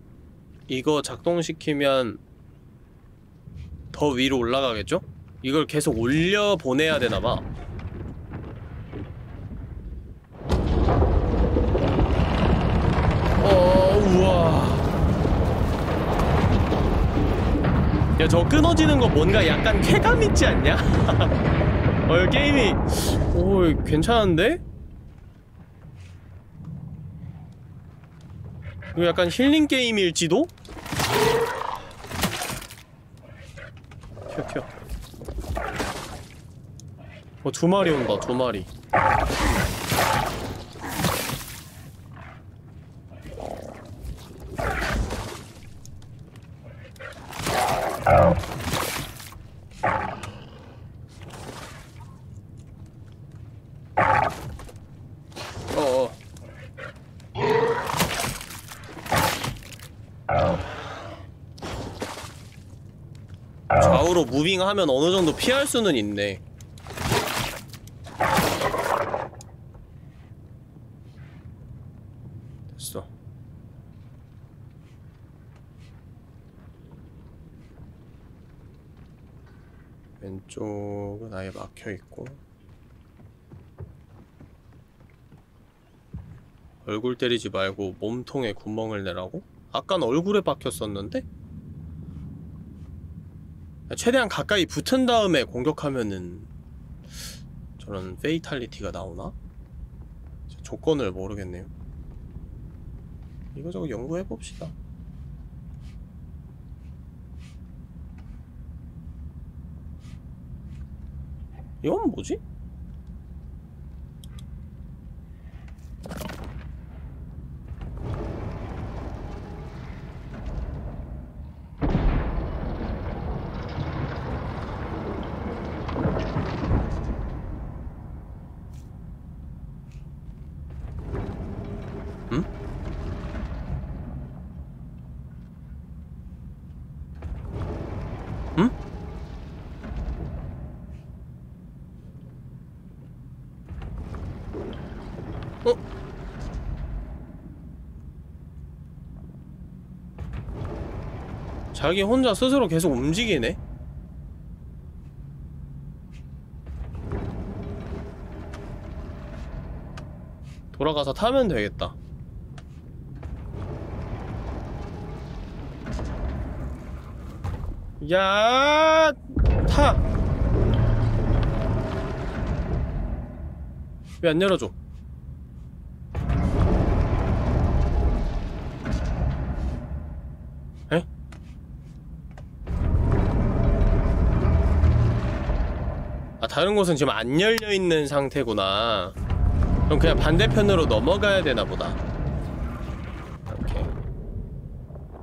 [SPEAKER 2] 이거 작동시키면 더 위로 올라가겠죠? 이걸 계속 올려 보내야 되나봐 어 우와 야 저 끊어지는 거 뭔가 약간 쾌감 있지 않냐? 어이 게임이 오 괜찮은데? 이거 약간 힐링 게임일지도? 튀어 튀어 어, 두 마리 온다, 두 마리. 어어. 좌우로 무빙 하면 어느 정도 피할 수는 있네. 됐어. 왼쪽은 아예 막혀 있고. 얼굴 때리지 말고 몸통에 구멍을 내라고? 아깐 얼굴에 박혔었는데? 최대한 가까이 붙은 다음에 공격하면은 저런 fatality가 나오나? 조건을 모르겠네요. 이거저거 연구해봅시다. 이건 뭐지? 자기 혼자 스스로 계속 움직이네? 돌아가서 타면 되겠다. 야, 타. 왜 안 열어줘? 다른 곳은 지금 안 열려 있는 상태구나. 그럼 그냥 반대편으로 넘어가야 되나 보다. 오케이.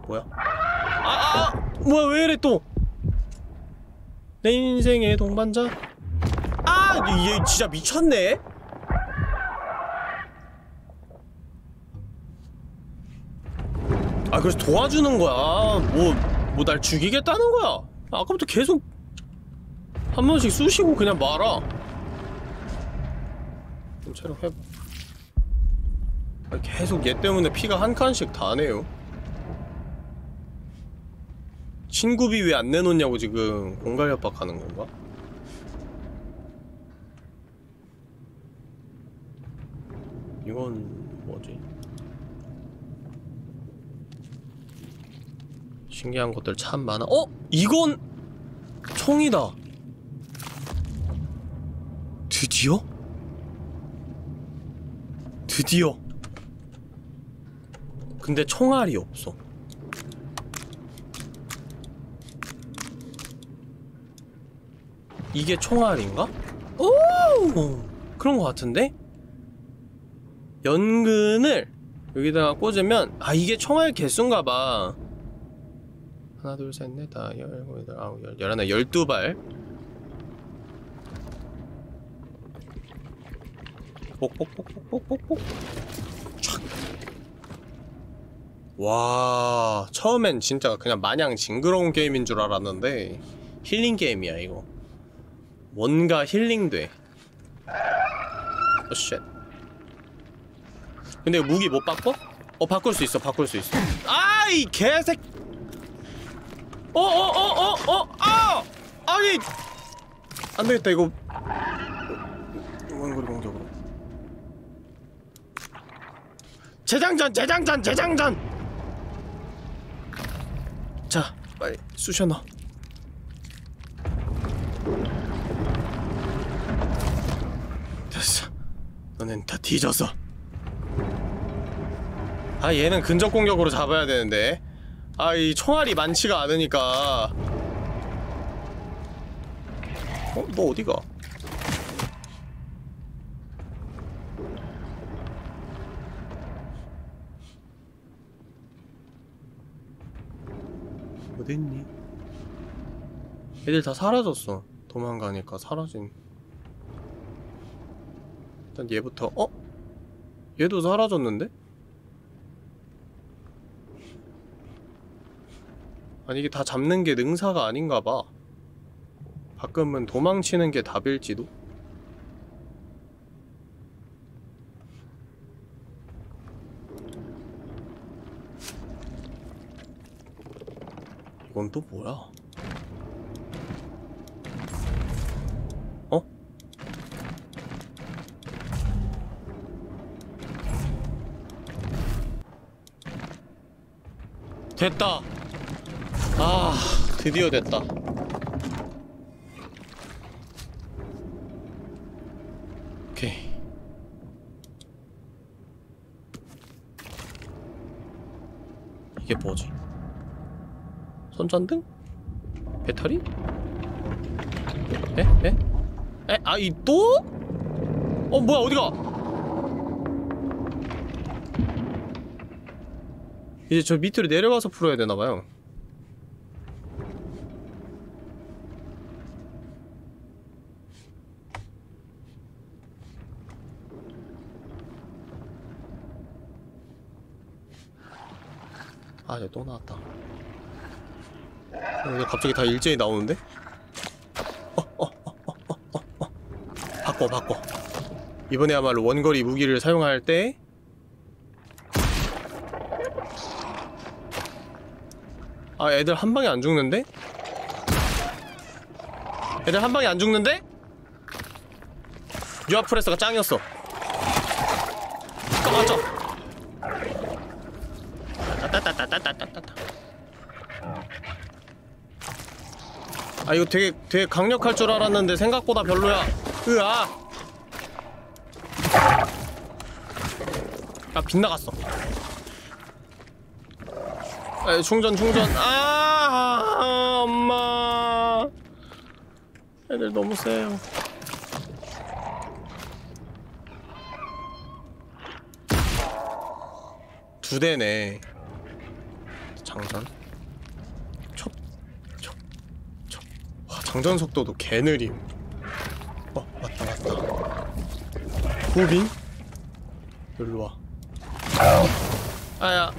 [SPEAKER 2] 뭐야? 아, 아! 뭐야, 왜 이래 또? 내 인생의 동반자? 아! 얘 진짜 미쳤네? 아 그래서 도와주는 거야 뭐 뭐 날 죽이겠다는 거야 아까부터 계속 한 번씩 쑤시고 그냥 말아 좀 아니, 계속 얘 때문에 피가 한 칸씩 다네요 친구비 왜 안 내놓냐고 지금 공갈 협박하는 건가? 이건 뭐지? 신기한 것들 참 많아. 어? 이건 총이다. 드디어? 드디어. 근데 총알이 없어. 이게 총알인가? 오! 그런 것 같은데? 연근을 여기다가 꽂으면 아 이게 총알 개수인가 봐 하나 둘 셋 넷 다섯 열일곱 여덟 아홉 열 열하나 열두 발 뽁뽁뽁뽁뽁뽁 와 처음엔 진짜 그냥 마냥 징그러운 게임인 줄 알았는데 힐링 게임이야 이거 뭔가 힐링돼 어쉣 근데 무기 못 바꿔? 어 바꿀 수 있어 바꿀 수 있어 아이 개색 어어어어어 아! 아니 안되겠다 이거 원거리 공격으로 재장전 재장전 재장전! 자 빨리 쑤셔 넣어. 됐어. 너넨 다 뒤졌어 아 얘는 근접 공격으로 잡아야 되는데. 아 이 총알이 많지가 않으니까. 어? 너 어디가? 어딨니? 애들 다 사라졌어 도망가니까 사라진 일단 얘부터 어? 얘도 사라졌는데? 아니 이게 다 잡는 게 능사가 아닌가 봐. 가끔은 도망치는 게 답일지도? 이건 또 뭐야? 어? 됐다! 아, 드디어 됐다. 오케이. 이게 뭐지? 손 전등? 배터리? 에? 에? 에? 아, 이 또? 어, 뭐야, 어디가? 이제 저 밑으로 내려가서 풀어야 되나봐요. 아, 이제 또 나왔다. 어, 왜 갑자기 다 일제히 나오는데? 어, 어, 어, 어, 어, 어, 어. 바꿔, 바꿔. 이번에야말로 원거리 무기를 사용할 때 아, 애들 한 방에 안 죽는데? 애들 한 방에 안 죽는데? 유아프레스가 짱이었어. 아 이거 되게 되게 강력할 줄 알았는데 생각보다 별로야. 으아. 아 빗나갔어. 아, 충전 충전. 아 엄마. 애들 너무 세요. 두 대네. 장전. 촉, 촉, 촉. 와, 장전 속도도 개 느림. 어, 왔다, 왔다. 후빈? 일로 와. 아야.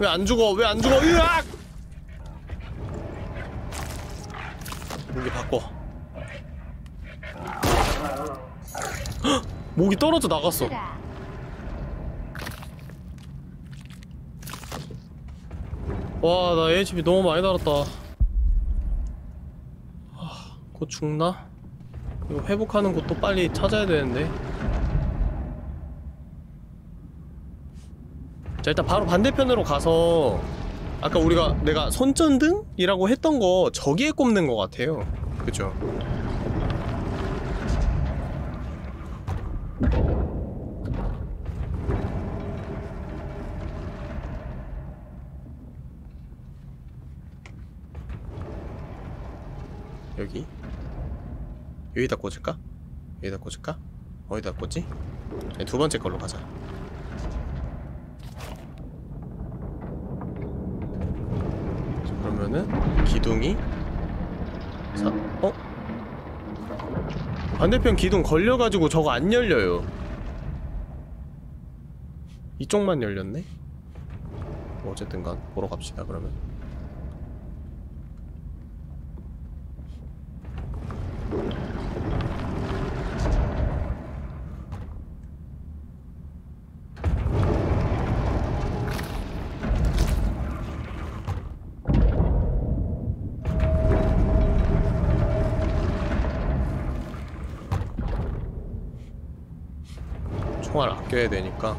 [SPEAKER 2] 왜 안 죽어? 왜 안 죽어? 으악! 무기 바꿔. 헉! 목이 떨어져 나갔어.
[SPEAKER 1] 쓰라.
[SPEAKER 2] 와, 나 HP 너무 많이 달았다. 아, 곧 죽나? 이거 회복하는 곳도 빨리 찾아야 되는데. 자, 일단 바로 반대편으로 가서 아까 우리가 내가 손전등이라고 했던 거 저기에 꼽는 것 같아요. 그죠? 여기 여기다 꽂을까? 여기다 꽂을까? 어디다 꽂지? 두 번째 걸로 가자 자, 그러면은 기둥이 사, 어? 반대편 기둥 걸려가지고 저거 안 열려요 이쪽만 열렸네? 뭐 어쨌든간 보러 갑시다 그러면 총알 아껴야 되니까.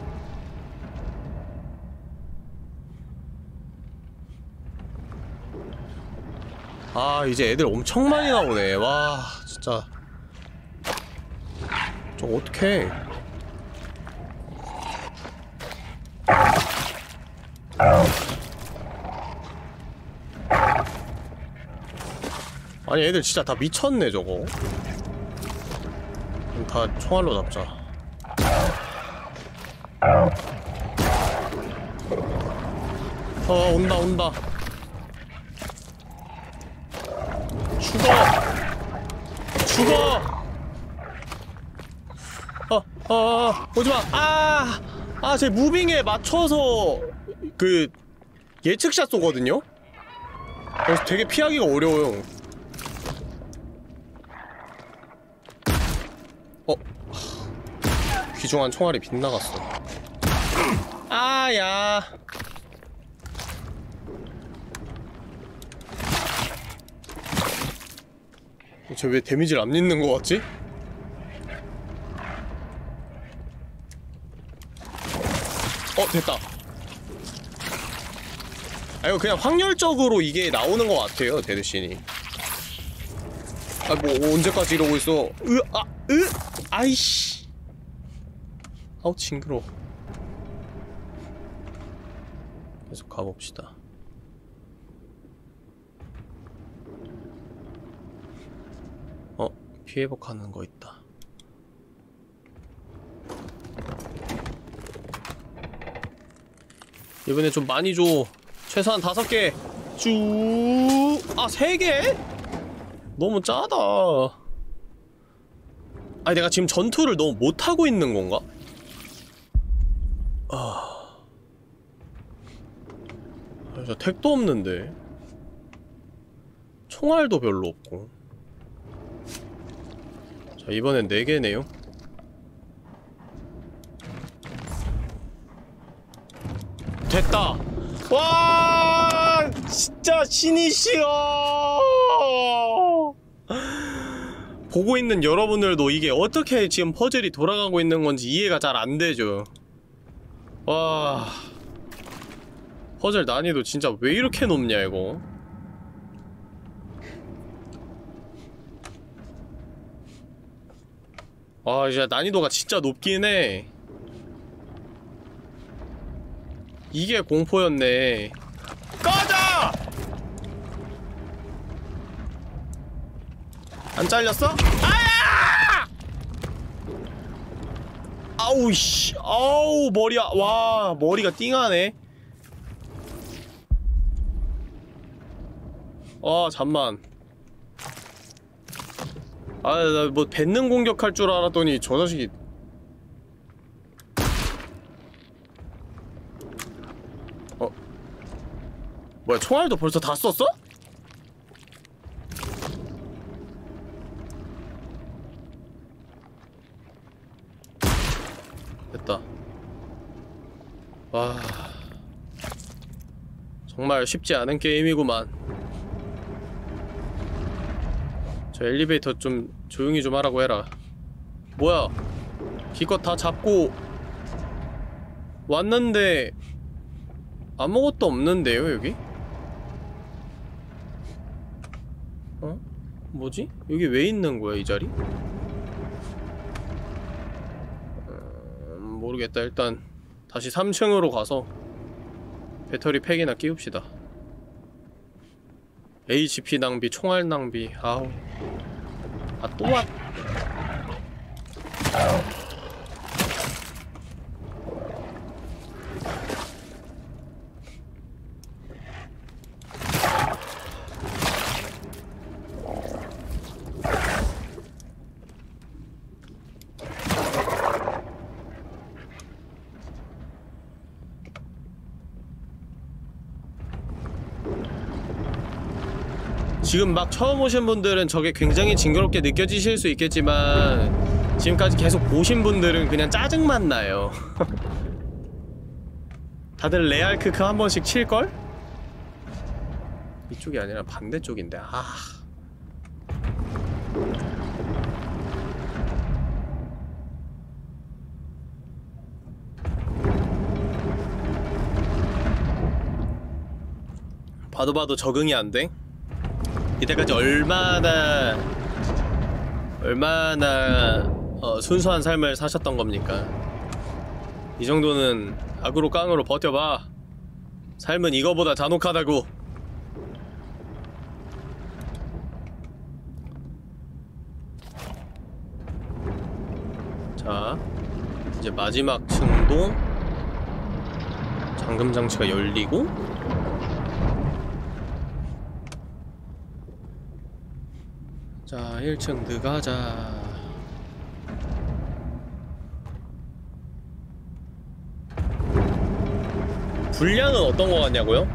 [SPEAKER 2] 아 이제 애들 엄청 많이 나오네. 와 진짜. 저거 어떡해. 아니 애들 진짜 다 미쳤네 저거. 다 총알로 잡자 어 온다 온다. 죽어. 죽어. 어 어 어, 오지마. 아아제 무빙에 맞춰서 그 예측샷 쏘거든요? 그래서 되게 피하기가 어려워요. 어. 귀중한 총알이 빗나갔어. 아야 쟤왜 데미지를 안 입는 거 같지? 어 됐다. 아 이거 그냥 확률적으로 이게 나오는 것 같아요 데드신이. 아 뭐 언제까지 이러고 있어? 으아 으 아이씨. 아우 징그러 계속 가봅시다 어 피해복하는 거 있다 이번에 좀 많이 줘 최소한 다섯 개 쭉... 아, 세 개? 너무 짜다. 아니, 내가 지금 전투를 너무 못하고 있는 건가? 아... 아, 저 택도 없는데. 총알도 별로 없고. 자, 이번엔 네 개네요. 됐다! 와 진짜 신이시여 보고 있는 여러분들도 이게 어떻게 지금 퍼즐이 돌아가고 있는 건지 이해가 잘 안 되죠 와 퍼즐 난이도 진짜 왜 이렇게 높냐 이거 와 진짜 난이도가 진짜 높긴 해 이게 공포였네 꺼져! 안 잘렸어? 아야! 아우 씨 아우 머리야 와 머리가 띵하네 아 잠만 아 나 뭐 뱉는 공격할 줄 알았더니 저 자식이 뭐야 총알도 벌써 다 썼어? 됐다. 와. 정말 쉽지 않은 게임이구만. 저 엘리베이터 좀 조용히 좀 하라고 해라 뭐야 기껏 다 잡고 왔는데 아무것도 없는데요 여기? 어? 뭐지? 여기 왜 있는 거야 이 자리? 음, 모르겠다 일단 다시 3층으로 가서 배터리 팩이나 끼웁시다 HP 낭비, 총알 낭비 아우 아또 지금 막 처음 오신 분들은 저게 굉장히 징그럽게 느껴지실 수 있겠지만 지금까지 계속 보신 분들은 그냥 짜증만 나요 다들 레알 크크 한 번씩 칠걸? 이쪽이 아니라 반대쪽인데 아 봐도 봐도 적응이 안 돼? 이때까지 얼마나 얼마나 어, 순수한 삶을 사셨던 겁니까? 이 정도는 악으로 깡으로 버텨봐. 삶은 이거보다 잔혹하다고. 자, 이제 마지막 층도 잠금 장치가 열리고 자, 1층 들어가자. 분량은 어떤 거 같냐고요?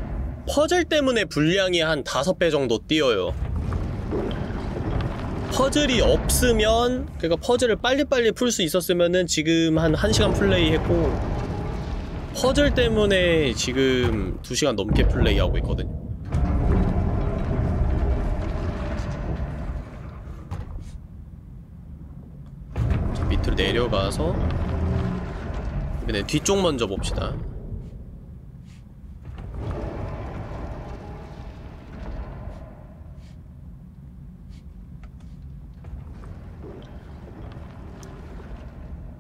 [SPEAKER 2] 퍼즐 때문에 분량이 한 5배 정도 뛰어요. 퍼즐이 없으면, 그러니까 퍼즐을 빨리빨리 풀 수 있었으면은 지금 한 1시간 플레이 했고, 퍼즐 때문에 지금 2시간 넘게 플레이하고 있거든요. 밑으로 내려가서 이번엔 뒤쪽 먼저 봅시다.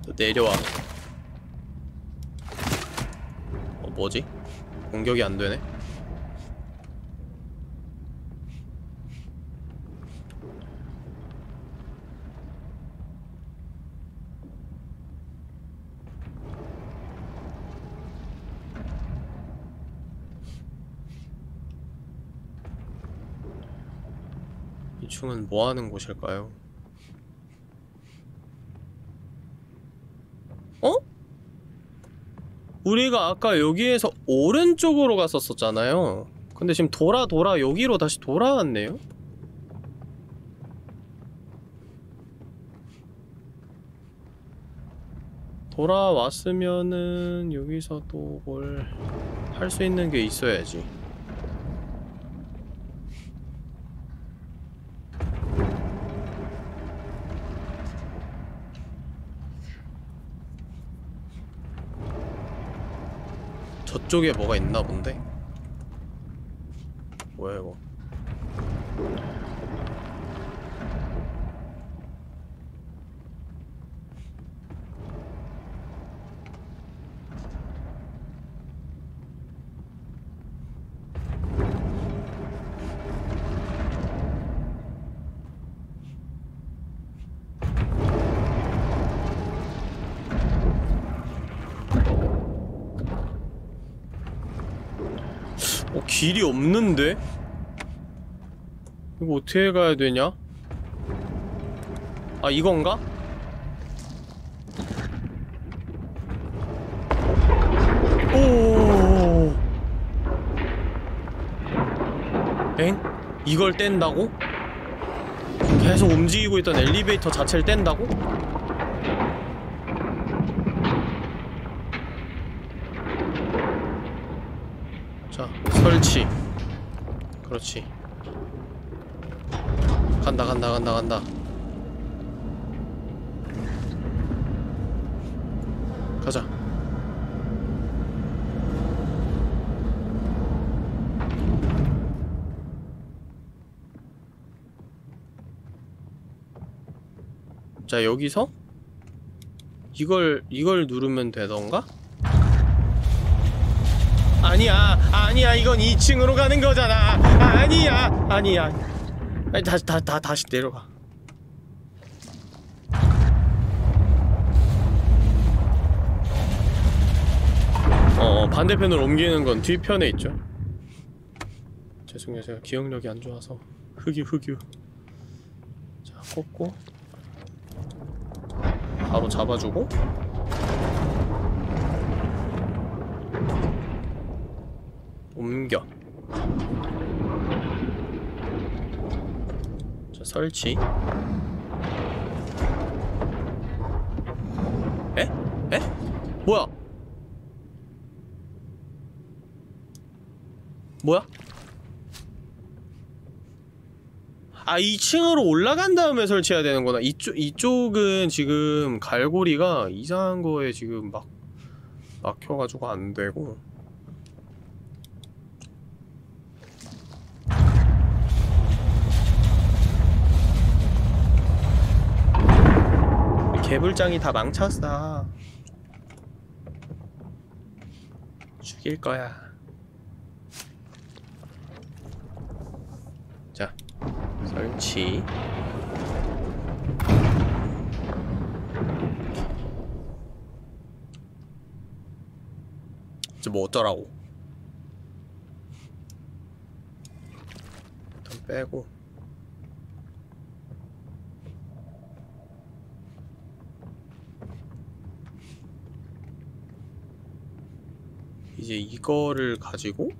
[SPEAKER 2] 또 내려와. 어, 뭐지? 공격이 안 되네. 이 층은 뭐 하는 곳일까요? 어? 우리가 아까 여기에서 오른쪽으로 갔었었잖아요. 근데 지금 돌아 돌아 여기로 다시 돌아왔네요. 돌아왔으면은 여기서 또 뭘 할 수 있는 게 있어야지. 저쪽에 뭐가 있나 본데? 뭐야 이거? 어, 길이 없는데? 이거 어떻게 가야 되냐? 아, 이건가? 오. 엥? 이걸 뗀다고? 계속 움직이고 있던 엘리베이터 자체를 뗀다고? 자, 설치. 그렇지. 간다, 간다, 간다, 간다. 가자. 자, 여기서 이걸 이걸 누르면 되던가? 아니야, 아니야, 이건 2층으로 가는 거잖아. 아니야, 아니야. 아니, 다시, 다, 다, 다시 내려가. 어, 반대편으로 옮기는 건 뒤편에 있죠. 죄송해요, 제가 기억력이 안 좋아서. 흑유, 흑유. 자, 꽂고. 바로 잡아주고. 옮겨. 자, 설치. 에? 에? 뭐야? 뭐야? 아 2층으로 올라간 다음에 설치해야 되는구나 이쪽, 이쪽은 지금 갈고리가 이상한 거에 지금 막 막혀가지고 안 되고 개불장이 다 망쳤어. 죽일 거야. 자 설치. 이제 뭐 어쩌라고? 일단 빼고 이제 이거를 가지고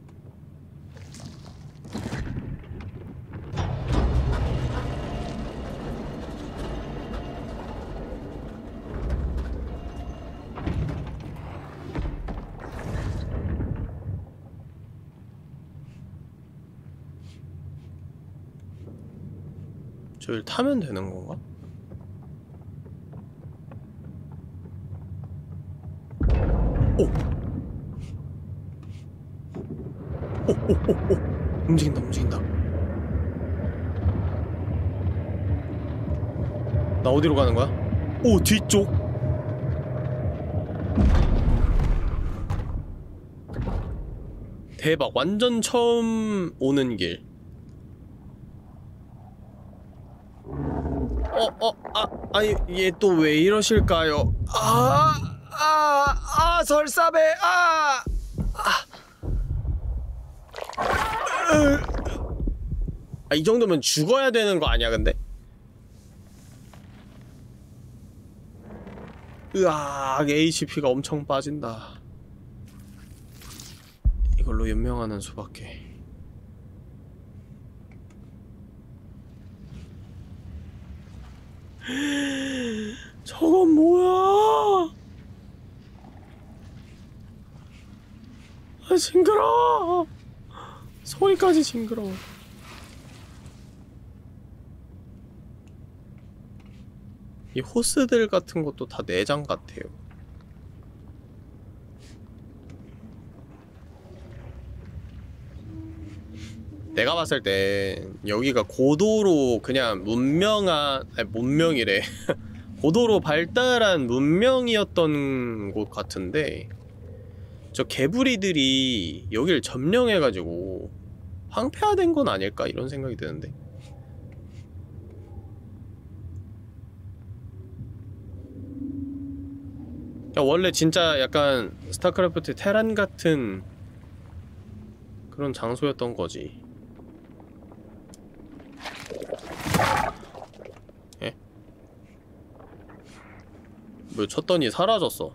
[SPEAKER 2] 저를 타면 되는 건가? 오! 오, 오, 오, 오. 움직인다, 움직인다. 나 어디로 가는 거야? 오, 뒤쪽. 대박, 완전 처음 오는 길. 어, 어, 아, 아니, 얘 또 왜 이러실까요? 아, 아, 아, 설사배, 아, 아, 이 정도면 죽어야 되는 거 아니야, 근데? 으악, HP가 엄청 빠진다. 이걸로 연명하는 수밖에. 저건 뭐야? 아, 징그러. 소리까지 징그러워. 이 호스들 같은 것도 다 내장 같아요. 내가 봤을 때 여기가 고도로 그냥 문명한 아니 문명이래 고도로 발달한 문명이었던 곳 같은데 저 개구리들이 여길 점령해가지고 황폐화된 건 아닐까 이런 생각이 드는데. 야, 원래 진짜 약간 스타크래프트 테란 같은 그런 장소였던 거지. 예? 뭐 쳤더니 사라졌어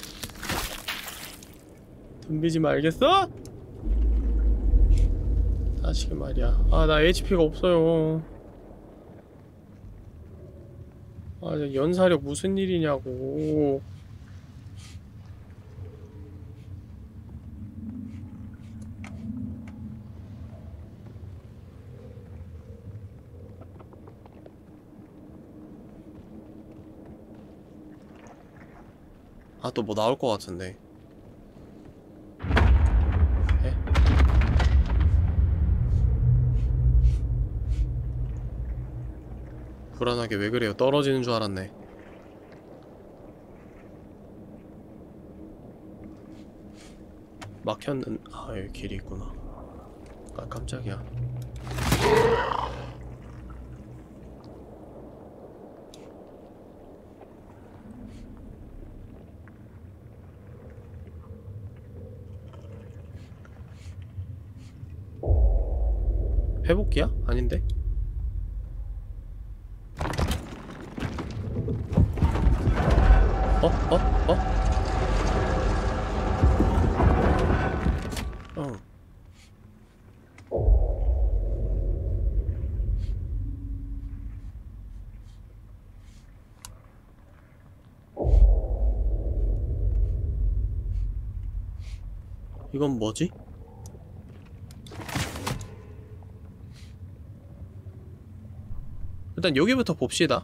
[SPEAKER 2] 덤비지 말겠어? 다시 말이야. 아 나 HP가 없어요. 아 연사력 무슨 일이냐고. 아 또 뭐 나올 것 같은데. 불안하게 왜 그래요 떨어지는 줄 알았네 막혔는.. 아 여기 길이 있구나 아 깜짝이야 회복기야? 아닌데? 어? 어? 어? 어. 이건 뭐지? 일단 여기부터 봅시다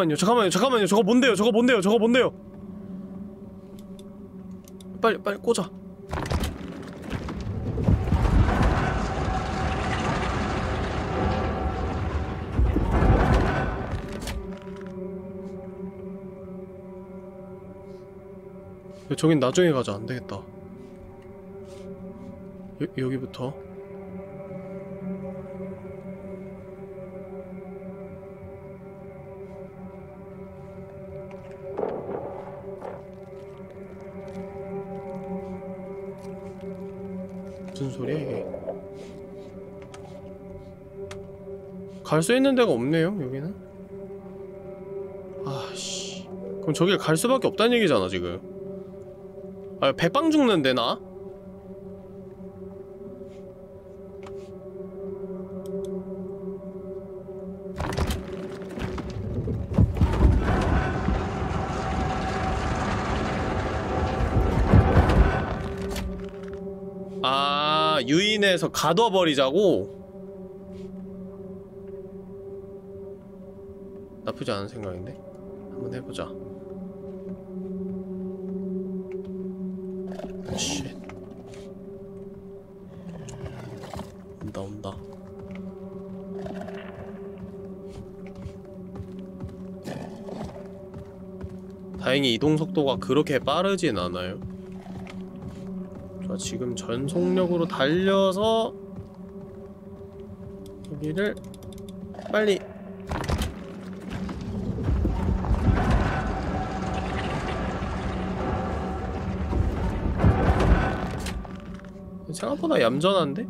[SPEAKER 2] 잠깐만요 잠깐만요 잠깐만요. 저거 뭔데요? 저거 뭔데요? 저거 뭔데요? 빨리 빨리 꽂아. 저긴 나중에 가자. 안되겠다. 여, 여기부터? 갈 수 있는 데가 없네요 여기는 아씨 그럼 저길 갈 수밖에 없다는 얘기잖아 지금 아 배빵 죽는데 나? 아 유인해서 가둬버리자고? 나쁘지 않은 생각인데? 한번 해보자. 아, 쉣 온다 온다. 다행히 이동 속도가 그렇게 빠르진 않아요. 자 지금 전속력으로 달려서 여기를 빨리 생각보다 얌전한데?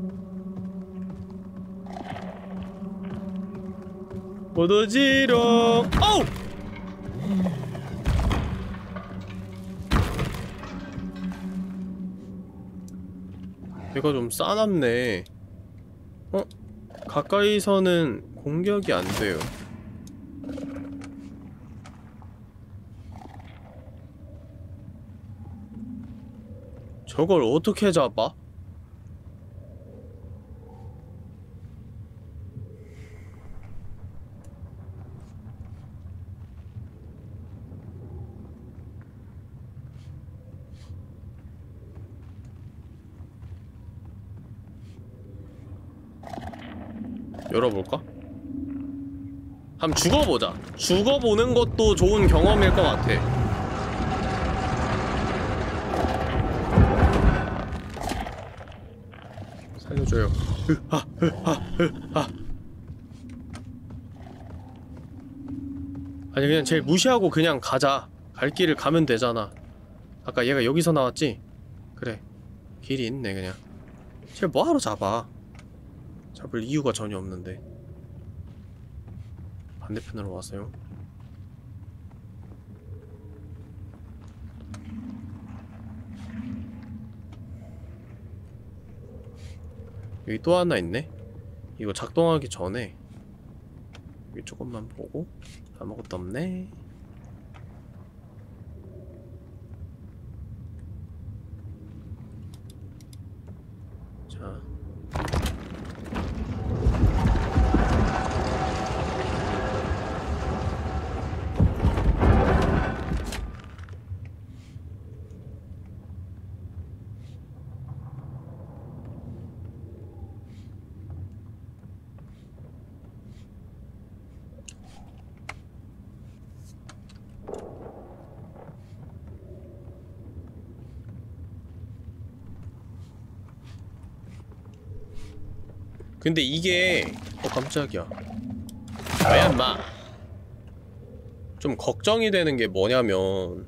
[SPEAKER 2] 오도지롱 어우! 내가 좀 싸납네 어? 가까이서는 공격이 안 돼요 저걸 어떻게 잡아? 한번 죽어보자. 죽어보는 것도 좋은 경험일 것 같아. 살려줘요. 아니 그냥 제일 무시하고 그냥 가자. 갈 길을 가면 되잖아. 아까 얘가 여기서 나왔지? 그래. 길이 있네 그냥. 쟤 뭐하러 잡아? 잡을 이유가 전혀 없는데 반대편으로 왔어요. 여기 또 하나 있네? 이거 작동하기 전에 여기 조금만 보고 아무것도 없네 자 근데 이게 어 깜짝이야. 뭐야 인마. 좀 걱정이 되는 게 뭐냐면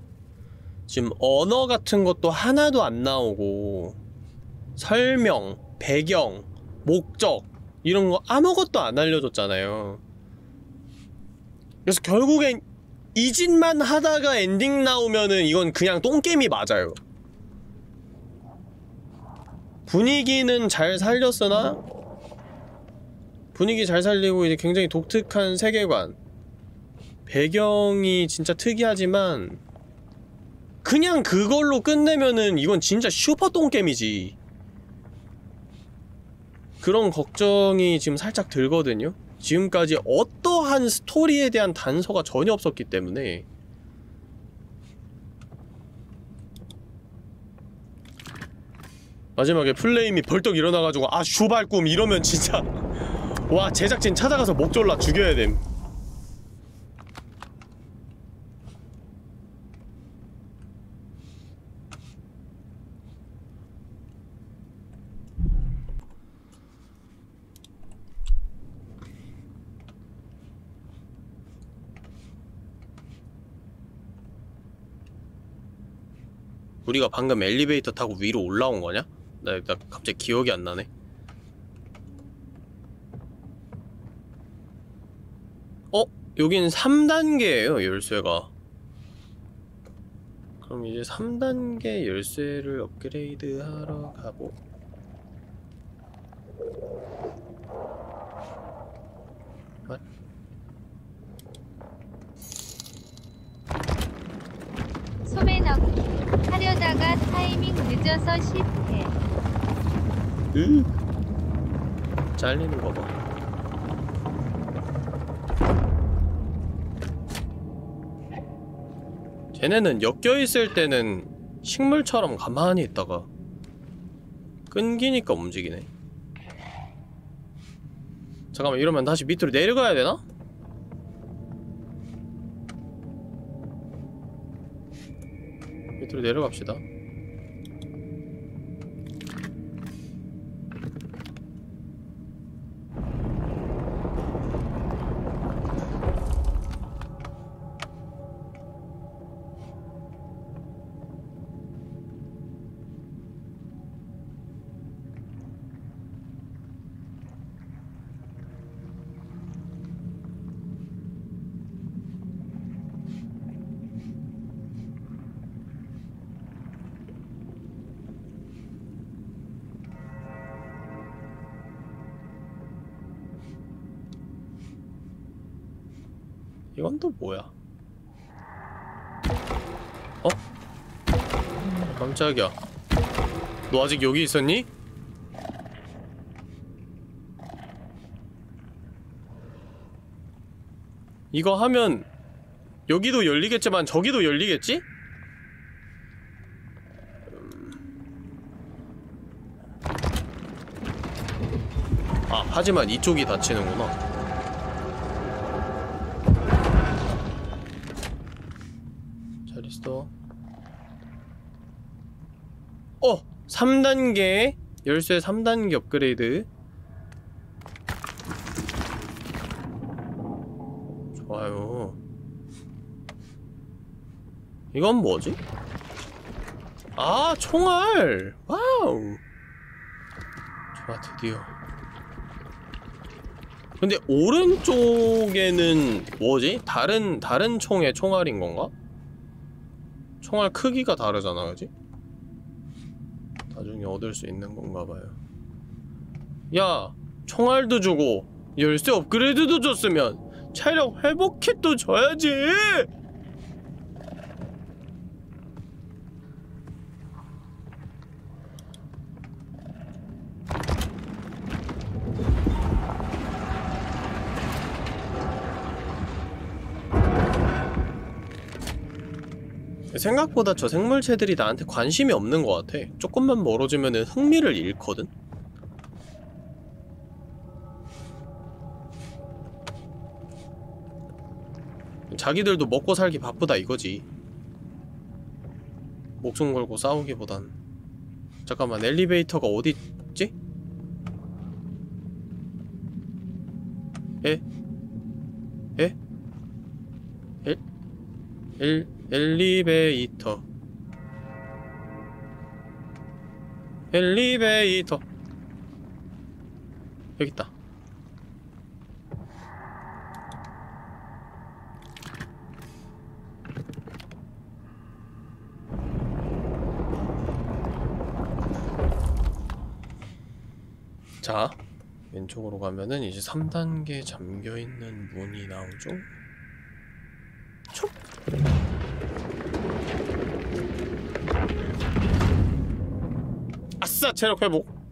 [SPEAKER 2] 지금 언어 같은 것도 하나도 안 나오고 설명, 배경, 목적 이런 거 아무것도 안 알려줬잖아요. 그래서 결국엔 이 짓만 하다가 엔딩 나오면은 이건 그냥 똥게임이 맞아요. 분위기는 잘 살렸으나 분위기 잘 살리고 이제 굉장히 독특한 세계관. 배경이 진짜 특이하지만 그냥 그걸로 끝내면은 이건 진짜 슈퍼 똥겜이지. 그런 걱정이 지금 살짝 들거든요. 지금까지 어떠한 스토리에 대한 단서가 전혀 없었기 때문에. 마지막에 플레임이 벌떡 일어나가지고 아 슈발꿈 이러면 진짜 와 제작진 찾아가서 목 졸라 죽여야 됨 우리가 방금 엘리베이터 타고 위로 올라온 거냐? 나, 나 갑자기 기억이 안 나네. 어? 여긴 3단계예요, 열쇠가. 그럼 이제 3단계 열쇠를 업그레이드 하러 가보. what?
[SPEAKER 1] 소매 넣기 하려다가 타이밍 늦어서 실패.
[SPEAKER 2] 으 잘리는 거 봐. 쟤네는 엮여 있을 때는 식물처럼 가만히 있다가 끊기니까 움직이네. 잠깐만 이러면 다시 밑으로 내려가야 되나? 밑으로 내려갑시다. 뭐야? 어? 깜짝이야. 너 아직 여기 있었니? 이거 하면 여기도 열리겠지만 저기도 열리겠지? 음. 아 하지만 이쪽이 다치는구나 잘 있어 어! 3단계 열쇠 3단계 업그레이드 좋아요 이건 뭐지? 아 총알 와우 좋아 드디어 근데 오른쪽에는 뭐지? 다른 다른 총의 총알인 건가? 총알 크기가 다르잖아 그지? 나중에 얻을 수 있는 건가 봐요 야 총알도 주고 열쇠 업그레이드도 줬으면 체력 회복 킷도 줘야지 생각보다 저 생물체들이 나한테 관심이 없는 것 같아. 조금만 멀어지면 은 흥미를 잃거든. 자기들도 먹고 살기 바쁘다 이거지. 목숨 걸고 싸우기보단. 잠깐만 엘리베이터가 어디 있지? 에? 에? 엘? 엘? 엘리베이터. 엘리베이터. 여기 있다. 자 왼쪽으로 가면은 이제 3단계 잠겨있는 문이 나오죠 촉 아싸 체력 회복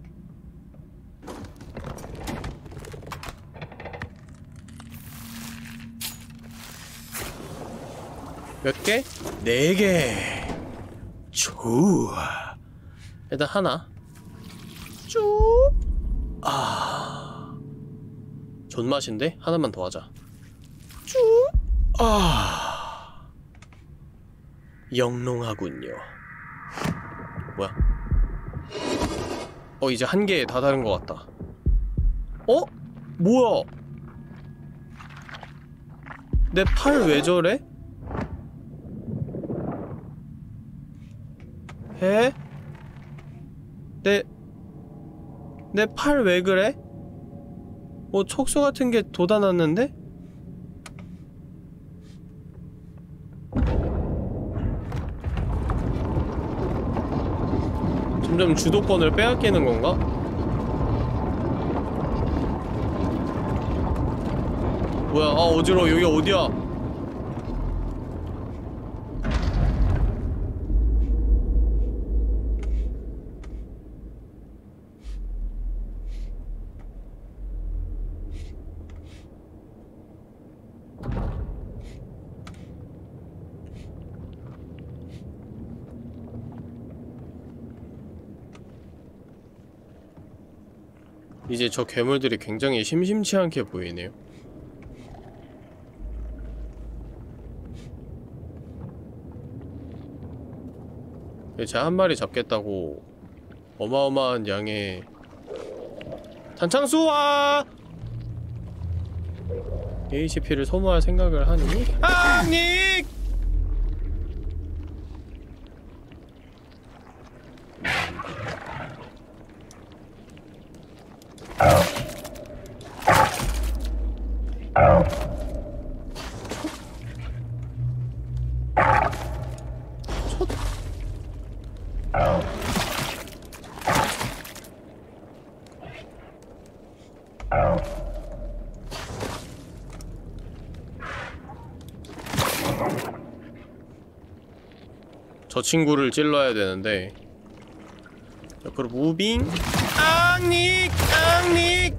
[SPEAKER 2] 몇 개? 네 개. 좋아. 일단 하나. 쭉. 아. 존맛인데 하나만 더 하자. 쭉. 아. 영롱하군요. 뭐야? 어 이제 한 개에 다 다른 것 같다 어? 뭐야 내 팔 왜 저래? 에? 내... 내 팔 왜 그래? 뭐 촉수 같은 게 돋아났는데? 점점 주도권을 빼앗기는 건가? 뭐야 아 어지러워 여기 어디야 이제 저 괴물들이 굉장히 심심치 않게 보이네요. 제가 한 마리 잡겠다고 어마어마한 양의 단창수와 HP를 소모할 생각을 하니 아닉! 저 친구를 찔러야 되는데. 옆으로 무빙. 앙 닉!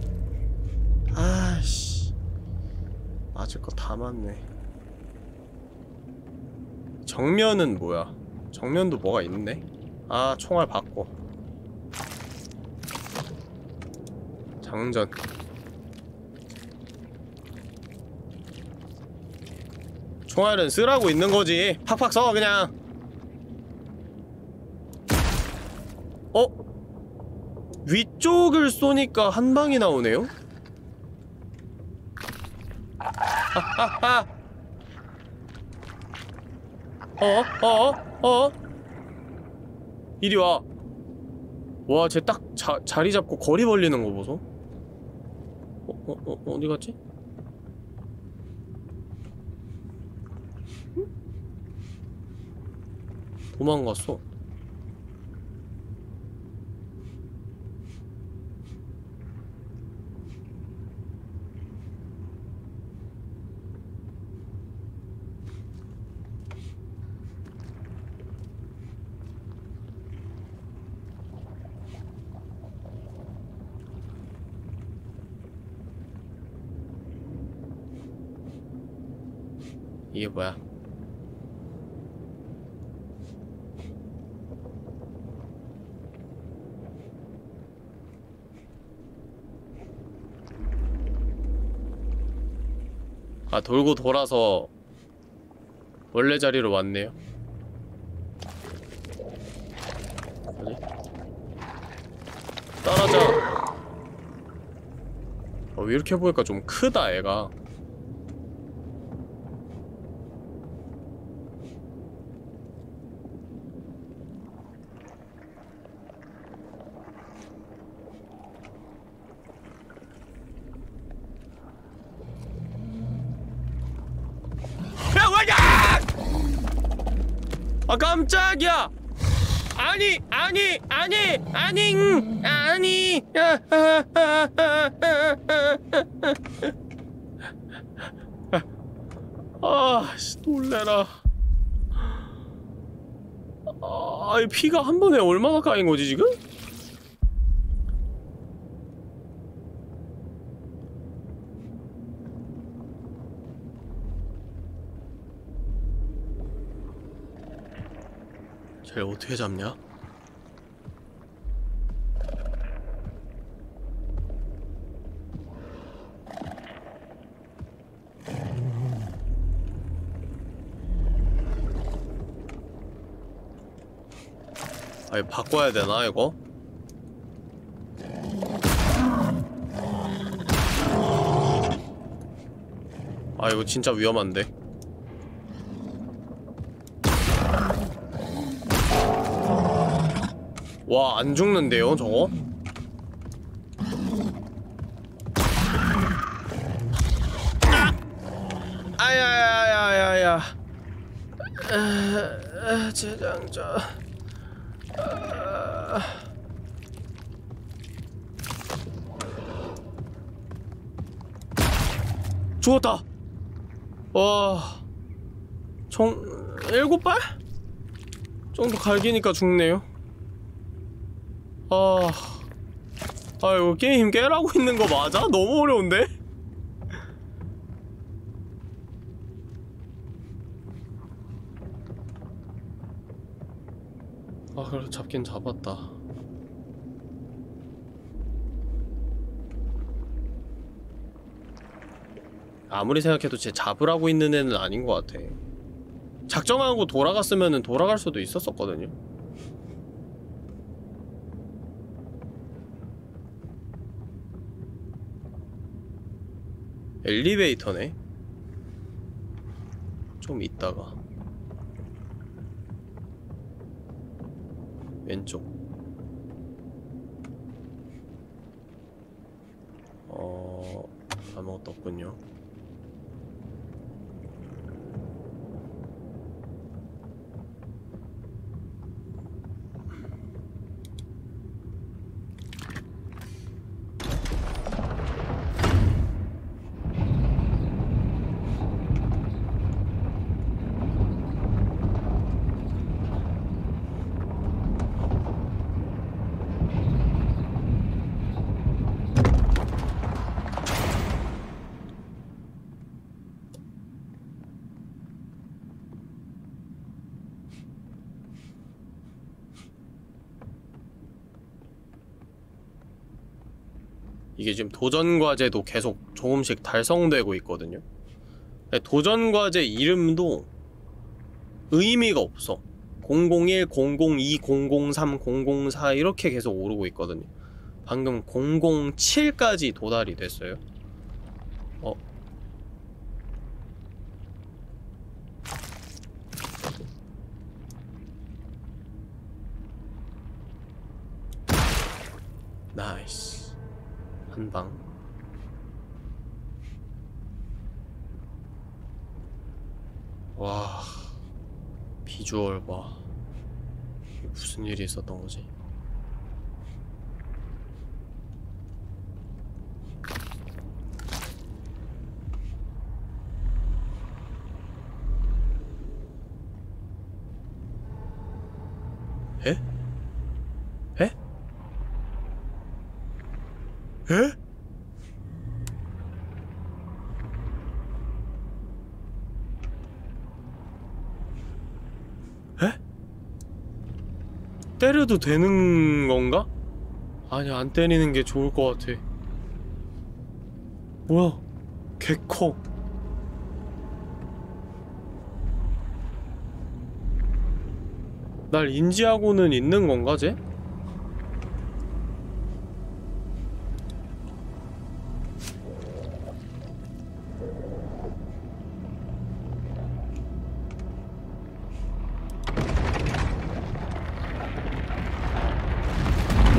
[SPEAKER 2] 아씨. 맞을 거 다 맞네. 정면은 뭐야? 정면도 뭐가 있네? 아 총알 받고. 장전. 총알은 쓰라고 있는 거지. 팍팍 써 그냥. 어? 위쪽을 쏘니까 한 방이 나오네요? 하하하 어? 어? 어? 이리 와. 와, 쟤 딱 자리 잡고 거리 벌리는 거 보소. 어, 어, 어, 어디 갔지? 응? 도망갔어. 이게 뭐야? 아 돌고 돌아서 원래 자리로 왔네요. 어디? 떨어져. 어, 이렇게 보니까 좀 크다 애가. 야 뭐야! 아 깜짝이야! 아니 아니 아니 아니 응, 아니 아, 아, 아, 아, 아, 아, 아씨 놀래라 아, 이 피가 한 번에 얼마나 까인 거지 지금? 쟤를 어떻게 잡냐? 아 이거 바꿔야 되나 이거? 아 이거 진짜 위험한데 와, 안 죽는데요, 저거? 아! 아야야야야야. 아, 재장전. 아. 죽었다. 와. 총 일곱 발 정도 갈기니까 죽네요. 아, 아 이거 게임 깨라고 있는 거 맞아? 너무 어려운데? 아 그래 잡긴 잡았다. 아무리 생각해도 쟤 잡으라고 있는 애는 아닌 것 같아. 작정하고 돌아갔으면 돌아갈 수도 있었었거든요. 엘리베이터네? 좀 있다가. 왼쪽. 어... 아무것도 없군요 이게 지금 도전 과제도 계속 조금씩 달성되고 있거든요. 근데 도전 과제 이름도 의미가 없어. 001, 002, 003, 004 이렇게 계속 오르고 있거든요. 방금 007까지 도달이 됐어요. 어? 나이스. 한 방. 와. 비주얼 봐. 무슨 일이 있었던 거지? 에? 에? 에? 에? 때려도 되는 건가? 아니 안 때리는 게 좋을 것 같아 뭐야 개커 날 인지하고는 있는 건가 쟤?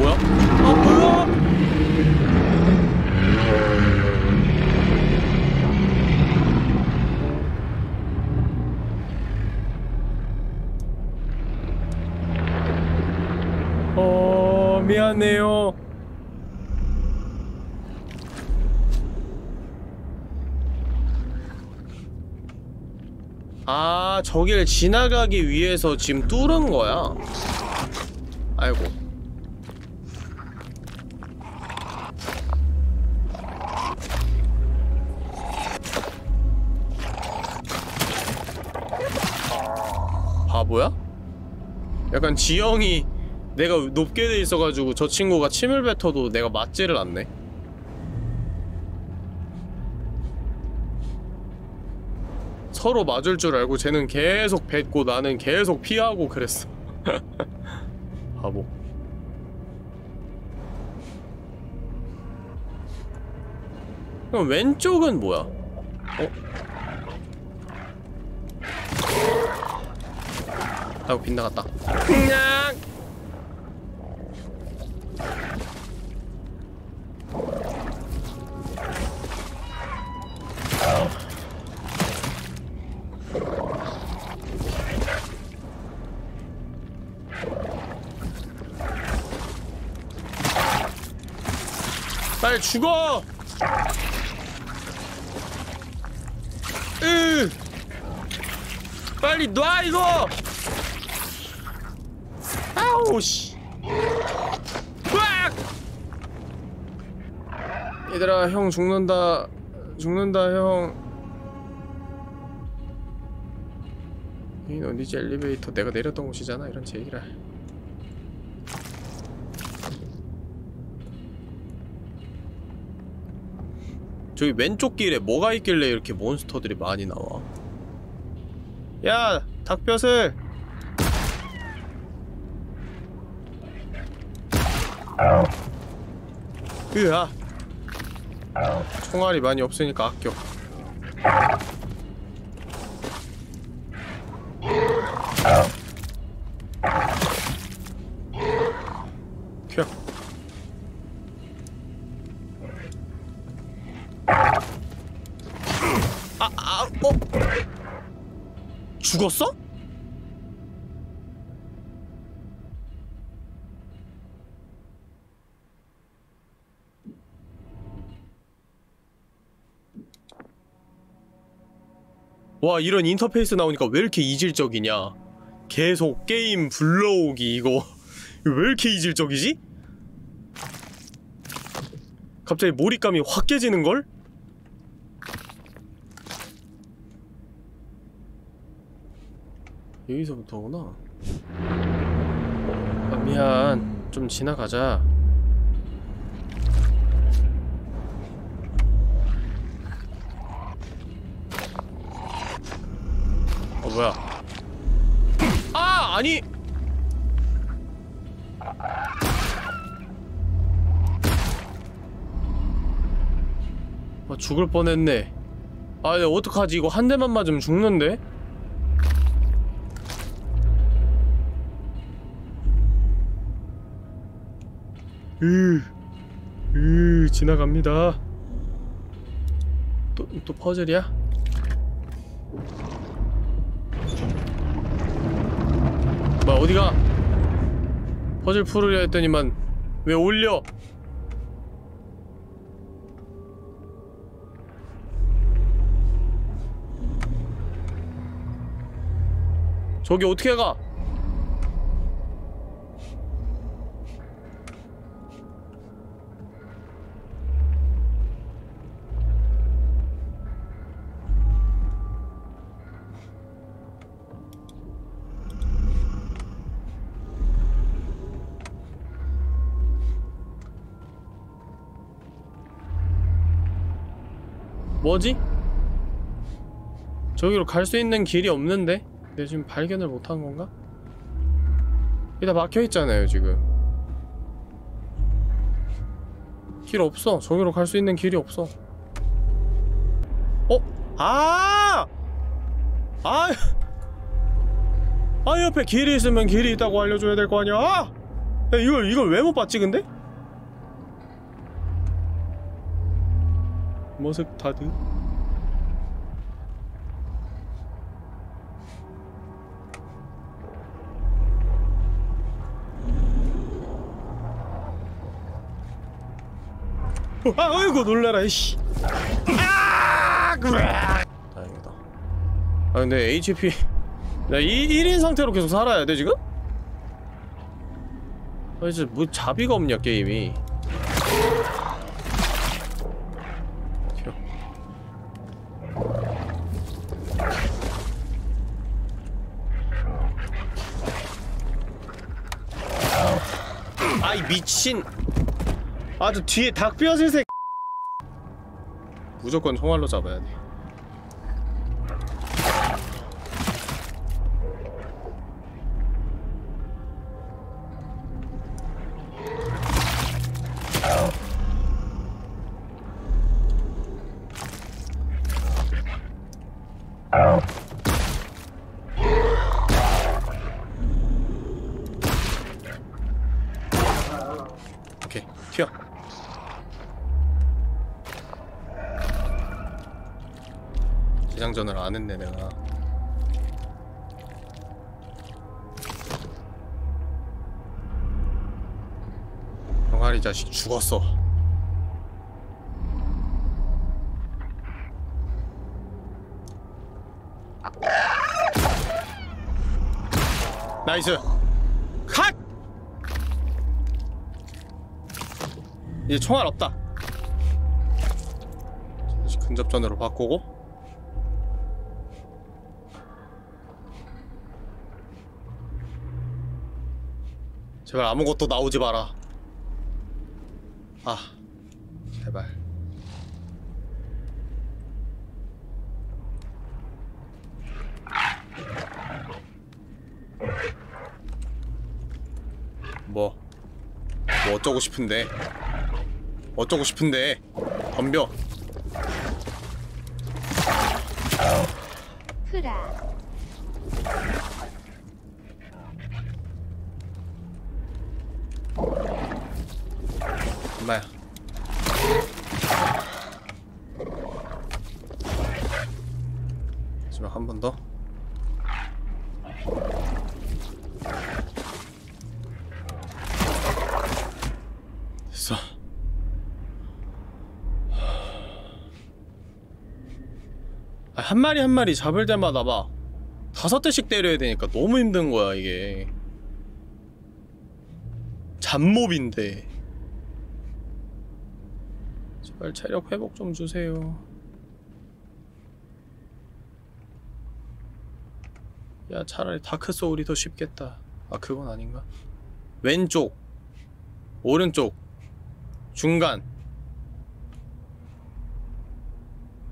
[SPEAKER 2] 뭐야? 아 뭐야? 어 미안해요. 아 저길 지나가기 위해서 지금 뚫은 거야. 아이고. 바보야? 약간 지형이 내가 높게 돼 있어가지고 저 친구가 침을 뱉어도 내가 맞지를 않네. 서로 맞을 줄 알고 쟤는 계속 뱉고 나는 계속 피하고 그랬어. 바보. 그럼 왼쪽은 뭐야? 어? 아이고 빗나갔다. 죽어! 으! 빨리 놔 이거! 아우 씨. 으악! 얘들아 형 죽는다. 죽는다 형. 여긴 어디지 엘리베이터 내가 내렸던 곳이잖아 이런 제기라. 저기 왼쪽 길에 뭐가 있길래 이렇게 몬스터들이 많이 나와? 야, 닭뼈슬! 으아! 총알이 많이 없으니까 아껴. 와 이런 인터페이스 나오니까 왜 이렇게 이질적이냐? 계속 게임 불러오기 이거. 왜 이렇게 이질적이지? 갑자기 몰입감이 확 깨지는걸? 여기서부터구나. 아 미안. 좀 지나가자 뭐야? 아 아니. 아 죽을 뻔했네. 아 근데 어떡하지? 이거 한 대만 맞으면 죽는데? 으, 으, 지나갑니다. 또, 또 퍼즐이야? 뭐야, 어디가? 퍼즐 풀으려 했더니만, 왜 올려? 저기 어떻게 가? 뭐지? 저기로 갈 수 있는 길이 없는데? 내가 지금 발견을 못한 건가? 여기 다 막혀있잖아요 지금 길 없어 저기로 갈 수 있는 길이 없어 어? 아! 아! 아 옆에 길이 있으면 길이 있다고 알려줘야 될 거 아니야 아! 야, 이걸 이걸 왜 못 봤지 근데? 머스타드 아, 아이고 놀래라 이씨. 아. 다행이다. 아 근데 HP 나 이, 1인 상태로 계속 살아야 돼 지금? 아 이제 뭐 자비가 없냐 게임이. 미친. 아주 뒤에 닭뼈질 새 무조건 총알로 잡아야 돼오 튀어. 재장전을 안 했네 내가. 병아리 자식 죽었어. 나이스 이제 총알 없다 근접전으로 바꾸고 제발 아무것도 나오지 마라. 아, 제발. 뭐? 뭐 어쩌고 싶은데? 어쩌고 싶은데? 덤벼.
[SPEAKER 1] 크라.
[SPEAKER 2] 엄마야. 마지막 한 번 더. 됐어. 아, 한 마리 한 마리 잡을 때마다 막 다섯 대씩 때려야 되니까 너무 힘든 거야 이게. 잡몹인데. 제발 체력 회복 좀 주세요. 야 차라리 다크 소울이 더 쉽겠다. 아 그건 아닌가? 왼쪽, 오른쪽, 중간.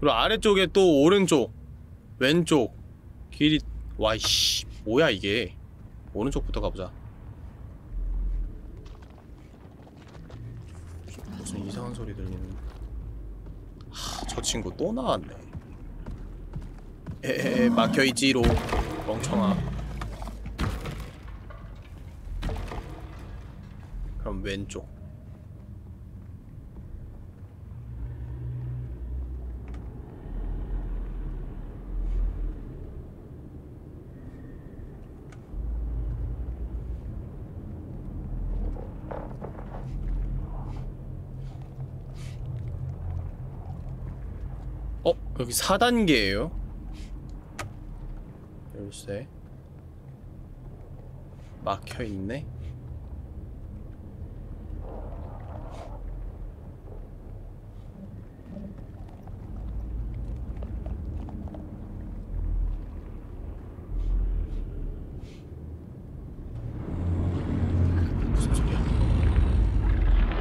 [SPEAKER 2] 그리고 아래쪽에 또 오른쪽, 왼쪽. 길이 와이씨 뭐야 이게. 오른쪽부터 가보자. 무슨 이상한 소리 들리는. 하, 저 친구 또 나왔네. 에에 막혀있지로. 멍청아. 그럼 왼쪽 어? 여기 4단계예요? 열쇠 막혀있네?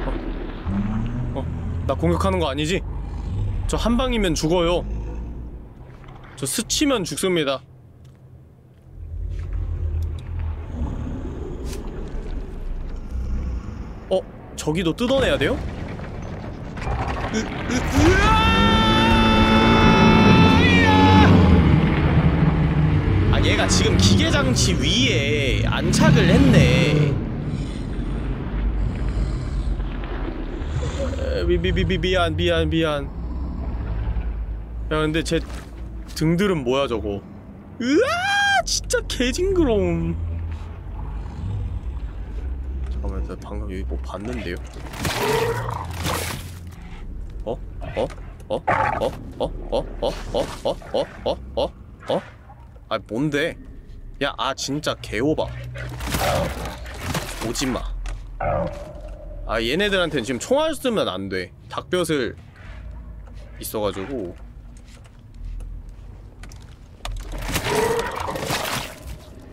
[SPEAKER 2] 어? 어? 나 공격하는 거 아니지? 저 한 방이면 죽어요. 저 스치면 죽습니다. 어? 저기도 뜯어내야 돼요? 으, 으! 아 얘가 지금 기계장치 위에 안착을 했네. 에, 미, 미, 미, 미, 미안 미안 미안 야 근데 제 등들은 뭐야 저거 으아 진짜 개징그러움 잠깐만 나 방금 여기 뭐 봤는데요 어? 어? 어? 어? 어? 어? 어? 어? 어? 어? 어? 어? 어? 아 뭔데 야 아 진짜 개오바 오지마 아 얘네들한테는 지금 총알 쓰면 안돼 딱 몇 발 있어가지고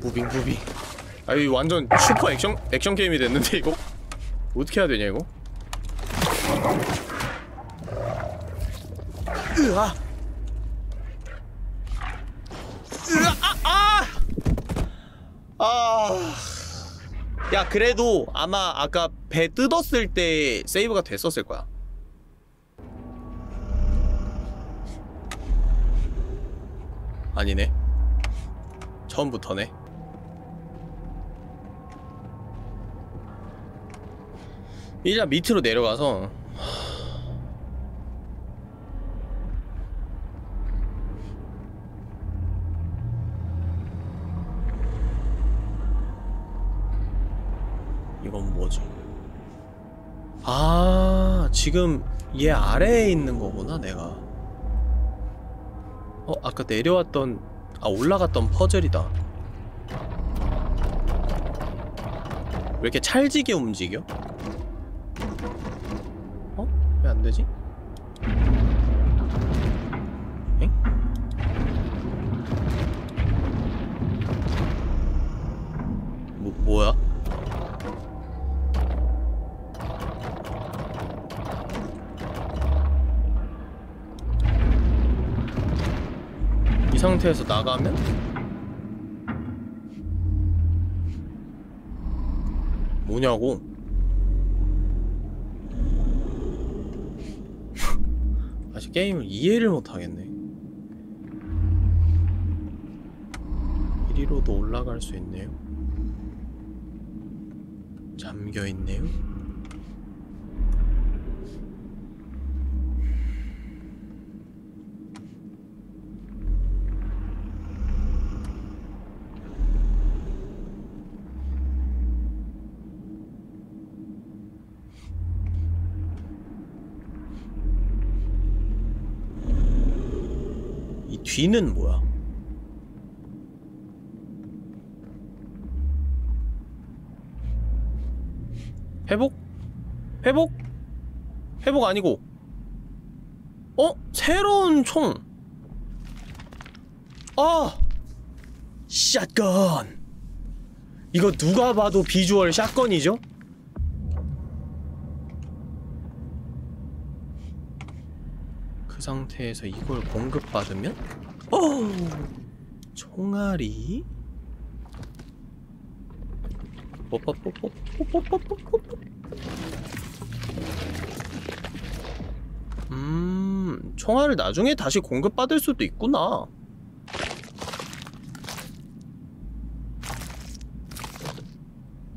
[SPEAKER 2] moving moving. 아 이거 완전 슈퍼 액션 액션 게임이 됐는데 이거? 어떻게 해야 되냐 이거? 으아! 으아! 아! 아! 아! 야 그래도 아마 아까 배 뜯었을 때 세이브가 됐었을 거야. 아니네. 처음부터네 일단 밑으로 내려가서 이건 뭐지? 아, 지금 얘 아래에 있는 거구나, 내가. 어, 아까 내려왔던, 아, 올라갔던 퍼즐이다. 왜 이렇게 찰지게 움직여? 되지? 엥? 뭐, 뭐야? 이 상태에서 나가면 뭐냐고 아직 게임을 이해를 못하겠네. 이리로도 올라갈 수 있네요. 잠겨있네요 이 뒤는 뭐야? 회복? 회복? 회복 아니고 어? 새로운 총 아! 샷건 이거 누가 봐도 비주얼 샷건이죠? 그 상태에서 이걸 공급받으면 오! 총알이? 음... 총알을 나중에 다시 공급받을 수도 있구나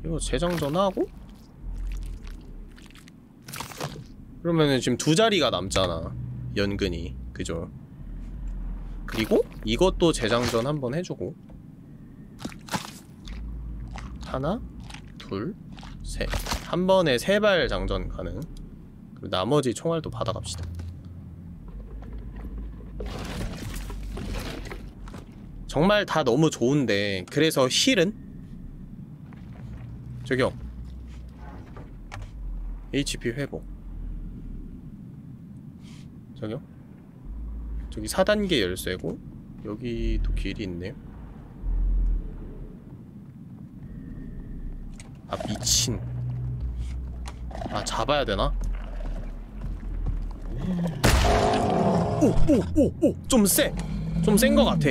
[SPEAKER 2] 이거 재장 전화하고? 그러면은 지금 두 자리가 남잖아 연근이 그죠 그리고 이것도 재장전 한번 해주고. 하나 둘 셋 한 번에 세 발 장전 가능. 그리고 나머지 총알도 받아갑시다. 정말 다 너무 좋은데 그래서 힐은? 저기요. HP 회복. 저기요 저기 4단계 열쇠고 여기도 길이 있네요 아 미친 아 잡아야 되나? 오오오오 좀쎄좀 센 거 같아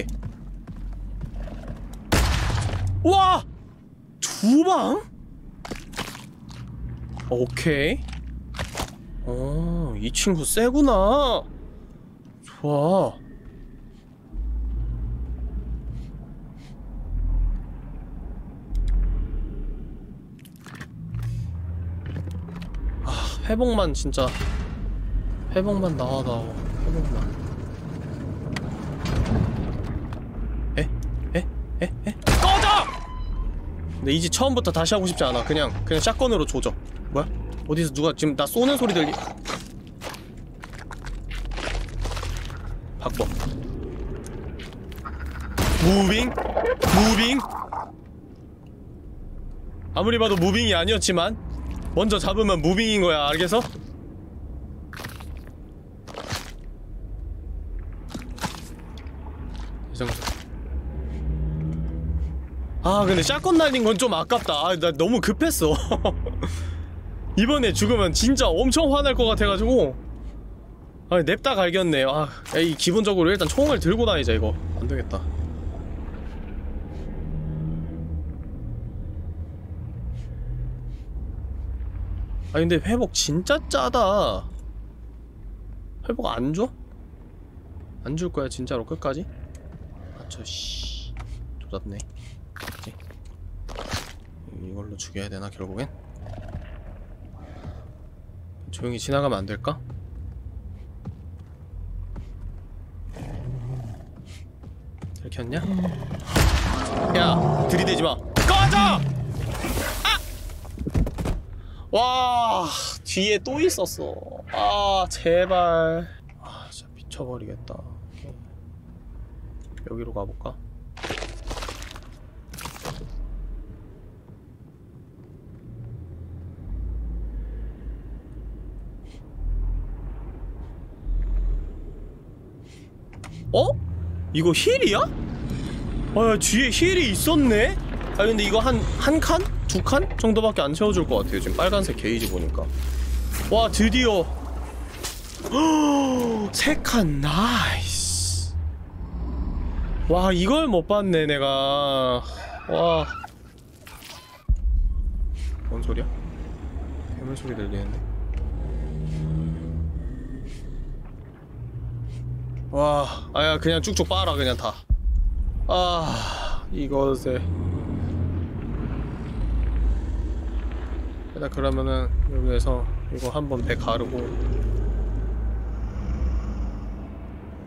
[SPEAKER 2] 와! 두 방? 오케이 어, 이 친구 세구나 좋아 아 회복만 진짜 회복만 나와 나와 회복만 에? 에? 에? 에? 꺼져! 근데 이제 처음부터 다시 하고 싶지 않아 그냥 그냥 shotgun으로 조져 뭐야? 어디서 누가 지금 나 쏘는 소리 들리 바꿔 moving? moving? 아무리 봐도 moving이 아니었지만 먼저 잡으면 moving인 거야 알겠어? 아 근데 샷건 날린 건 좀 아깝다 아, 나 너무 급했어 이번에 죽으면 진짜 엄청 화날 것 같아가지고 아 냅다 갈겼네 아 에이 기본적으로 일단 총을 들고 다니자 이거 안되겠다 아 근데 회복 진짜 짜다 회복 안 줘? 안 줄 거야 진짜로 끝까지? 아저 씨 조졌네 오케이. 이걸로 죽여야 되나 결국엔? 조용히 지나가면 안 될까? 들켰냐? 야 들이대지 마. 꺼져! 아! 와 뒤에 또 있었어. 아 제발. 아 진짜 미쳐버리겠다. 여기로 가볼까? 어? 이거 힐이야? 아 뒤에 힐이 있었네? 아 근데 이거 한, 한 칸? 두 칸? 정도밖에 안 채워줄 것 같아요 지금 빨간색 게이지 보니까 와 드디어 세칸 nice 와 이걸 못 봤네 내가 와 뭔 소리야? 괴물 소리 들리는데 와, 아야 그냥 쭉쭉 빨아 그냥 다. 아, 이것에. 일단 그러면은 여기에서 이거 한번 배 가르고.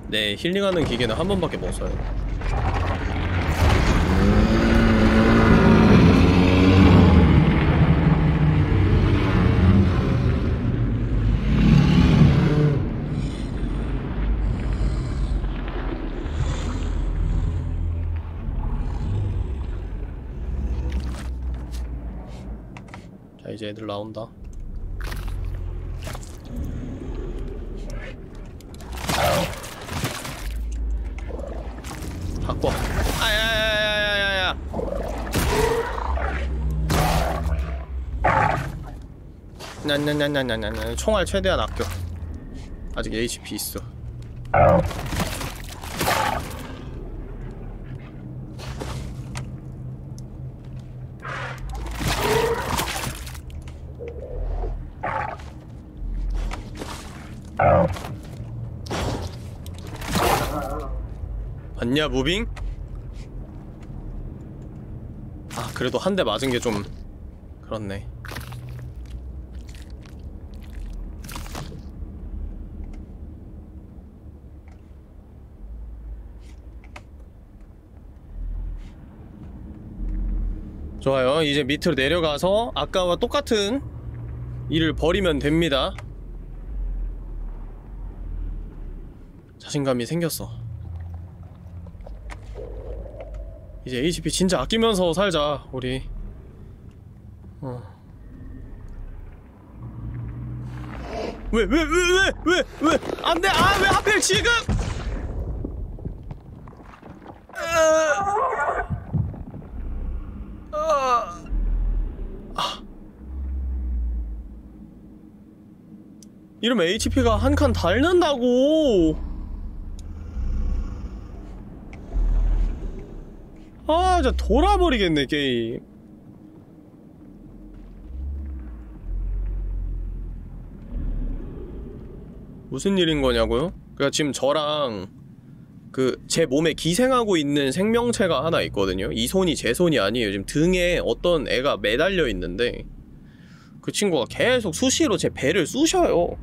[SPEAKER 2] 네, 힐링하는 기계는 한 번밖에 못 써요. 이제 애들 나온다. 바꿔. 아야야야야야야. 나나나나나나 총알 최대한 아껴. 아직 HP 있어 봤냐 무빙? 아 그래도 한 대 맞은 게 좀 그렇네. 좋아요. 이제 밑으로 내려가서 아까와 똑같은 일을 벌이면 됩니다. 자신감이 생겼어 이제 HP 진짜 아끼면서 살자 우리 어. 왜 왜 왜 왜 왜 왜 안 돼 아 왜 하필 지금 아. 아. 이러면 HP가 한 칸 닳는다고 아 진짜 돌아버리겠네 게임. 무슨 일인 거냐고요? 그니까 지금 저랑 그 제 몸에 기생하고 있는 생명체가 하나 있거든요. 이 손이 제 손이 아니에요. 지금 등에 어떤 애가 매달려 있는데 그 친구가 계속 수시로 제 배를 쑤셔요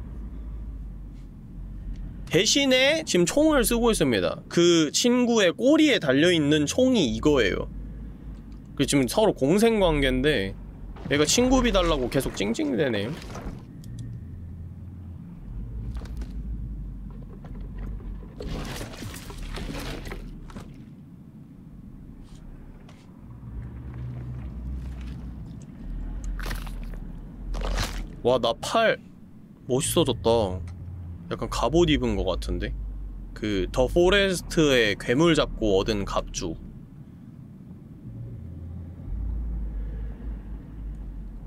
[SPEAKER 2] 대신에 지금 총을 쓰고 있습니다. 그 친구의 꼬리에 달려있는 총이 이거예요. 그 지금 서로 공생 관계인데 얘가 친구비 달라고 계속 찡찡대네. 와 나 팔 멋있어졌다. 약간 갑옷 입은 것 같은데? 그 더 포레스트의 괴물 잡고 얻은 갑주.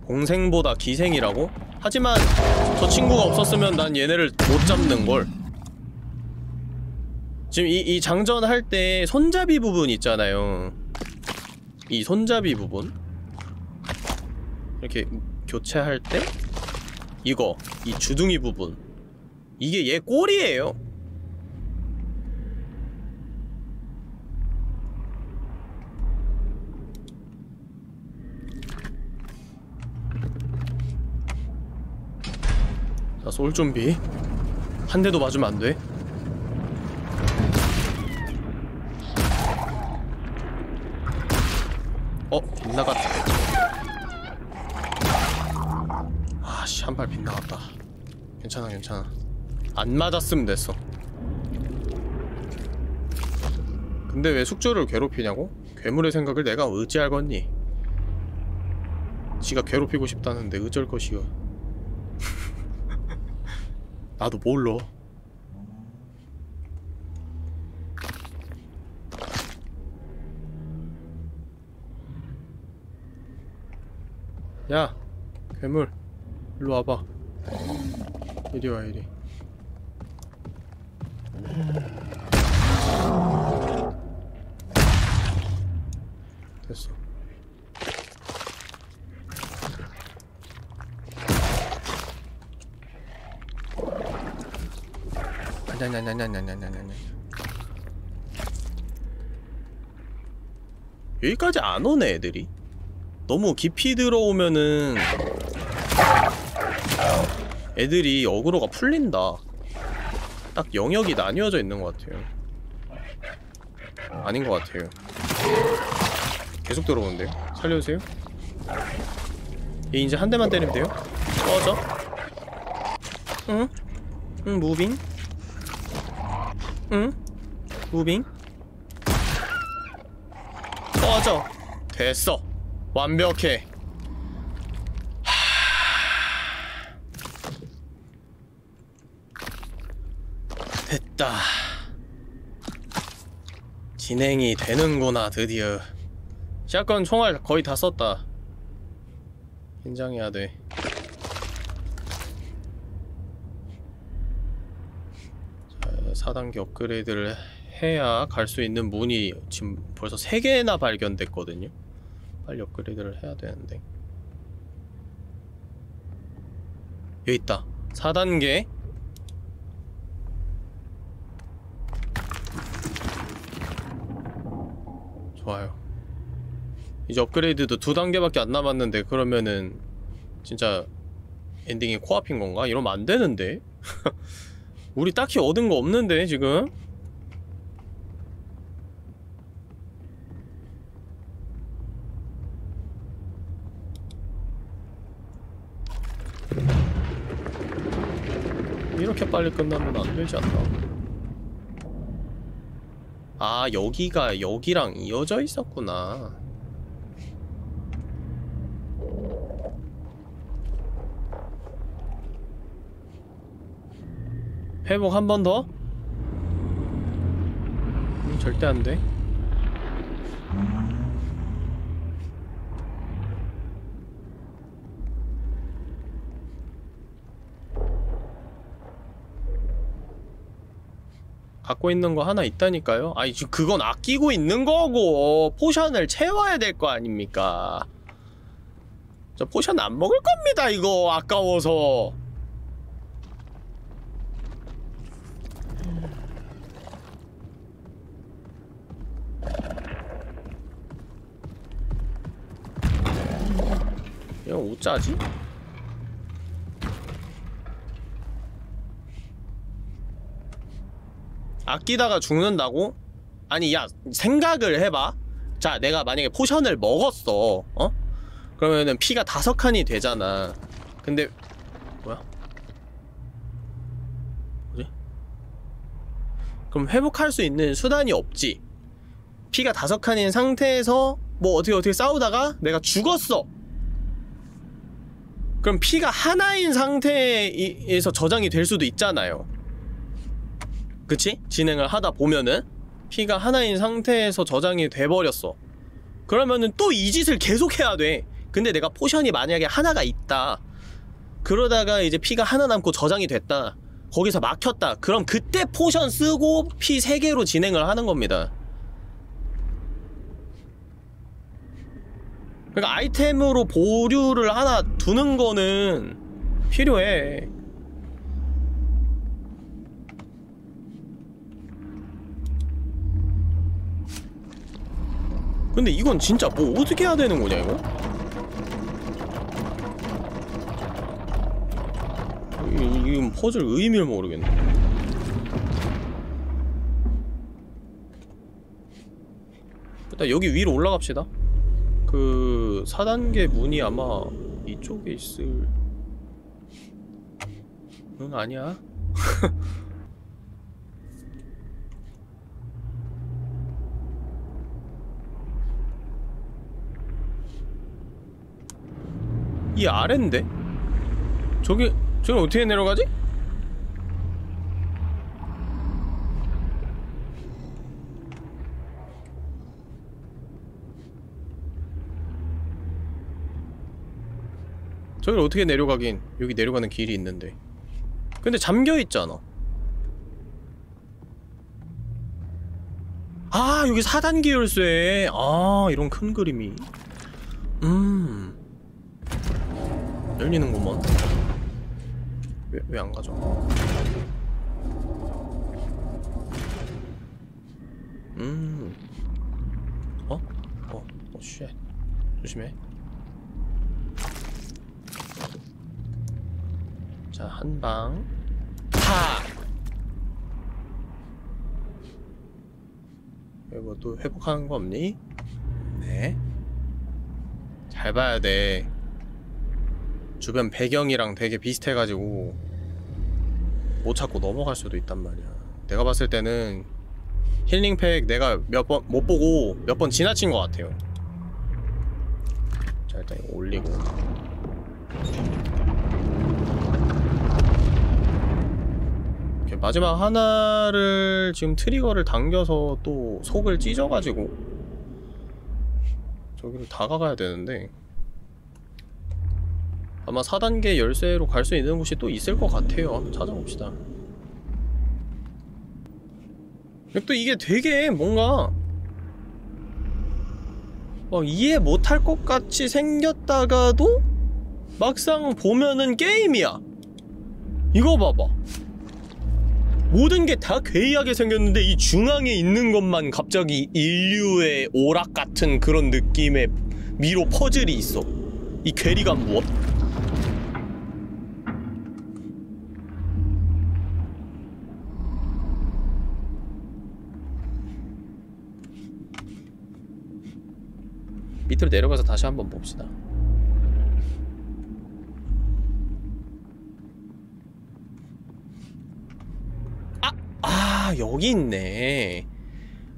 [SPEAKER 2] 공생보다 기생이라고? 하지만 저 친구가 없었으면 난 얘네를 못 잡는걸. 지금 이, 이 장전 할 때 손잡이 부분 있잖아요. 이 손잡이 부분? 이렇게 교체할 때? 이거 이 주둥이 부분 이게 얘 꼬리예요. 자, 쏠 준비. 한 대도 맞으면 안 돼. 어, 빗나갔다. 아씨, 한 발 빗나갔다. 괜찮아, 괜찮아. 안 맞았으면 됐어. 근데 왜 숙주를 괴롭히냐고? 괴물의 생각을 내가 의지할겠니? 지가 괴롭히고 싶다는데 어쩔 것이오 나도 몰라. 야 괴물. 일로 와봐. 이리 와 이리 됐어. 아냐냐냐냐냐냐냐냐. 여기까지 안 오네 애들이. 너무 깊이 들어오면은 애들이 어그로가 풀린다. 딱 영역이 나뉘어져 있는 것 같아요. 아닌 것 같아요. 계속 들어오는데요? 살려주세요. 얘 이제 한 대만 때리면 돼요? 꺼져? 응? 응 무빙? 응? 무빙? 꺼져. 됐어. 완벽해 됐다. 진행이 되는구나 드디어. 샷건 총알 거의 다 썼다. 긴장해야 돼. 자, 4단계 업그레이드를 해야 갈 수 있는 문이 지금 벌써 3개나 발견됐거든요. 빨리 업그레이드를 해야 되는데. 여기 있다. 4단계 좋아요. 이제 업그레이드도 두 단계밖에 안 남았는데 그러면은 진짜 엔딩이 코앞인 건가? 이러면 안 되는데. 우리 딱히 얻은 거 없는데 지금. 이렇게 빨리 끝나면 안 되지 않나? 아, 여기가 여기랑 이어져 있었구나. 회복 한 번 더? 음, 절대 안 돼. 갖고 있는 거 하나 있다니까요? 아니 지금 그건 아끼고 있는 거고 potion을 채워야 될 거 아닙니까? 저 potion 안 먹을 겁니다 이거 아까워서 이거 어쩌지? 아끼다가 죽는다고? 아니 야 생각을 해봐 자 내가 만약에 potion을 먹었어 어? 그러면은 피가 다섯 칸이 되잖아 근데 뭐야? 뭐지? 그럼 회복할 수 있는 수단이 없지 피가 다섯 칸인 상태에서 뭐 어떻게 어떻게 싸우다가 내가 죽었어 그럼 피가 하나인 상태에서 저장이 될 수도 있잖아요 그치? 진행을 하다 보면은 피가 하나인 상태에서 저장이 돼버렸어. 그러면은 또 이 짓을 계속 해야 돼. 근데 내가 potion이 만약에 하나가 있다. 그러다가 이제 피가 하나 남고 저장이 됐다. 거기서 막혔다. 그럼 그때 potion 쓰고 피 3개로 진행을 하는 겁니다. 그러니까 아이템으로 보류를 하나 두는 거는 필요해 근데 이건 진짜 뭐 어떻게 해야 되는 거냐 이거? 이, 이건 퍼즐 의미를 모르겠네. 일단 여기 위로 올라갑시다. 그 4단계 문이 아마 이쪽에 있을 응 아니야 이 아래인데? 저기 저기 어떻게 내려가지? 저길 어떻게 내려가긴 여기 내려가는 길이 있는데. 근데 잠겨있잖아. 아 여기 4단계 열쇠. 아 이런 큰 그림이. 음 열리는구먼 왜, 왜 안 가져? 음 어? 어? 어, shit 조심해 자, 한 방. 파! 여기 뭐 또 회복하는 거 없니? 네. 잘 봐야 돼. 주변 배경이랑 되게 비슷해가지고 못 찾고 넘어갈 수도 있단 말이야. 내가 봤을 때는 힐링팩 내가 몇 번 못 보고 몇 번 지나친 것 같아요. 자 일단 이거 올리고 이렇게 마지막 하나를 지금 트리거를 당겨서 또 속을 찢어가지고 저기를 다가가야 되는데 아마 4단계 열쇠로 갈 수 있는 곳이 또 있을 것 같아요. 한번 찾아봅시다. 또 이게 되게 뭔가 막 이해 못할 것 같이 생겼다가도 막상 보면은 게임이야. 이거 봐봐. 모든 게 다 괴이하게 생겼는데 이 중앙에 있는 것만 갑자기 인류의 오락 같은 그런 느낌의 미로 퍼즐이 있어. 이 괴리감 무엇? 밑으로 내려가서 다시 한번 봅시다. 아, 아 여기 있네.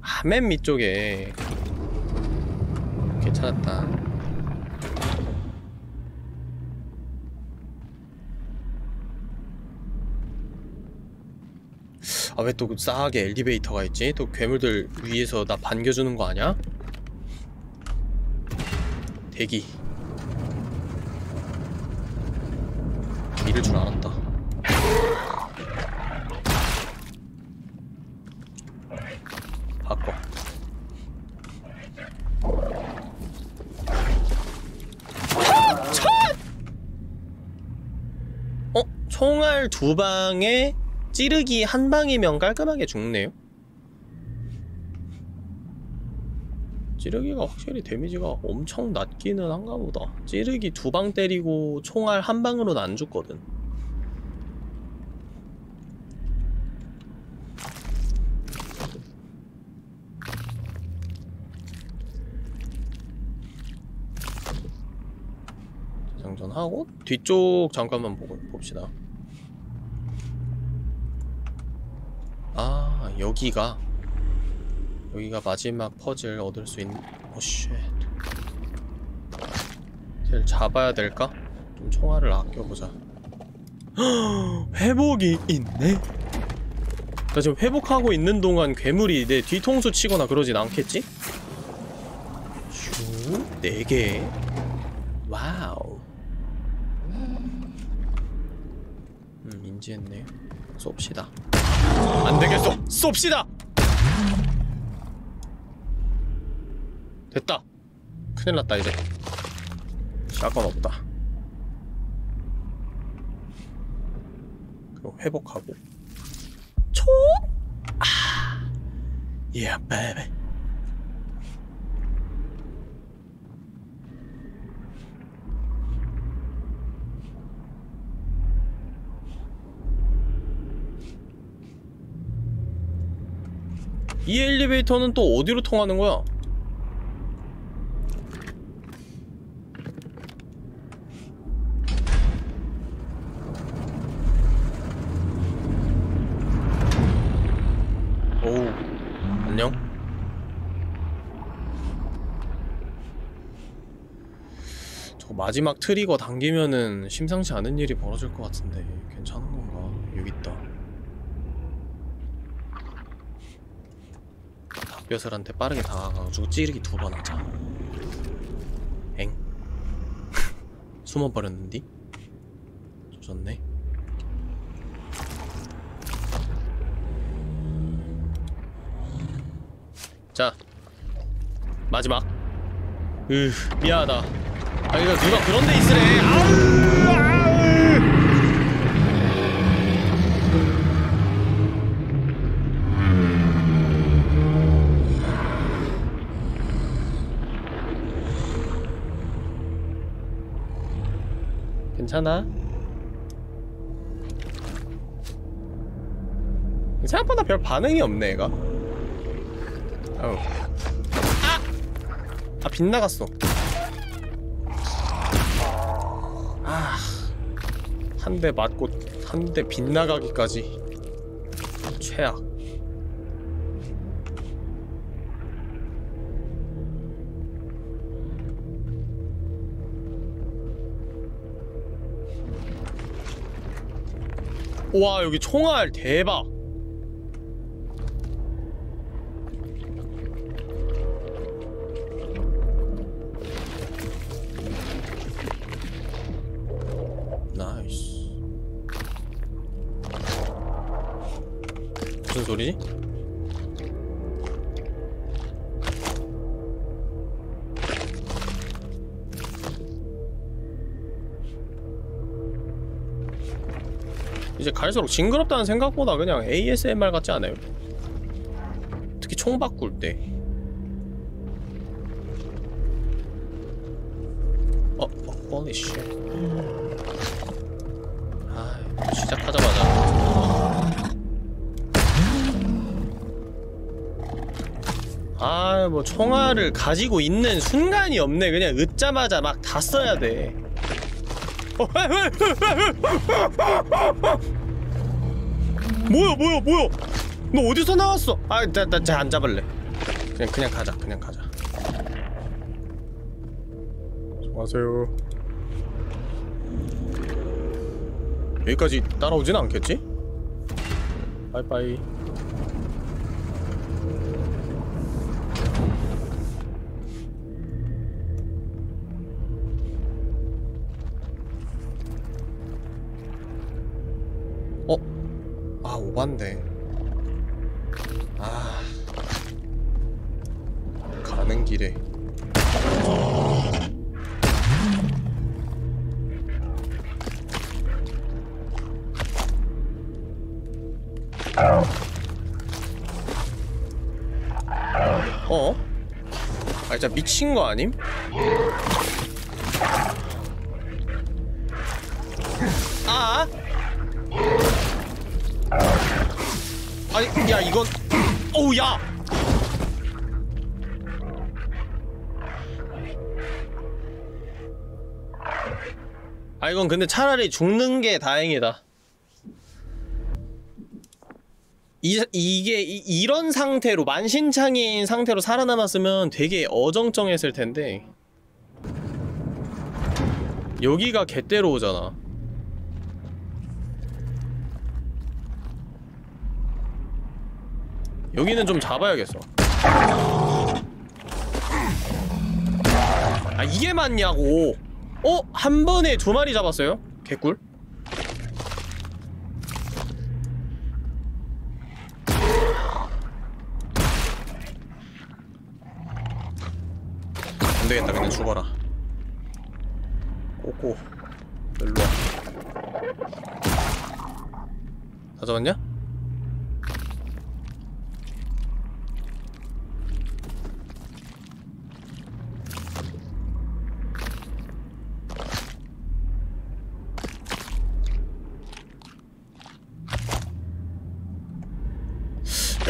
[SPEAKER 2] 아, 맨 밑쪽에. 괜찮았다. 아, 왜 또 싸하게 엘리베이터가 있지? 또 괴물들 위에서 나 반겨주는 거 아니야? 대기. 이럴 줄 알았다. 바꿔. 어? 총알 두 방에 찌르기 한 방이면 깔끔하게 죽네요. 찌르기가 확실히 데미지가 엄청 낮기는 한가 보다. 찌르기 두 방 때리고 총알 한 방으로는 안 죽거든. 장전하고 뒤쪽 잠깐만 보고 봅시다. 아 여기가 여기가 마지막 퍼즐 얻을 수 있는 오 shit. 쟤를 잡아야 될까? 좀 총알을 아껴보자. 회복이 있네? 나 지금 회복하고 있는 동안 괴물이 내 뒤통수 치거나 그러진 않겠지? 슈 4개. wow. 음 인지했네. 쏩시다. 안되겠어. 쏩시다 됐다. 큰일났다 이제. 샷건 없다. 그럼 회복하고. 총! 아. Yeah baby. 이 엘리베이터는 또 어디로 통하는 거야? 오우 안녕 저 마지막 트리거 당기면은 심상치 않은 일이 벌어질 것 같은데 괜찮은 건가? 여기 있다 닭벼슬한테 빠르게 다가가가지고 찌르기 두 번 하자 엥? 숨어버렸는디? 조졌네 자 마지막. 으 미안하다. 아 이거 누가 그런 데 있으래. 아우 아우. 괜찮아? 생각보다 별 반응이 없네 얘가 어우. 아! 아 빗나갔어 아. 한 대 맞고 한 대 빗나가기까지 최악 와 여기 총알 대박 갈수록 징그럽다는 생각보다 그냥 ASMR 같지 않아요? 특히 총 바꿀 때 어? 어? holy shit 아 시작하자마자 아, 뭐 총알을 가지고 있는 순간이 없네. 그냥 얻자마자 막 다 써야 돼. 어, 뭐야, 뭐야, 뭐야? 너 어디서 나왔어? 아, 나, 나, 쟤안 잡을래. 그냥, 그냥 가자, 그냥 가자. 수고하세요. 여기까지 따라오진 않겠지? 빠이빠이. 아 오반데 아 가는 길에 어? 아 진짜 미친 거 아님? 아 이건 근데 차라리 죽는 게 다행이다. 이, 이게 이, 이런 상태로 만신창이인 상태로 살아남았으면 되게 어정쩡했을 텐데. 여기가 개대로 오잖아. 여기는 좀 잡아야겠어. 아 이게 맞냐고 어? 한 번에 두 마리 잡았어요? 개꿀 안되겠다 그냥 죽어라 꼬꼬 일로와 다 잡았냐? 야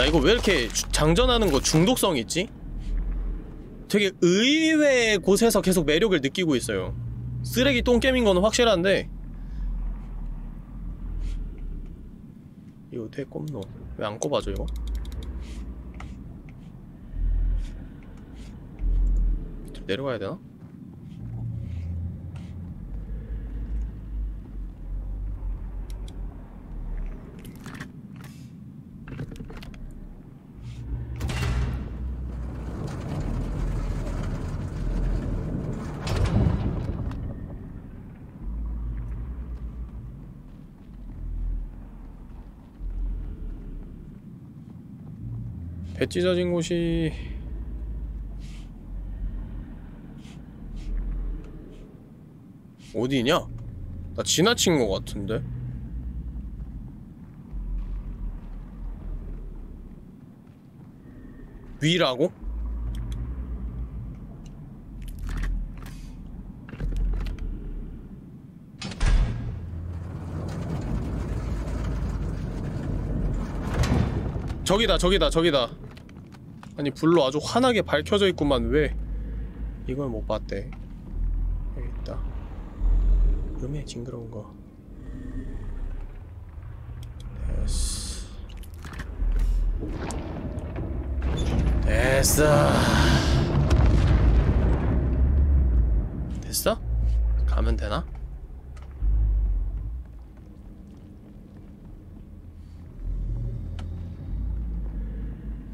[SPEAKER 2] 이거 왜 이렇게 주- 장전하는 거 중독성 있지? 되게 의외의 곳에서 계속 매력을 느끼고 있어요 쓰레기 똥겜인 거는 확실한데 이거 어떻게 꼽노? 왜 안 꼽아줘 이거? 내려가야 되나? 배 찢어진 곳이 어디냐? 나 지나친 것 같은데? 위라고? 저기다 저기다 저기다 아니 불로 아주 환하게 밝혀져 있구만. 왜? 이걸 못 봤대. 여기 있다. 음에 징그러운 거. 됐어. 됐어. 됐어? 가면 되나?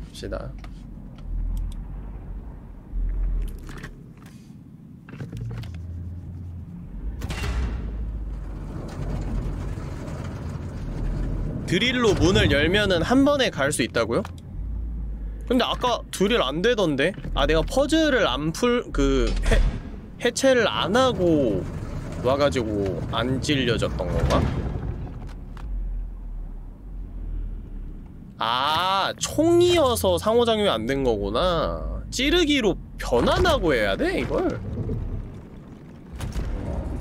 [SPEAKER 2] 봅시다 드릴로 문을 열면은 한 번에 갈 수 있다고요? 근데 아까 드릴 안 되던데? 아 내가 퍼즐을 안 풀그 해체를 안 하고 와가지고 안 찔려졌던 건가? 아 총이어서 상호작용이 안 된 거구나 찌르기로 변환하고 해야 돼 이걸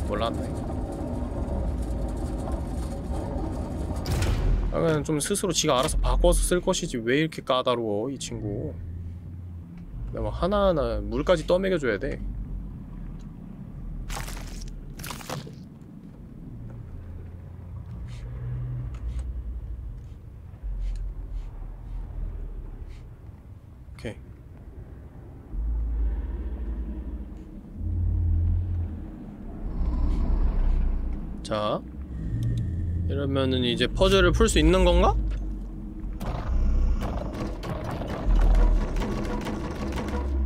[SPEAKER 2] 몰랐네 그러면 좀 스스로 지가 알아서 바꿔서 쓸 것이지 왜 이렇게 까다로워 이 친구. 뭐 하나하나 물까지 떠먹여줘야 돼. 오케이. 자 이러면은 이제 퍼즐을 풀 수 있는 건가?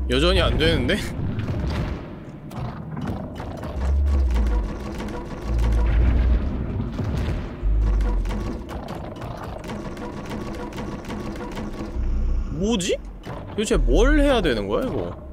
[SPEAKER 2] 여전히 안 되는데? 뭐지? 도대체 뭘 해야 되는 거야, 이거?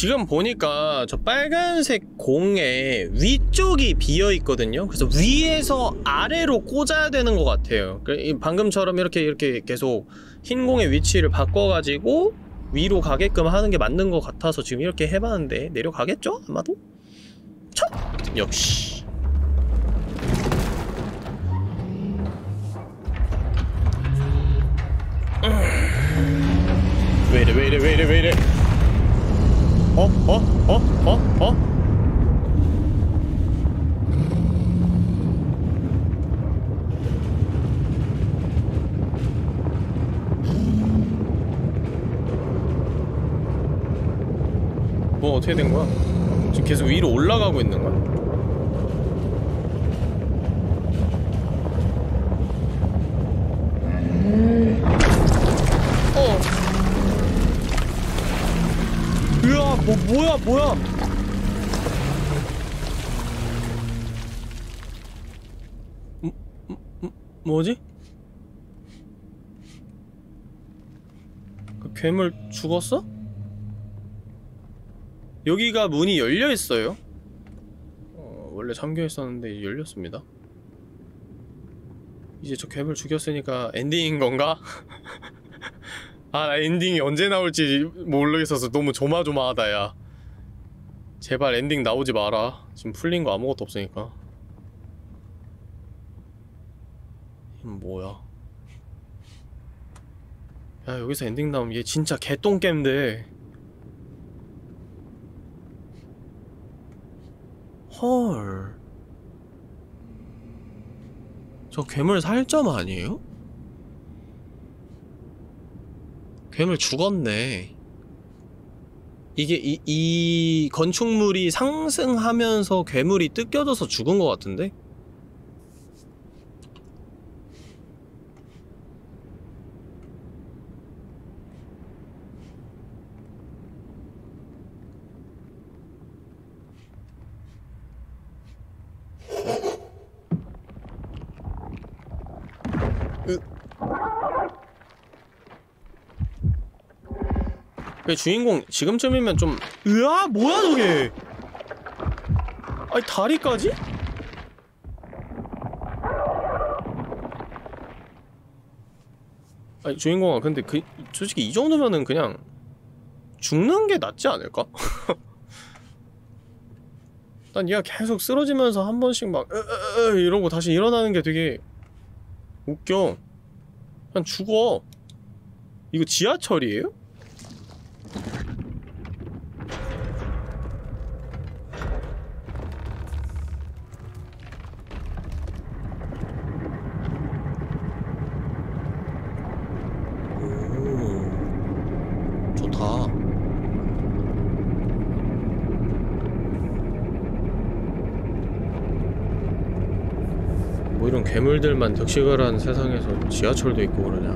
[SPEAKER 2] 지금 보니까 저 빨간색 공의 위쪽이 비어 있거든요. 그래서 위에서 아래로 꽂아야 되는 것 같아요. 그이 방금처럼 이렇게 이렇게 계속 흰 공의 위치를 바꿔가지고 위로 가게끔 하는 게 맞는 것 같아서 지금 이렇게 해봤는데 내려가겠죠? 아마도? 첫! 역시. 음. 왜 이래 왜 이래 왜 이래 왜 이래 어? 어? 어? 어? 어? 뭐 어떻게 된 거야? 지금 계속 위로 올라가고 있는 거야? 뭐 뭐야, 뭐야? 음, 음, 음, 뭐지? 그 괴물 죽었어? 여기가 문이 열려 있어요. 어, 원래 잠겨 있었는데 열렸습니다. 이제 저 괴물 죽였으니까 엔딩인 건가? 아, 나 엔딩이 언제 나올지 모르겠어서 너무 조마조마하다, 야. 제발 엔딩 나오지 마라. 지금 풀린 거 아무것도 없으니까. 이건 뭐야? 야, 여기서 엔딩 나오면 얘 진짜 개똥겜인데. 헐. 저 괴물 살점 아니에요? 괴물 죽었네. 이게 이, 이 건축물이 상승하면서 괴물이 뜯겨져서 죽은 것 같은데? 그 주인공 지금쯤이면 좀 으아 뭐야 저게 아니 다리까지? 아니 주인공아 근데 그 솔직히 이 정도면은 그냥 죽는 게 낫지 않을까? 난 얘가 계속 쓰러지면서 한 번씩 막 으으으 이러고 다시 일어나는 게 되게 웃겨 그냥 죽어 이거 지하철이에요? 이런 괴물들만 득식을 한 세상에서 지하철도 있고 그러냐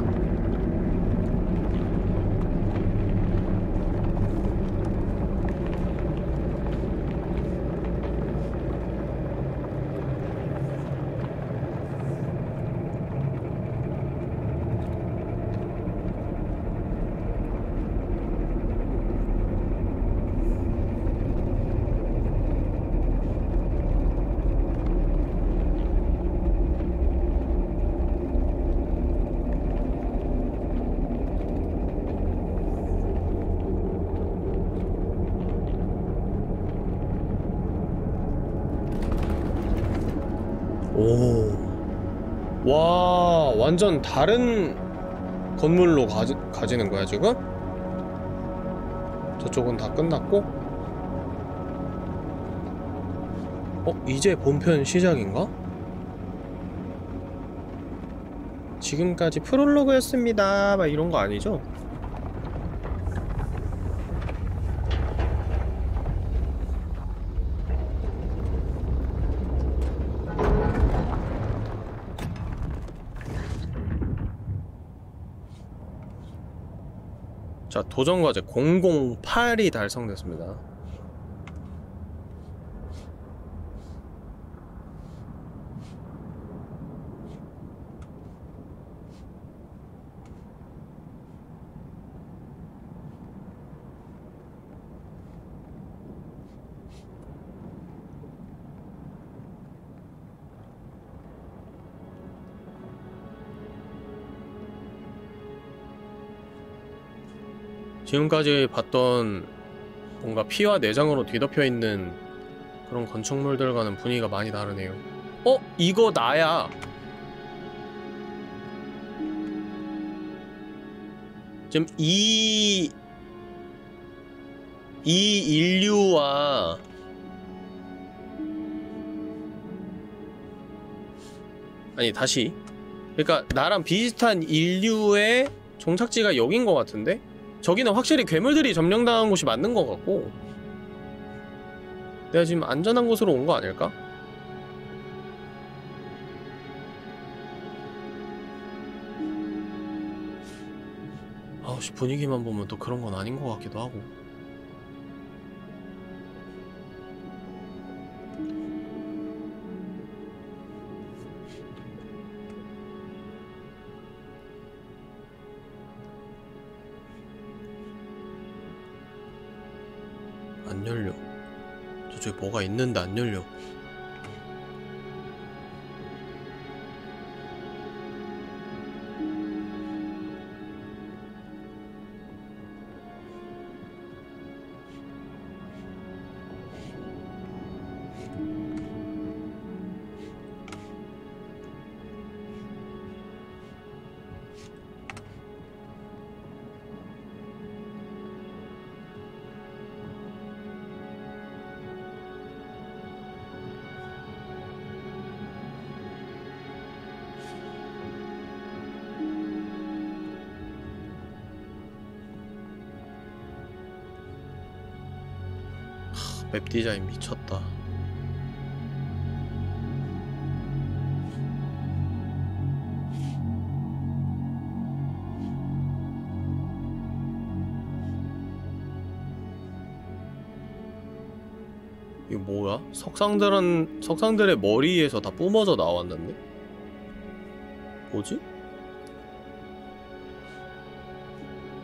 [SPEAKER 2] 오. 와, 완전 다른 건물로 가지, 가지는 거야, 지금? 저쪽은 다 끝났고? 어, 이제 본편 시작인가? 지금까지 프롤로그였습니다. 막 이런 거 아니죠? 자, 도전과제 008이 달성됐습니다. 지금까지 봤던 뭔가 피와 내장으로 뒤덮여 있는 그런 건축물들과는 분위기가 많이 다르네요. 어? 이거 나야! 지금 이... 이 인류와 아니 다시 그러니까 나랑 비슷한 인류의 종착지가 여긴 것 같은데? 저기는 확실히 괴물들이 점령당한 곳이 맞는 것 같고 내가 지금 안전한 곳으로 온 거 아닐까? 아우씨 분위기만 보면 또 그런 건 아닌 것 같기도 하고 있는데 안 열려. 맵 디자인 미쳤다. 이거 뭐야? 석상들은 석상들의 머리에서 다 뿜어져 나왔는데? 뭐지?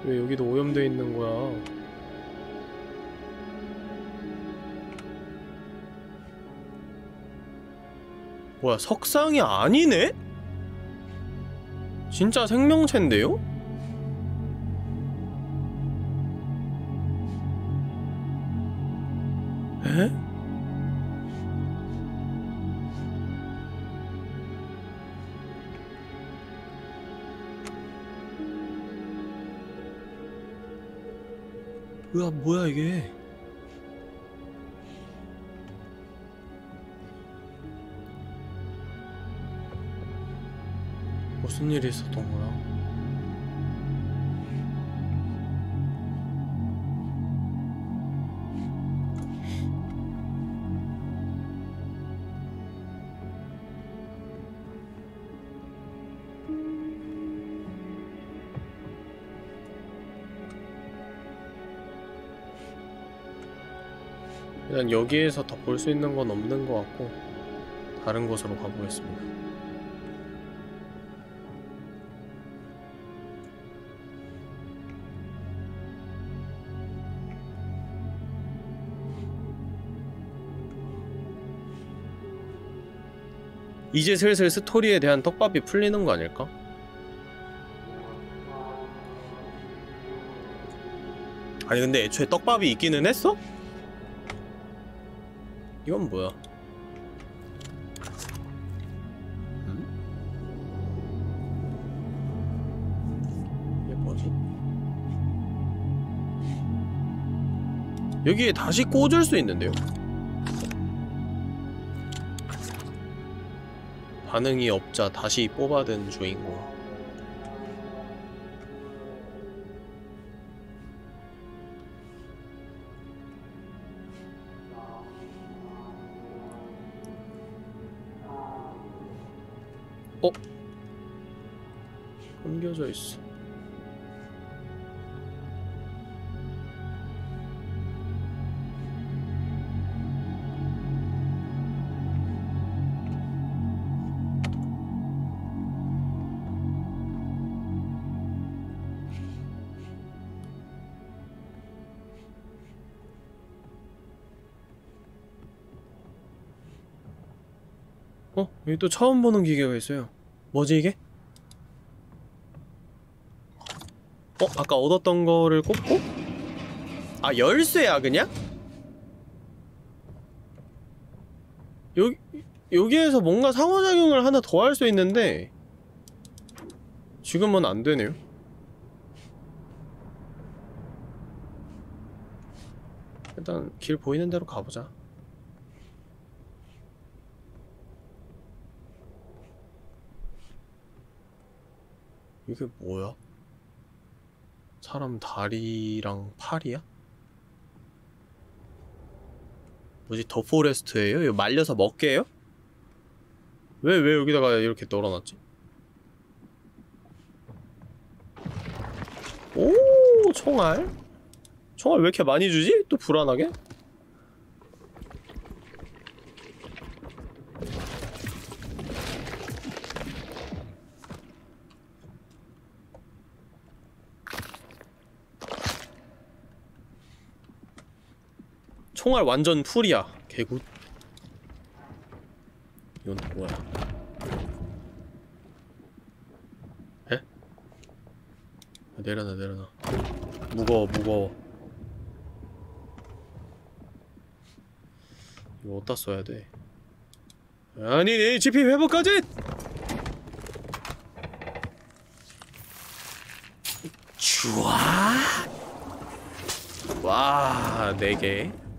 [SPEAKER 2] 왜 여기도 오염돼 있는 거야? 뭐야 석상이 아니네? 진짜 생명체인데요? 에? 으아 뭐야 이게 무슨 일이 있었던 거야? 일단 여기에서 더 볼 수 있는 건 없는 것 같고 다른 곳으로 가보겠습니다. 이제 슬슬 스토리에 대한 떡밥이 풀리는 거 아닐까? 아니 근데 애초에 떡밥이 있기는 했어? 이건 뭐야? 음? 이게? 여기에 다시 꽂을 수 있는데요? 반응이 없자 다시 뽑아든 주인공 어? 끊겨져 있어 여기 또 처음 보는 기계가 있어요 뭐지 이게? 어? 아까 얻었던 거를 꼽고? 아 열쇠야 그냥? 여기 여기에서 뭔가 상호작용을 하나 더 할 수 있는데 지금은 안 되네요. 일단 길 보이는 대로 가보자. 이게 뭐야? 사람 다리랑 팔이야? 뭐지 더 포레스트예요? 이거 말려서 먹게요? 왜 왜 여기다가 이렇게 널어놨지? 오 총알? 총알 왜 이렇게 많이 주지? 또 불안하게? 총알 완전 풀이야. 개굿. 이건 뭐야? 에? 아, 내려놔 내려놔. 무거워 무거워. 이거 어디다 써야 돼? 아니 HP 회복까지! 좋아 와, 4개.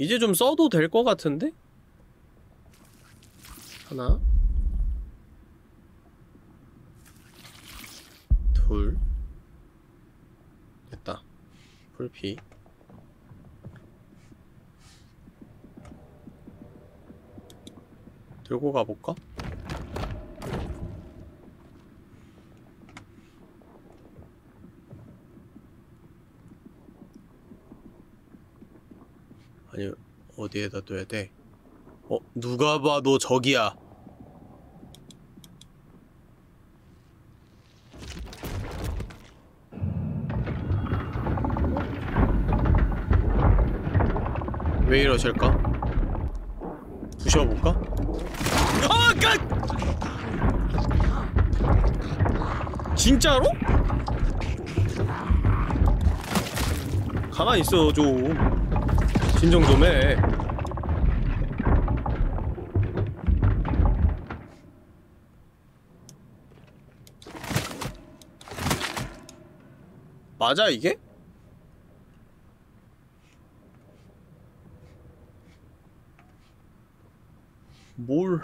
[SPEAKER 2] 이제 좀 써도 될 것 같은데? 하나. 둘. 됐다. 풀피. 들고 가볼까? 아니 어디에다 둬야 돼? 어 누가 봐도 저기야. 왜 이러실까? 부셔볼까? 아, 까! 진짜로? 가만히 있어 좀. 진정 좀 해. 맞아 이게? 뭘...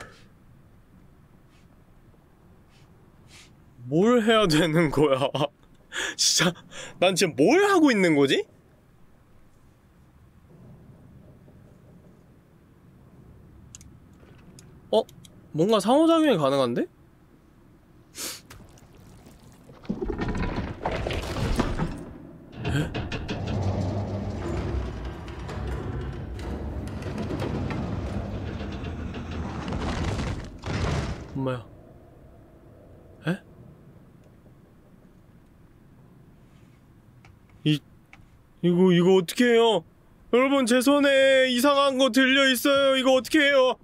[SPEAKER 2] 뭘 해야 되는 거야? 진짜 난 지금 뭘 하고 있는 거지? 뭔가 상호작용이 가능한데? 엄마야 에? 이 이거 이거 어떻게 해요? 여러분 제 손에 이상한 거 들려 있어요. 이거 어떻게 해요?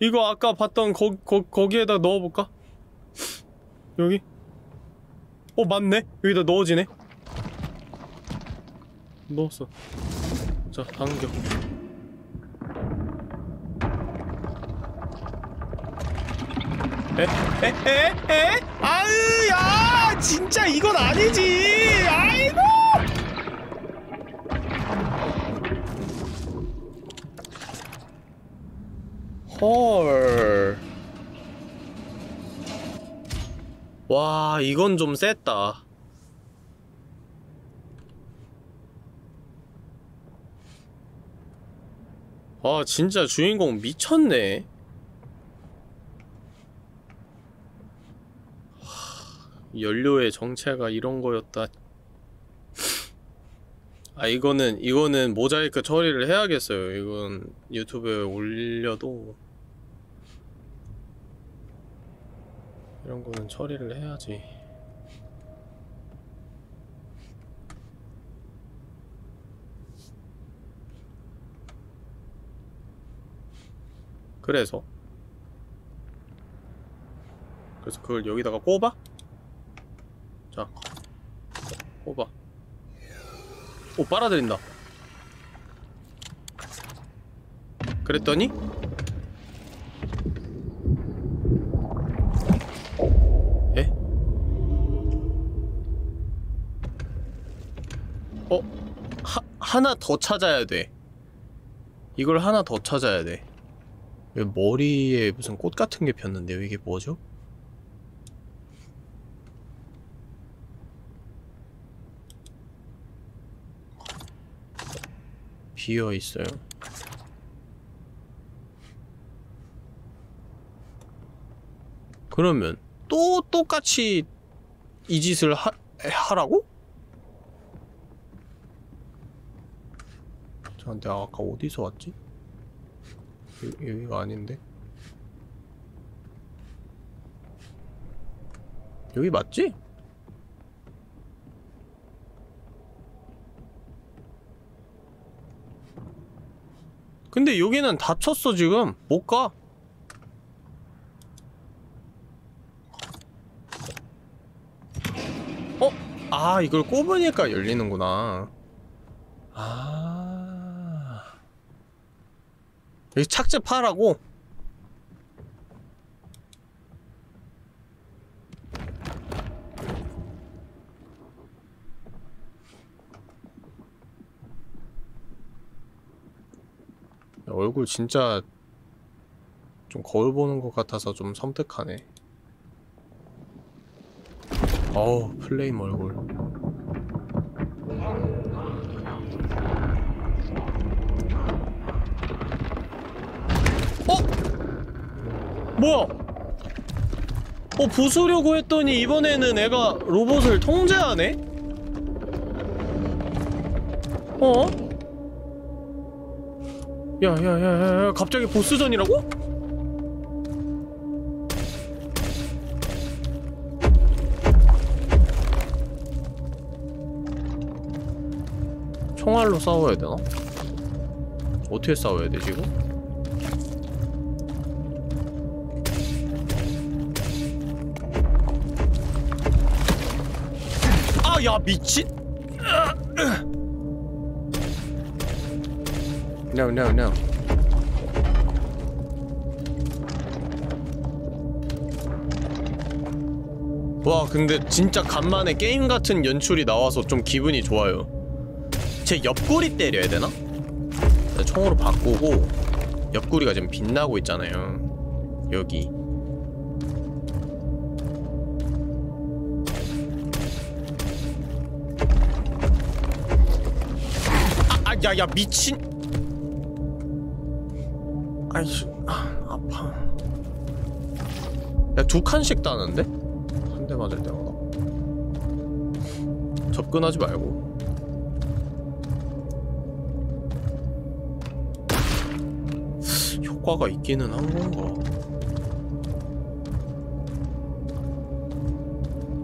[SPEAKER 2] 이거 아까 봤던 거, 거, 거기에다 넣어볼까? 여기? 어 맞네 여기다 넣어지네 넣었어 자 당겨 에? 에? 에? 에? 아유 야 진짜 이건 아니지 아이고 헐 와, 이건 좀 셌다. 와, 진짜 주인공 미쳤네. 하, 연료의 정체가 이런 거였다. 아, 이거는, 이거는 모자이크 처리를 해야겠어요. 이건 유튜브에 올려도 이런 거는 처리를 해야지. 그래서 그래서 그걸 여기다가 꼽아? 자 꼽아 오 빨아들인다 그랬더니 어? 하, 하나 더 찾아야 돼. 이걸 하나 더 찾아야 돼. 머리에 무슨 꽃 같은 게 폈는데요? 이게 뭐죠? 비어 있어요. 그러면 또 똑같이 이 짓을 하, 하라고? 저 내가 아까 어디서 왔지? 여, 여기가 아닌데? 여기 맞지? 근데 여기는 닫혔어 지금 못 가. 어? 아 이걸 꼽으니까 열리는구나 아 여기 착즙하라고? 야, 얼굴 진짜 좀 거울 보는 것 같아서 좀 섬뜩하네 어우 플레임 얼굴 어? 뭐야? 어 부수려고 했더니 이번에는 애가 로봇을 통제하네? 어? 야야야야 갑자기 보스전이라고? 총알로 싸워야 되나? 어떻게 싸워야 되지 이거? 야 미친? No no no. 와 근데 진짜 간만에 게임 같은 연출이 나와서 좀 기분이 좋아요. 제 옆구리 때려야 되나? 네, 총으로 바꾸고 옆구리가 지금 빛나고 있잖아요. 여기 야, 야, 미친. 아이씨, 아, 아파. 야, 두 칸씩 따는데? 한 대 맞을 때마다. 접근하지 말고 효과가 있기는 한 건가?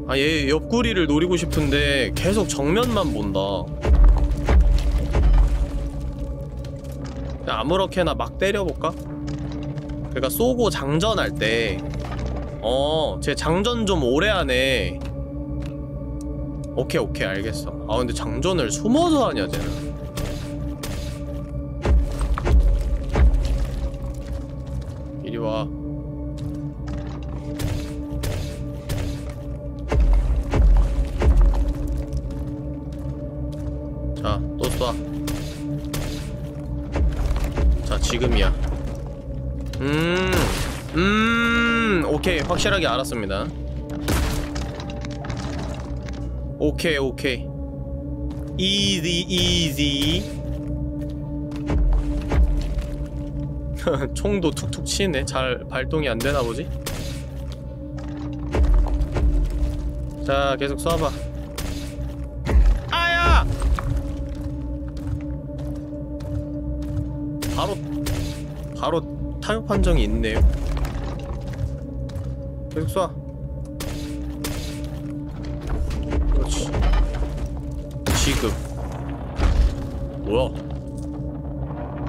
[SPEAKER 2] 아, 얘 옆구리를 노리고 싶은데 계속 정면만 본다. 아무렇게나 막 때려볼까? 그러니까 쏘고 장전할 때 어, 쟤 장전 좀 오래 하네. 오케이, 오케이, 알겠어. 아, 근데 장전을 숨어서 하냐, 쟤는. 확실하게 알았습니다. 오케이, 오케이. easy. 총도 툭툭 치네. 잘 발동이 안 되나 보지? 자, 계속 쏴봐. 아야! 바로 바로 타격 판정이 있네요. 계속 쏴. 그렇지. 지금. 뭐야?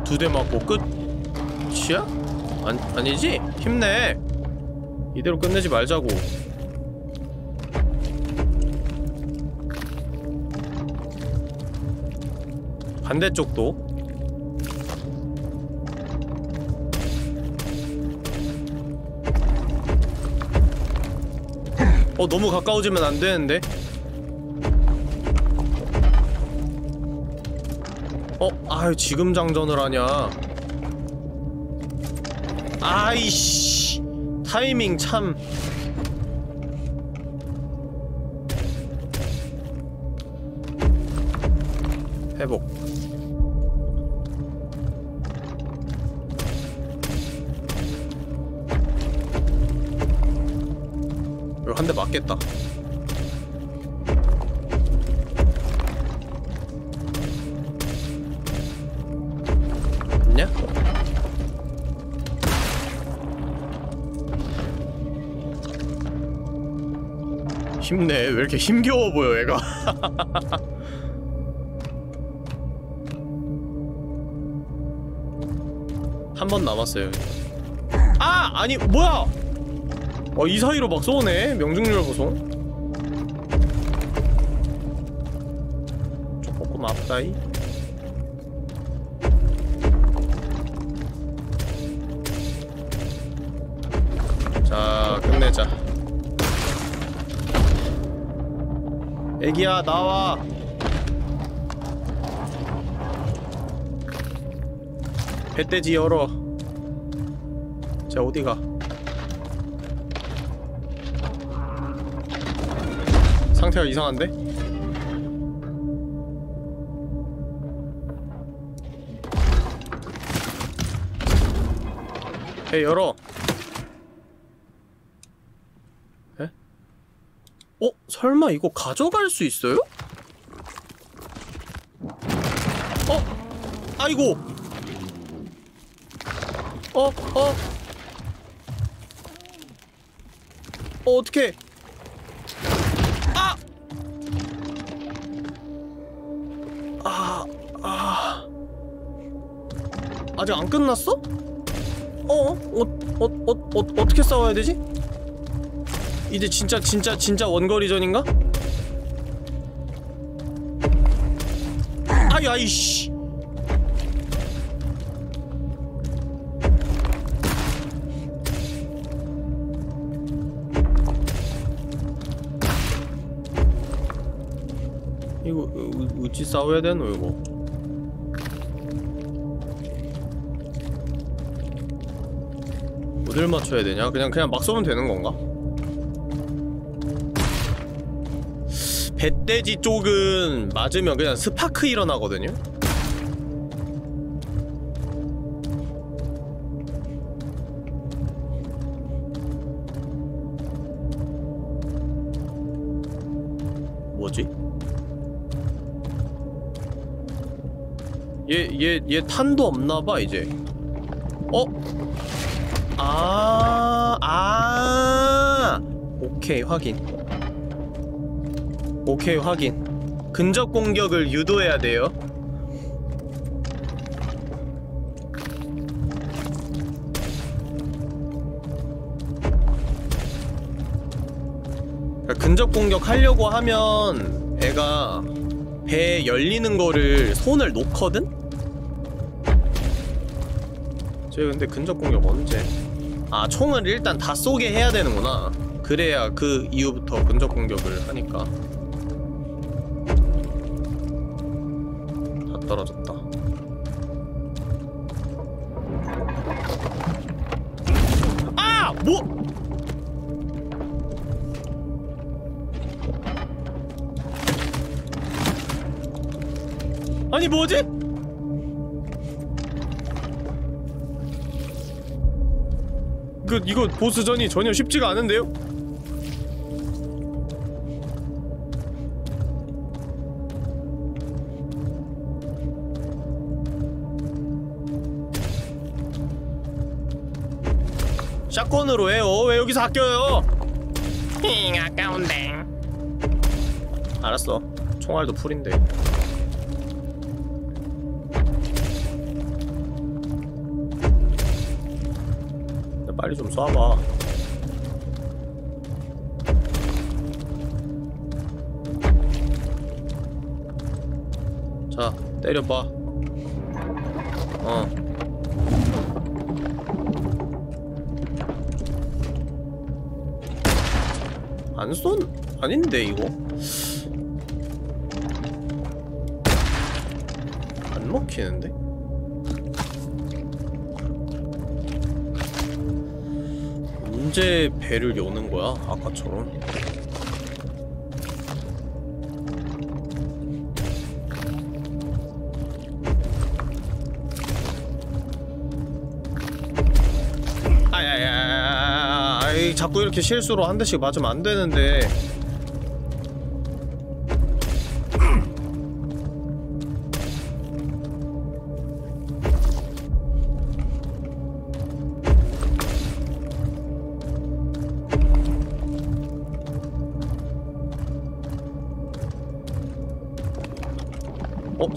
[SPEAKER 2] 두 대 맞고 끝이야? 안, 아니지? 힘내. 이대로 끝내지 말자고. 반대쪽도 어 너무 가까워지면 안 되는데? 어 아유 지금 장전을 하냐? 아이씨 타이밍 참 맞겠다. 있냐? 힘내. 왜 이렇게 힘겨워 보여, 얘가. 한 번 남았어요. 아! 아니, 뭐야! 어, 이 사이로 막 쏘네. 명중률 보소. 조금 앞다이. 자, 끝내자. 애기야, 나와. 배돼지 열어. 자, 어디가? 상태가 이상한데? 에 열어 에? 어? 설마 이거 가져갈 수 있어요? 어? 아이고 어? 어? 어 어떡해 아직 안 끝났어? 어? 어? 어, 어, 어, 어, 어떻게 싸워야 되지? 이제 진짜, 진짜, 진짜 원거리전인가? 아이, 아이씨. 이거 어, 어찌 싸워야 되노 이거 어딜 맞춰야 되냐? 그냥 그냥 막 쏘면 되는 건가? 배돼지 쪽은 맞으면 그냥 스파크 일어나거든요? 뭐지? 얘, 얘, 얘 탄도 없나봐, 이제. 어? 아, 아, 오케이, 확인. 오케이, 확인. 근접 공격을 유도해야 돼요. 그러니까 근접 공격 하려고 하면 애가 배 열리는 거를 손을 놓거든? 쟤 근데 근접 공격 언제? 아 총을 일단 다 쏘게 해야 되는구나 그래야 그 이후부터 근접 공격을 하니까 다 떨어졌다 아! 뭐! 아니 뭐지? 이거 보스전이 전혀 쉽지가 않은데요? 샷건으로 해요. 왜 여기서 아껴요? 힝 아까운데. 알았어. 총알도 풀인데. 빨리 좀 쏴봐. 자, 때려봐. 어. 안 쏜? 아닌데, 이거? 배를 여는 거야? 아까처럼. 아야야야야야 아이 자꾸 이렇게 실수로 한 대씩 맞으면 안 되는데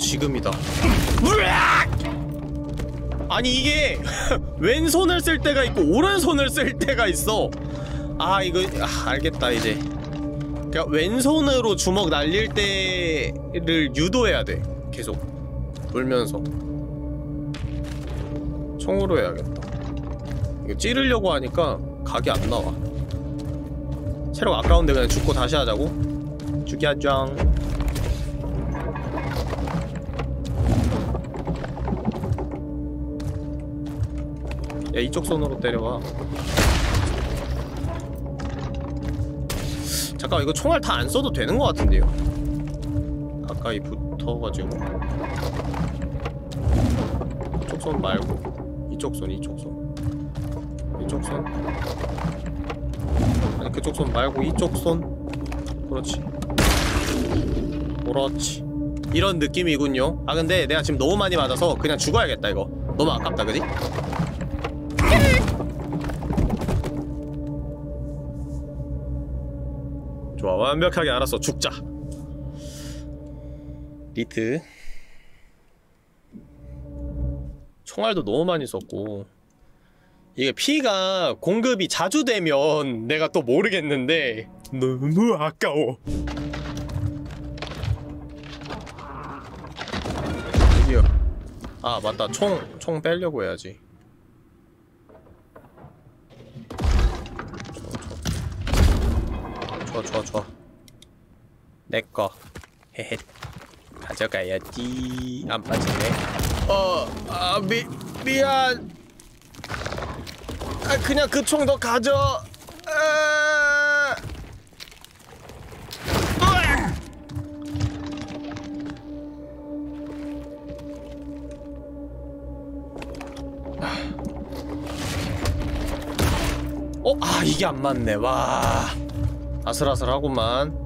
[SPEAKER 2] 지금이다. 아니 이게 왼손을 쓸 때가 있고 오른손을 쓸 때가 있어. 아 이거 아, 알겠다 이제. 그니까 왼손으로 주먹 날릴 때를 유도해야 돼 계속. 돌면서. 총으로 해야겠다. 이거 찌르려고 하니까 각이 안 나와. 체력 아까운데 그냥 죽고 다시 하자고? 죽야짱 야 이쪽 손으로 때려봐. 잠깐 이거 총알 다 안 써도 되는 것 같은데요? 가까이 붙어가지고. 이쪽 손 말고. 이쪽 손 이쪽 손. 이쪽 손. 아니 그쪽 손 말고 이쪽 손. 그렇지. 그렇지. 이런 느낌이군요. 아 근데 내가 지금 너무 많이 맞아서 그냥 죽어야겠다 이거. 너무 아깝다 그지? 좋아. 완벽하게 알았어 죽자. 리트. 총알도 너무 많이 썼고. 이게 피가 공급이 자주 되면 내가 또 모르겠는데. 너무 아까워. 드디어. 아 맞다. 총총 빼려고 해야지 좋아 좋아 좋아. 내꺼 헤헤. 가져가야지. 안 빠지네. 어아 미 미안. 아 그냥 그 총 너 가져. 아... 어? 아 이게 안 맞네. 와 아슬아슬하구만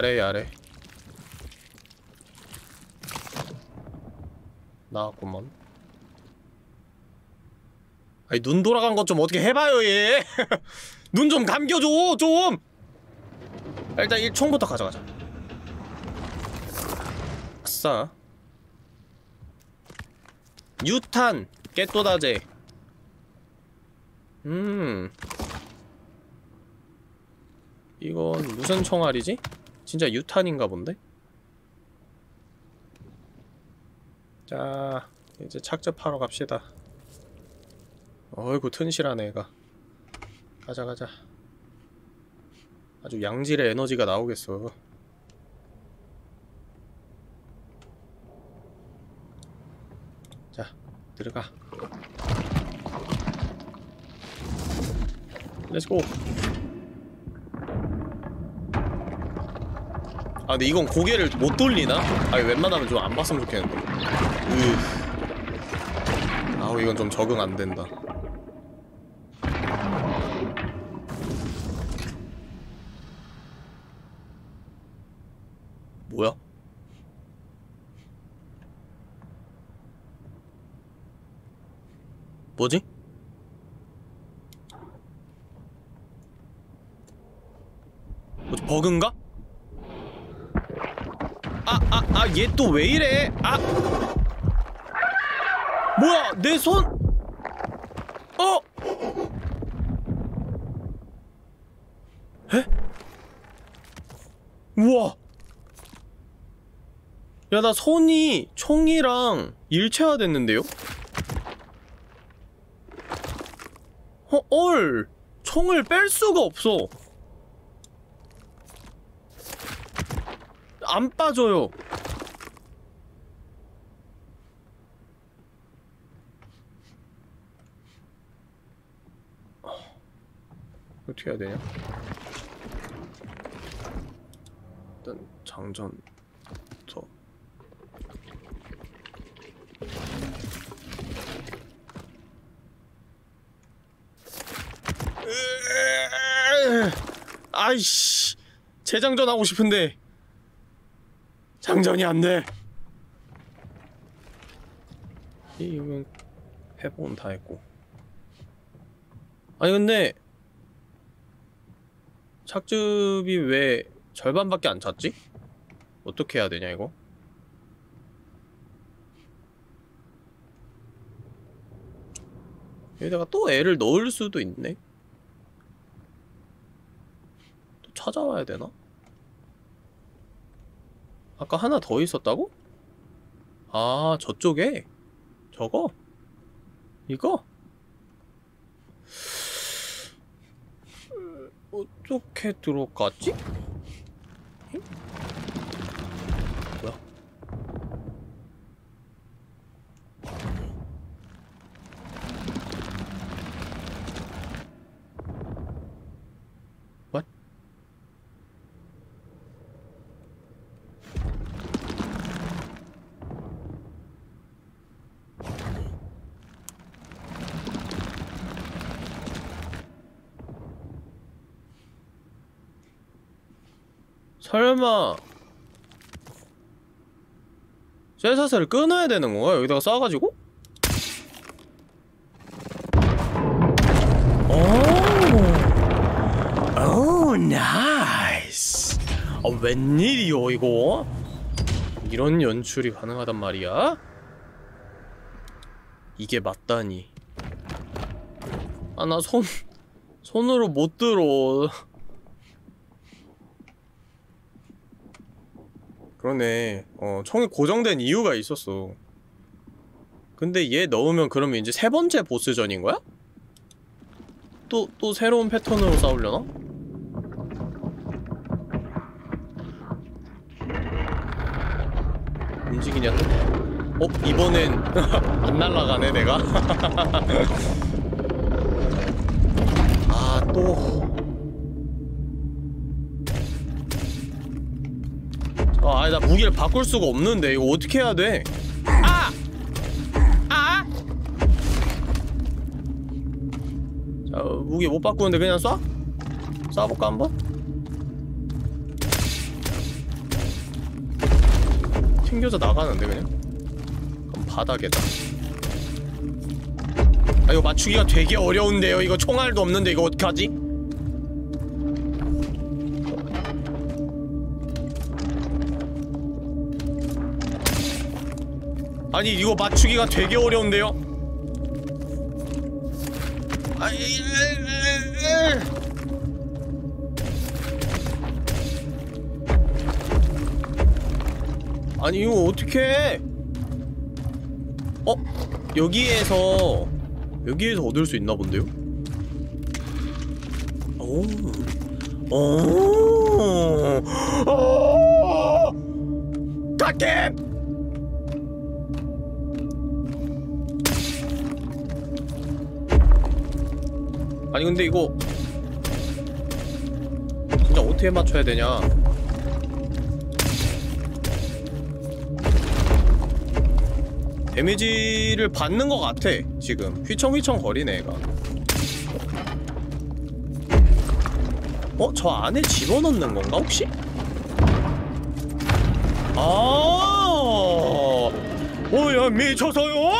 [SPEAKER 2] 야래 야래. 나왔구먼. 아니 눈 돌아간 것 좀 어떻게 해봐요 얘. 눈 좀 감겨줘 좀. 일단 이 총부터 가져가자. 아싸. 유탄 깨또다제. 음. 이건 무슨 총알이지? 진짜 유탄인가 본데? 자 이제 착즙하러 갑시다. 어이구 튼실하네 얘가. 가자 가자. 아주 양질의 에너지가 나오겠어. 자 들어가. let's go 아 근데 이건 고개를 못 돌리나? 아니 웬만하면 좀 안 봤으면 좋겠는데 으 아우 이건 좀 적응 안 된다 뭐야? 뭐지? 뭐지 버그인가? 아, 아, 아, 얘 또 왜 이래? 아! 뭐야, 내 손! 어! 에? 우와! 야, 나 손이 총이랑 일체화 됐는데요? 어, 얼! 총을 뺄 수가 없어. 안 빠져요. 어떻게 해야 되냐? 일단 장전부터 으- 아이씨 재장전 하고 싶은데 장전이 안 돼. 이건 회복은 다 했고. 아니 근데 착즙이 왜 절반밖에 안 찼지? 어떻게 해야 되냐 이거? 여기다가 또 애를 넣을 수도 있네. 또 찾아와야 되나? 아까 하나 더 있었다고? 아 저쪽에? 저거? 이거? 어떻게 들어갔지? 응? 설마 쇠사슬을 끊어야 되는 건가? 여기다가 쏴가지고? 오, 오, nice. 아, 웬일이요, 이거? 이런 연출이 가능하단 말이야? 이게 맞다니. 아, 나 손, 손으로 못 들어. 그러네. 어, 총이 고정된 이유가 있었어. 근데 얘 넣으면 그러면 이제 세 번째 보스전인 거야? 또, 또 새로운 패턴으로 싸우려나? 움직이냐 또? 어? 이번엔 안 날라가네 내가? 아 또... 아, 아니 나 무기를 바꿀 수가 없는데 이거 어떻게 해야 돼? 아! 아! 자 무기 못 바꾸는데 그냥 쏴? 쏴볼까 한번? 튕겨져 나가는데 그냥? 그럼 바닥에다 아 이거 맞추기가 되게 어려운데요 이거 총알도 없는데 이거 어떡하지? 아니 이거 맞추기가 되게 어려운데요? 아이, 이, 이, 이. 아니 이거 어떻게 어? 여기에서 여기에서 얻을 수 있나 본데요? 오. 오. 오. 갓겜! 아니 근데 이거 진짜 어떻게 맞춰야 되냐? 데미지를 받는 것 같아 지금 휘청휘청 거리네 얘가 어? 저 안에 집어넣는 건가 혹시? 아 오야 미쳐서요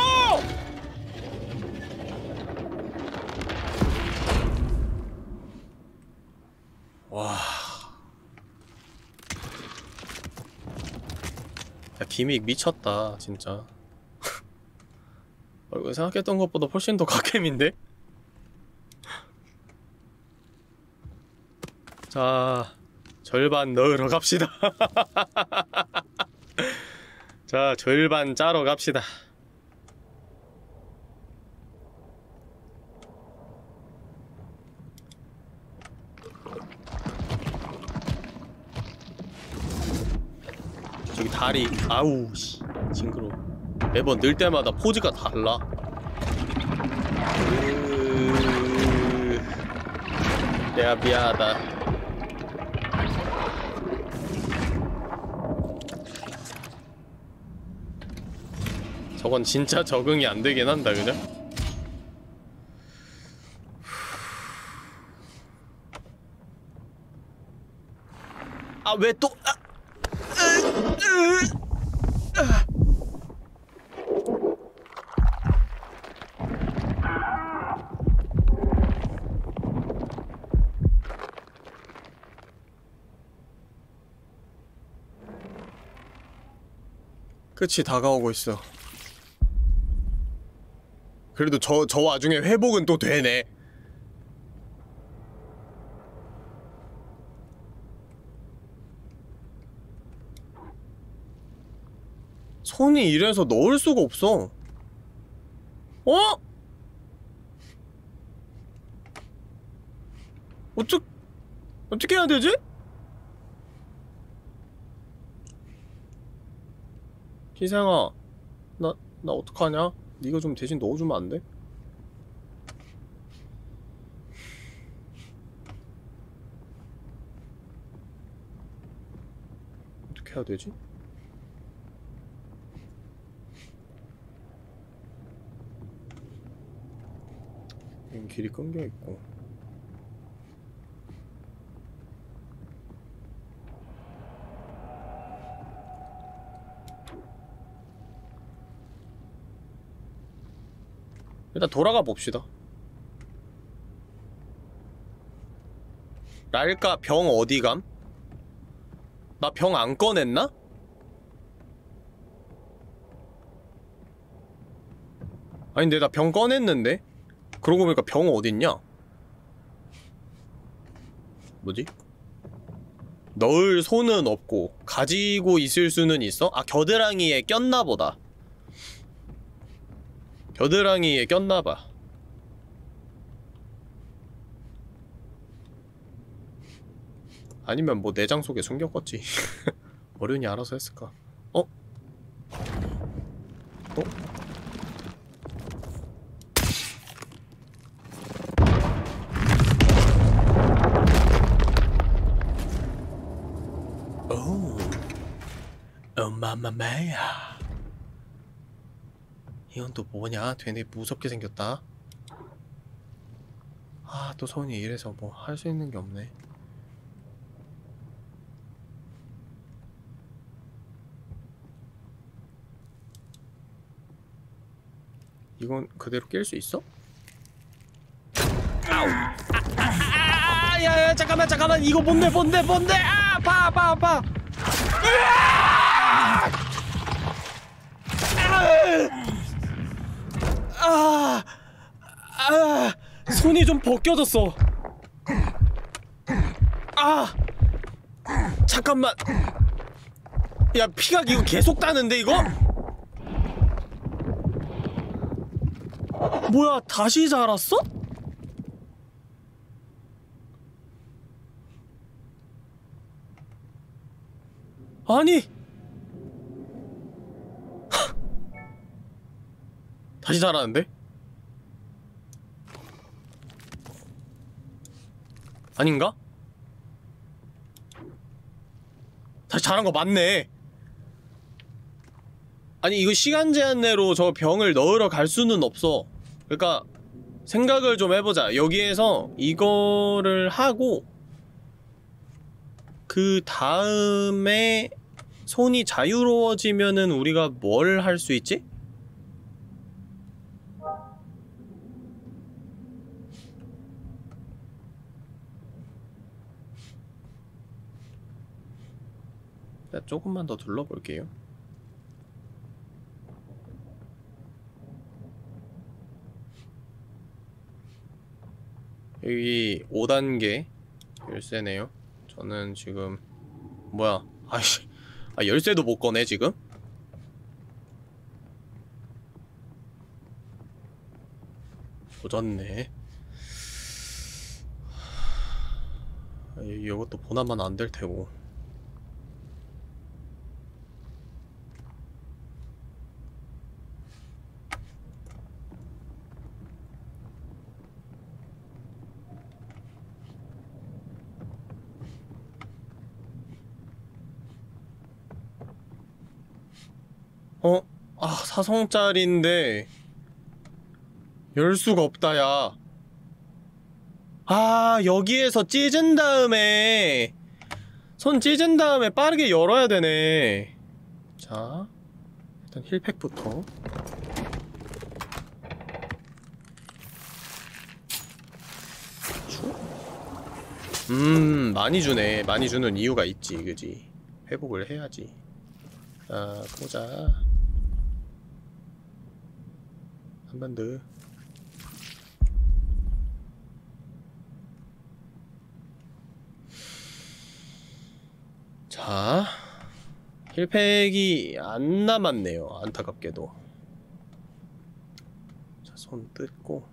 [SPEAKER 2] 와 야, 기믹 미쳤다 진짜 생각했던 것보다 훨씬 더 갓겜인데? 자, 절반 넣으러 갑시다. 자, 절반 짜러 갑시다. 다리, 아우, 씨, 징그러워. 매번 늘 때마다 포즈가 달라. 으... 내가 미안하다. 저건 진짜 적응이 안 되긴 한다, 그죠? 아, 왜 또, 끝이 다가오고 있어. 그래도 저, 저 와중에 회복은 또 되네. 손이 이래서 넣을 수가 없어. 어? 어떻게, 어떻게 해야 되지? 희생아 나, 나 어떡하냐? 네가 좀 대신 넣어주면 안 돼? 어떻게 해야 되지? 길이 끊겨 있고 일단 돌아가 봅시다. 랄까 병 어디 감? 나 병 안 꺼냈나? 아니 근데 나 병 꺼냈는데? 그러고 보니까 병 어딨냐? 뭐지? 넣을 손은 없고 가지고 있을 수는 있어? 아 겨드랑이에 꼈나 보다 겨드랑이에 꼈나봐 아니면 뭐 내장 속에 숨겼겠지 어른이 알아서 했을까 어? 어? 오, 엄마마마야. 이건 또 뭐냐? 되게 무섭게 생겼다. 아, 또 손이 이래서 뭐 할 수 있는 게 없네. 이건 그대로 낄수 있어? 아우! 아, 아, 아, 아, 야, 야, 잠깐만, 잠깐만, 이거 뭔데, 뭔데, 뭔데? 아, 봐, 봐, 봐. 아, 아, 손이 좀 벗겨졌어. 아, 잠깐만. 야, 피가 이거 계속 따는데 이거? 뭐야, 다시 자랐어? 아니. 다시 자라는데? 아닌가? 다시 자란 거 맞네. 아니 이거 시간 제한 내로 저 병을 넣으러 갈 수는 없어. 그러니까 생각을 좀 해보자. 여기에서 이거를 하고 그 다음에 손이 자유로워지면은 우리가 뭘 할 수 있지? 자, 조금만 더 둘러볼게요. 여기 5단계 열쇠네요. 저는 지금 뭐야? 아이씨, 아 열쇠도 못 꺼내 지금? 조졌네. 아, 이- 이것도 보나만 안 될 테고. 어? 아, 사성짜리인데 열 수가 없다, 야. 아, 여기에서 찢은 다음에 손 찢은 다음에 빠르게 열어야 되네. 자, 일단 힐팩부터. 주? 음, 많이 주네. 많이 주는 이유가 있지, 그지? 회복을 해야지. 자, 보자. 한 번 더. 자, 힐팩이 안 남았네요. 안타깝게도. 자, 손 뜯고.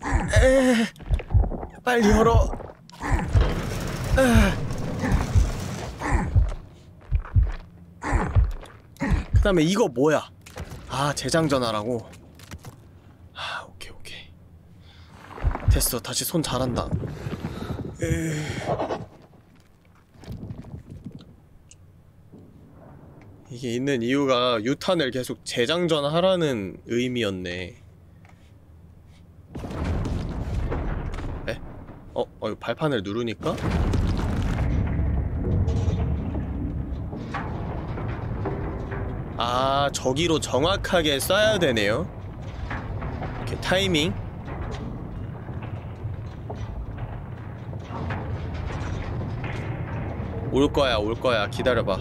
[SPEAKER 2] 아! 빨리 열어. 그 다음에 이거 뭐야? 아 재장전하라고? 아 오케이 오케이. 됐어 다시 손 잘한다. 으... 이게 있는 이유가 유탄을 계속 재장전하라는 의미였네 어? 어 발판을 누르니까? 아 저기로 정확하게 쏴야 되네요. 이렇게 타이밍. 올 거야 올 거야. 기다려봐.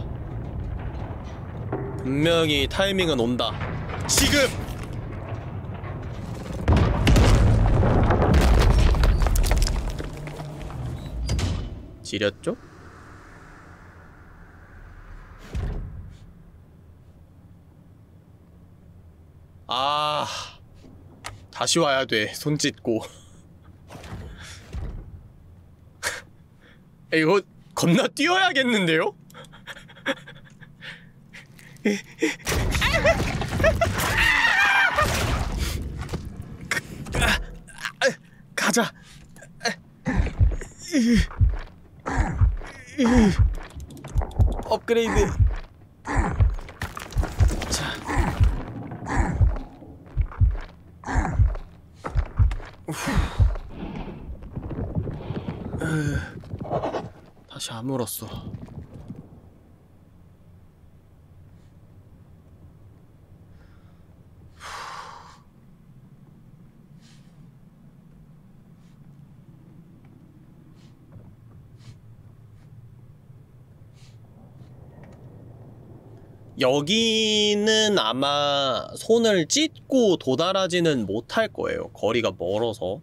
[SPEAKER 2] 분명히 타이밍은 온다. 지금 지렸죠? 아 다시 와야 돼. 손 찢고. 이거 겁나 뛰어야겠는데요? 가자. 업그레이드. 자. 으, 다시 아물었어 여기는 아마 손을 찢고 도달하지는 못할 거예요. 거리가 멀어서.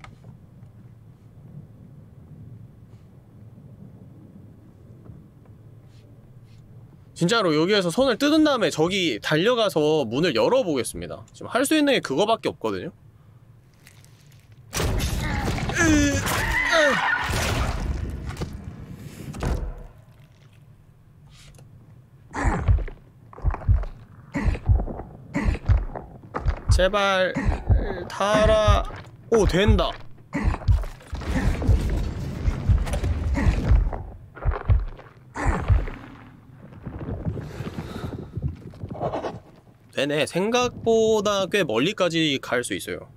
[SPEAKER 2] 진짜로 여기에서 손을 뜯은 다음에 저기 달려가서 문을 열어보겠습니다. 지금 할 수 있는 게 그거밖에 없거든요. 제발 달아 오 된다. 되네 생각보다 꽤 멀리까지 갈 수 있어요.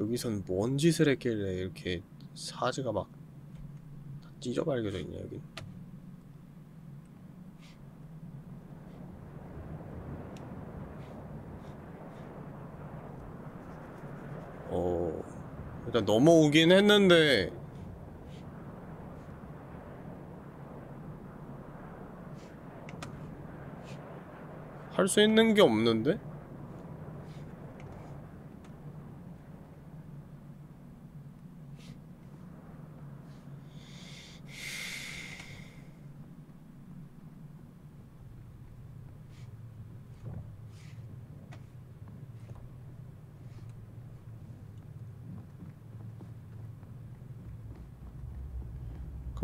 [SPEAKER 2] 여기선 뭔 짓을 했길래 이렇게 사즈가 막 다 찢어발겨져 있냐 여기 어 일단 넘어오긴 했는데 할 수 있는 게 없는데?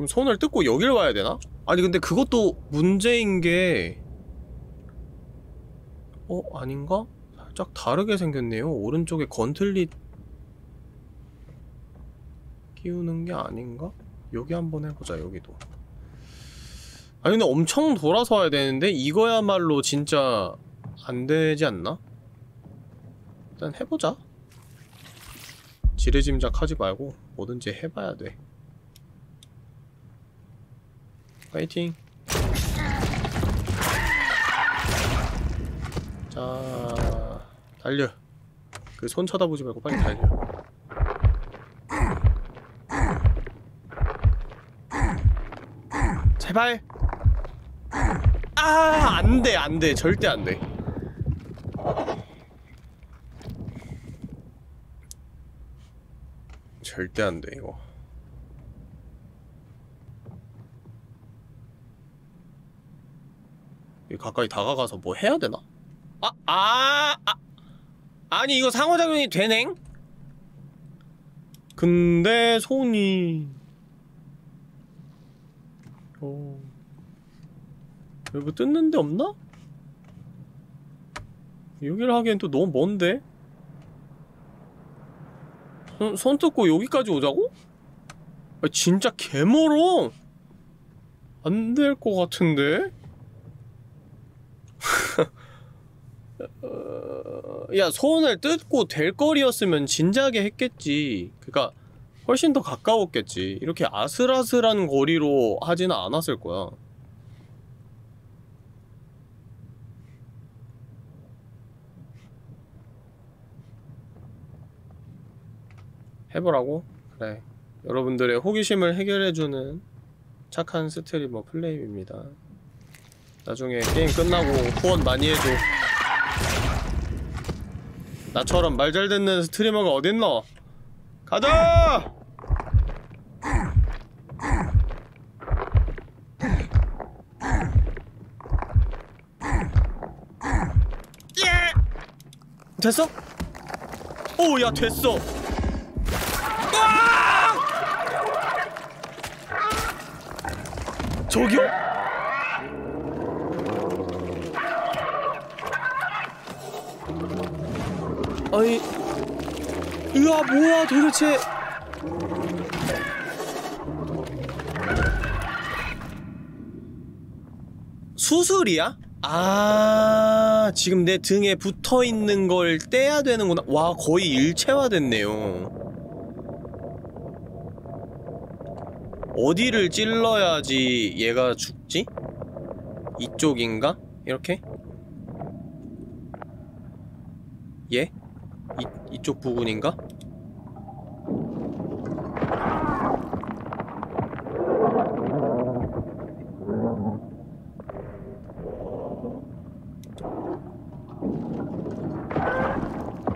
[SPEAKER 2] 그럼 손을 뜯고 여길 와야 되나? 아니 근데 그것도 문제인 게 어? 아닌가? 살짝 다르게 생겼네요 오른쪽에 건틀릿 끼우는 게 아닌가? 여기 한번 해보자 여기도 아니 근데 엄청 돌아서 와야 되는데 이거야말로 진짜 안 되지 않나? 일단 해보자 지레짐작 하지 말고 뭐든지 해봐야 돼 파이팅. 자 달려. 그 손 쳐다보지 말고 빨리 달려. 제발. 아 안돼 안돼. 절대 안돼. 절대 안돼 이거 여기 가까이 다가가서 뭐 해야 되나? 아, 아, 아. 아니, 이거 상호작용이 되냉? 근데, 손이. 어. 여기 뭐 뜯는 데 없나? 여기를 하기엔 또 너무 먼데? 손, 손 뜯고 여기까지 오자고? 아, 진짜 개멀어! 안 될 것 같은데? 어, 야 손을 뜯고 될 거리였으면 진작에 했겠지. 그니까 훨씬 더 가까웠겠지. 이렇게 아슬아슬한 거리로 하지는 않았을 거야. 해보라고? 그래. 여러분들의 호기심을 해결해주는 착한 스트리머 플레임입니다. 나중에 게임 끝나고 후원 많이 해줘 나처럼 말 잘 듣는 스트리머가 어딨노? 가자! 예! 됐어? 오, 야, 됐어! 으아! 저기요? 아니 으아 뭐야 도대체 수술이야? 아 지금 내 등에 붙어있는 걸 떼야 되는구나 와 거의 일체화됐네요 어디를 찔러야지 얘가 죽지? 이쪽인가? 이렇게? 얘? 이, 이쪽 부분인가?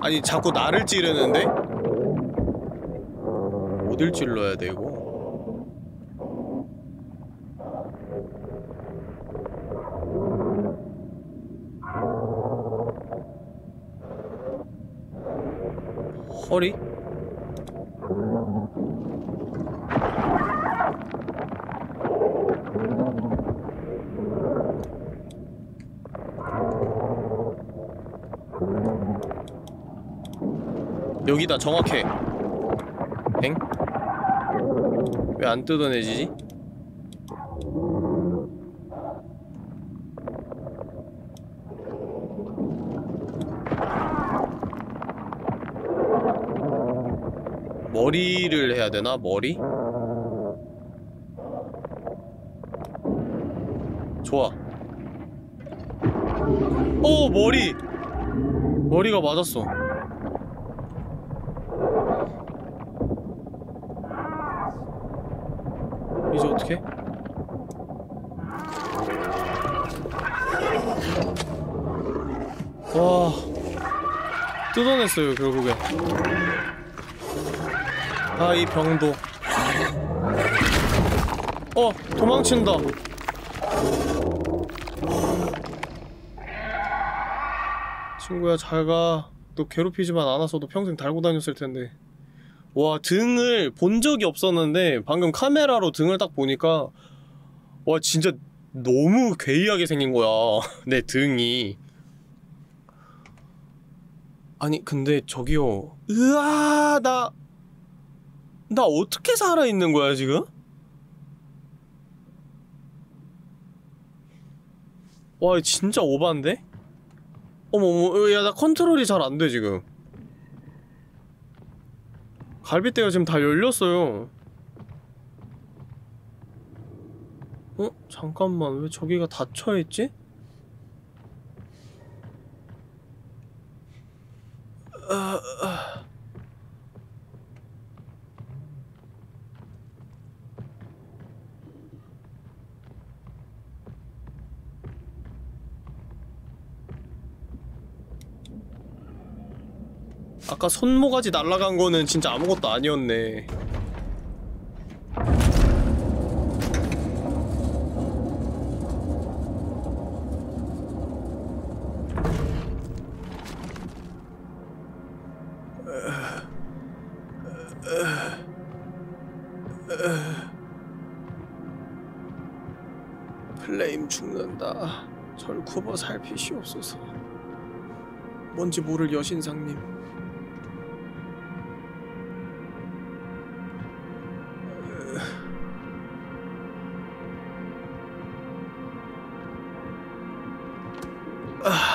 [SPEAKER 2] 아니 자꾸 나를 찌르는데? 어딜 찔러야 돼이거? 허리? 여기다 정확해 엥? 왜 안 뜯어내지지? 머리를 해야 되나? 머리? 좋아 오 머리 머리가 맞았어 이제 어떻게? 와 뜯어냈어요 결국에 아 이 병도. 어 도망친다. 친구야 잘가. 너 괴롭히지만 않았어도 평생 달고 다녔을 텐데. 와 등을 본 적이 없었는데 방금 카메라로 등을 딱 보니까 와 진짜 너무 괴이하게 생긴 거야 내 등이. 아니 근데 저기요. 으아 나 나 어떻게 살아있는 거야 지금? 와 진짜 오반데? 어머 어머 야 나 컨트롤이 잘 안 돼 지금 갈비뼈가 지금 다 열렸어요 어? 잠깐만 왜 저기가 닫혀있지? 아, 아. 아까 손모가지 날라간 거는 진짜 아무것도 아니었네. 플레임 죽는다. 절 굽어 살피시옵소서. 뭔지 모를 여신상님. Ugh.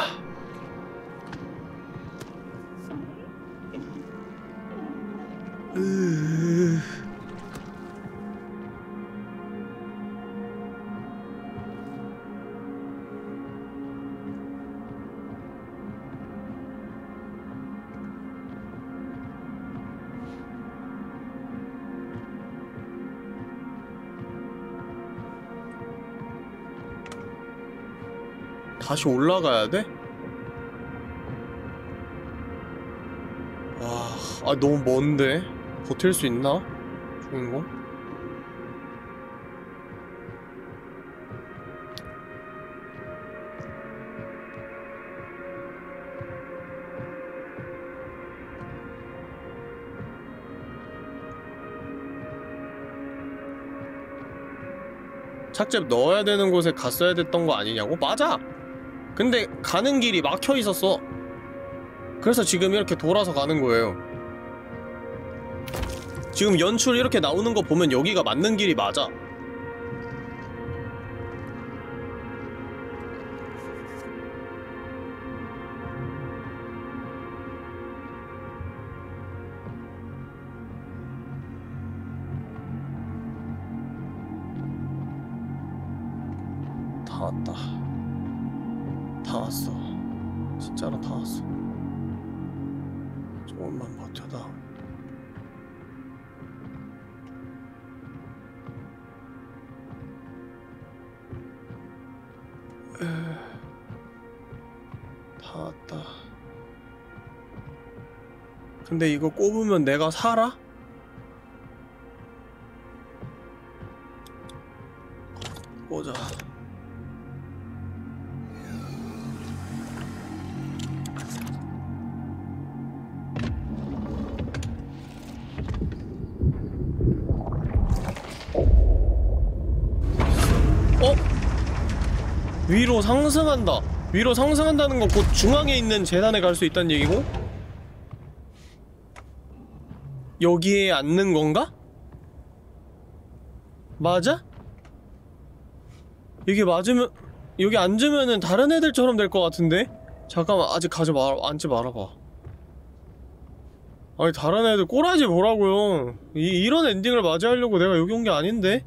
[SPEAKER 2] 다시 올라가야 돼? 와, 아 너무 먼데 버틸 수 있나? 주인공? 착즙 넣어야 되는 곳에 갔어야 됐던 거 아니냐고? 맞아! 근데 가는 길이 막혀 있었어. 그래서 지금 이렇게 돌아서 가는 거예요. 지금 연출 이렇게 나오는 거 보면 여기가 맞는 길이 맞아. 근데 이거 꼽으면 내가 살아? 보자. 어? 위로 상승한다. 위로 상승한다는 건 곧 중앙에 있는 재단에 갈 수 있다는 얘기고? 여기에 앉는 건가? 맞아? 이게 맞으면 여기 앉으면은 다른 애들처럼 될 것 같은데? 잠깐만 아직 가지 마 앉지 말아봐. 아니 다른 애들 꼬라지 뭐라고요? 이, 이런 엔딩을 맞이하려고 내가 여기 온 게 아닌데?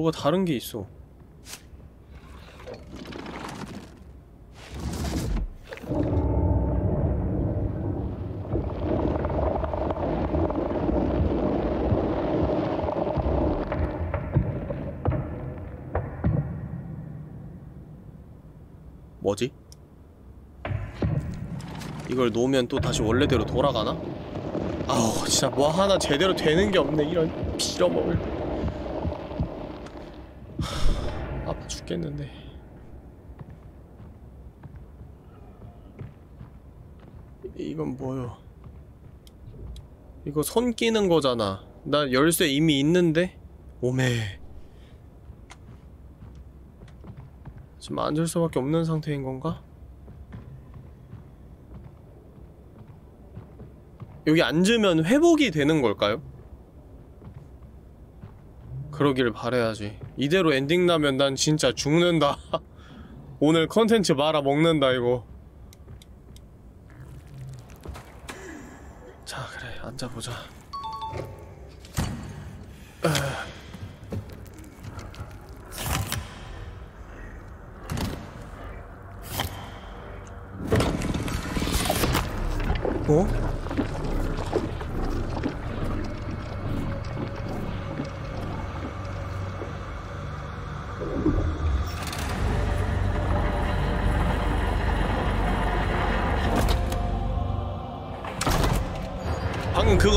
[SPEAKER 2] 뭐가 다른 게 있어. 뭐지? 이걸 놓으면 또 다시 원래대로 돌아가나? 아우 진짜 뭐 하나 제대로 되는 게 없네 이런 빌어먹을 하, 아파 죽겠는데 이건 뭐요 이거 손 끼는 거잖아 나 열쇠 이미 있는데? 오메 지금 앉을 수밖에 없는 상태인 건가? 여기 앉으면 회복이 되는 걸까요? 그러길 바래야지 이대로 엔딩 나면 난 진짜 죽는다. 오늘 컨텐츠 말아 먹는다 이거. 자 그래 앉아보자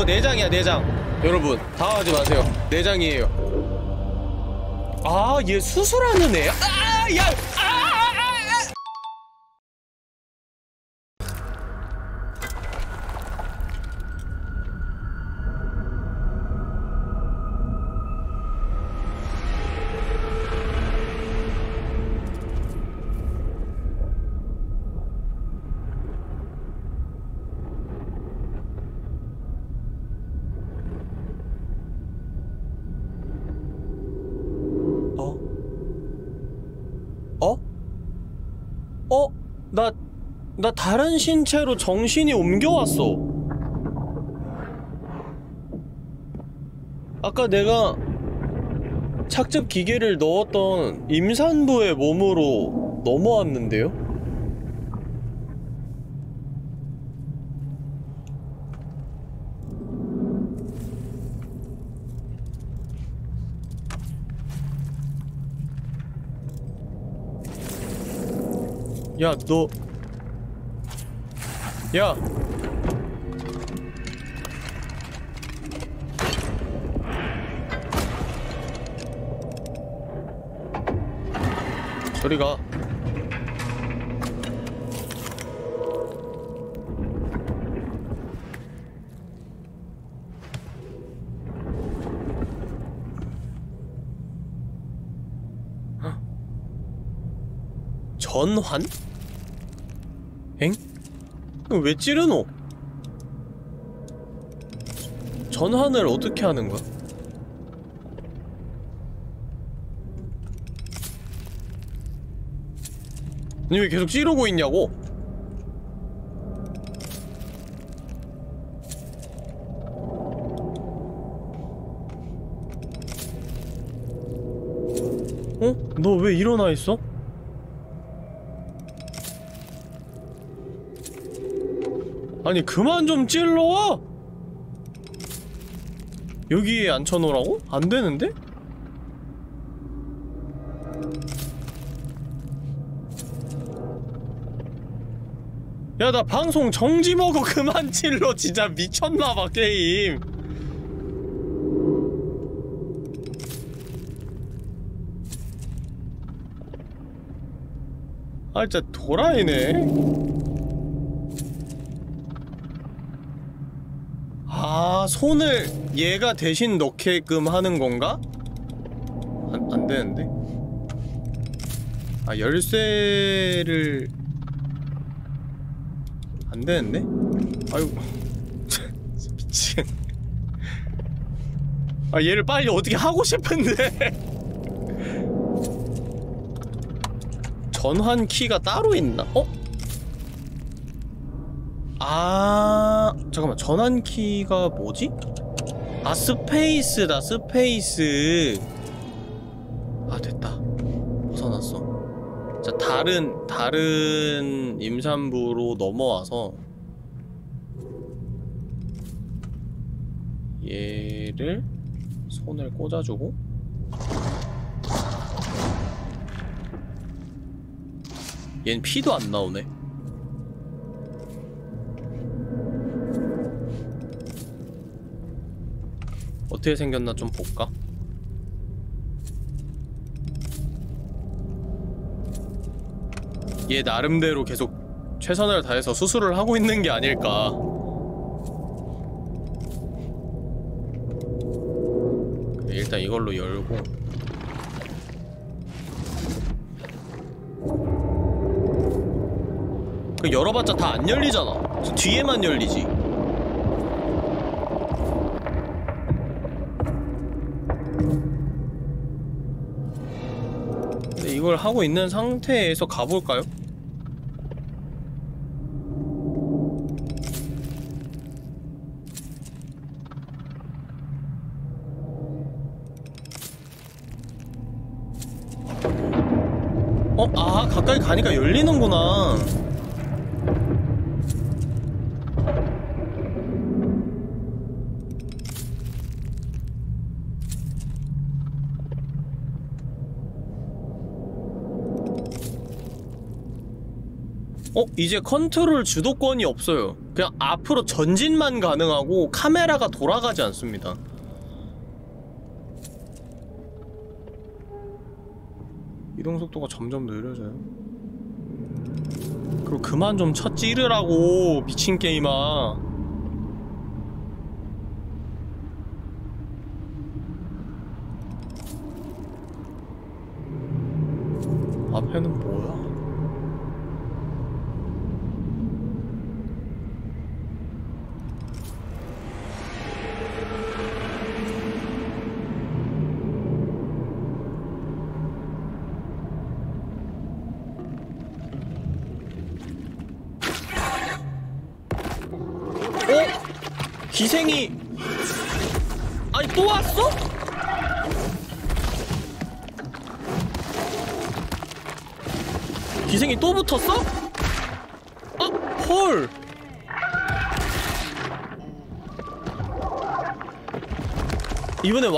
[SPEAKER 2] 내장이야 내장 여러분 당하지 마세요 내장이에요 아 얘 수술하는 애야? 아, 야! 나 다른 신체로 정신이 옮겨왔어. 아까 내가 착즙 기계를 넣었던 임산부의 몸으로 넘어왔는데요? 야, 너. 야! 저리 가. 어? 전환? 엥? 이거 왜 찌르노? 전환을 어떻게 하는 거야? 아니 왜 계속 찌르고 있냐고? 어? 너 왜 일어나 있어? 아니 그만 좀 찔러! 여기에 앉혀놓으라고? 안 되는데? 야 나 방송 정지 먹어 그만 찔러 진짜 미쳤나봐 게임 아 진짜 도라이네 아 손을 얘가 대신 넣게끔 하는 건가? 안, 안 되는데 아 열쇠를 안 되는데? 아유 미친 아 얘를 빨리 어떻게 하고 싶은데 전환 키가 따로 있나? 어? 아 잠깐만 전환 키가 뭐지? 아 스페이스다 스페이스. 아 됐다. 벗어났어. 자 다른 다른 임산부로 넘어와서 얘를 손을 꽂아주고 얜 피도 안 나오네 어떻게 생겼나 좀 볼까? 얘 나름대로 계속 최선을 다해서 수술을 하고 있는 게 아닐까. 일단 이걸로 열고. 그 열어봤자 다 안 열리잖아. 저 뒤에만 열리지 이걸 하고 있는 상태에서 가볼까요? 어? 아 가까이 가니까 열리는구나 어? 이제 컨트롤 주도권이 없어요. 그냥 앞으로 전진만 가능하고 카메라가 돌아가지 않습니다. 이동 속도가 점점 느려져요. 그리고 그만 좀쳐 찌르라고 미친 게임아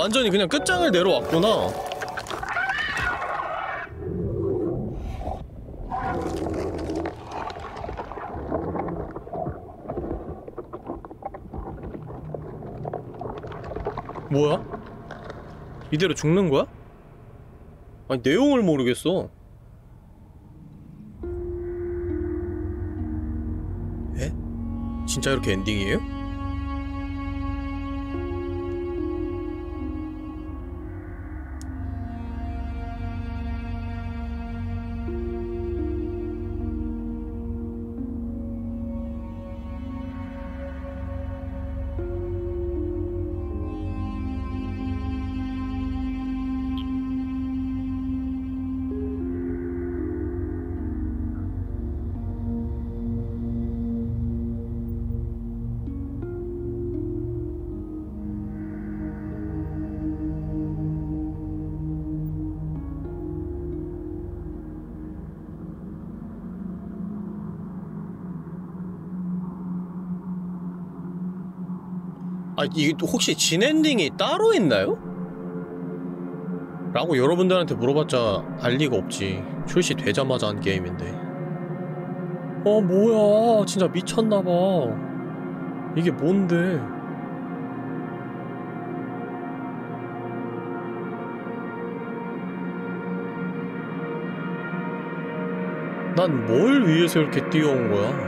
[SPEAKER 2] 완전히 그냥 끝장을 내려왔구나. 뭐야? 이대로 죽는 거야? 아니 내용을 모르겠어. 에? 진짜 이렇게 엔딩이에요? 이게 또 혹시 진엔딩이 따로 있나요? 라고 여러분들한테 물어봤자 알 리가 없지. 출시되자마자 한 게임인데. 어 뭐야. 진짜 미쳤나봐. 이게 뭔데? 난 뭘 위해서 이렇게 뛰어온 거야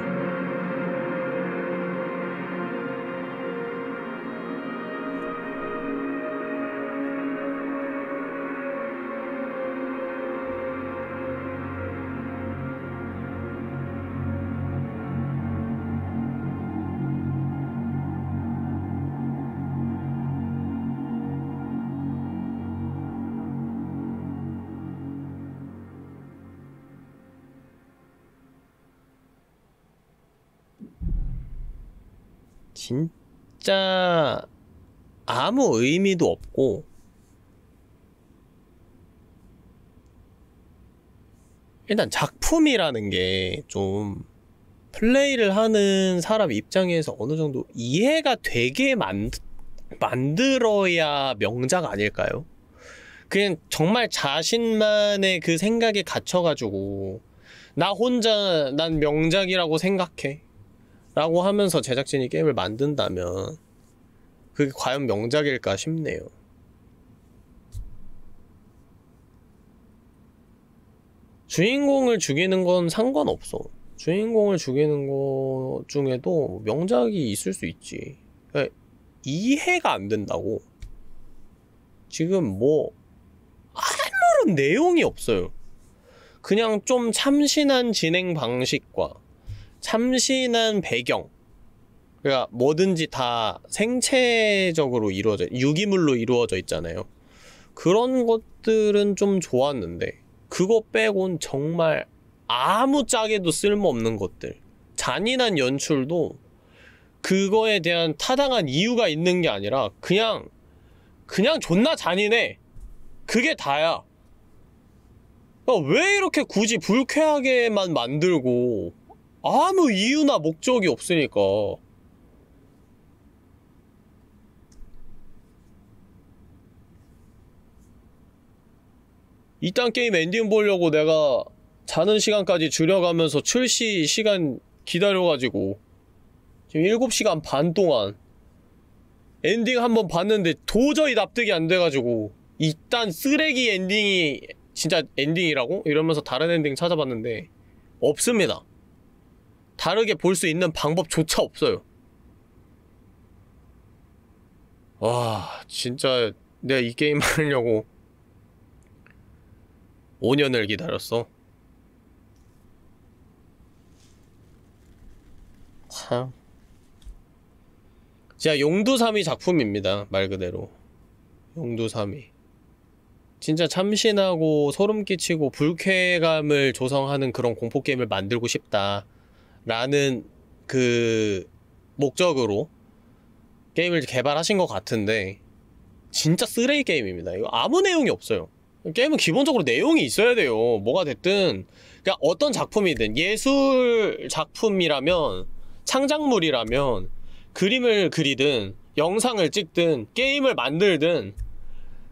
[SPEAKER 2] 진짜 아무 의미도 없고 일단 작품이라는 게 좀 플레이를 하는 사람 입장에서 어느 정도 이해가 되게 만, 만들어야 명작 아닐까요? 그냥 정말 자신만의 그 생각에 갇혀가지고 나 혼자 난 명작이라고 생각해 라고 하면서 제작진이 게임을 만든다면 그게 과연 명작일까 싶네요. 주인공을 죽이는 건 상관없어. 주인공을 죽이는 것 중에도 명작이 있을 수 있지. 그러니까 이해가 안 된다고. 지금 뭐 아무런 내용이 없어요. 그냥 좀 참신한 진행 방식과 참신한 배경. 그러니까 뭐든지 다 생체적으로 이루어져, 유기물로 이루어져 있잖아요. 그런 것들은 좀 좋았는데, 그거 빼곤 정말 아무 짝에도 쓸모없는 것들. 잔인한 연출도 그거에 대한 타당한 이유가 있는 게 아니라, 그냥, 그냥 존나 잔인해. 그게 다야. 그러니까 왜 이렇게 굳이 불쾌하게만 만들고, 아무 이유나 목적이 없으니까. 이딴 게임 엔딩 보려고 내가 자는 시간까지 줄여가면서 출시 시간 기다려가지고 지금 7시간 반 동안 엔딩 한번 봤는데 도저히 납득이 안 돼가지고 이딴 쓰레기 엔딩이 진짜 엔딩이라고? 이러면서 다른 엔딩 찾아봤는데 없습니다. 다르게 볼 수 있는 방법조차 없어요. 와, 진짜 내가 이 게임 하려고 5년을 기다렸어. 참. 진짜 용두삼이 작품입니다. 말 그대로. 용두삼이. 진짜 참신하고 소름 끼치고 불쾌감을 조성하는 그런 공포게임을 만들고 싶다. 라는 그 목적으로 게임을 개발하신 것 같은데 진짜 쓰레기 게임입니다. 이거 아무 내용이 없어요. 게임은 기본적으로 내용이 있어야 돼요. 뭐가 됐든 그러니까 어떤 작품이든 예술 작품이라면 창작물이라면 그림을 그리든 영상을 찍든 게임을 만들든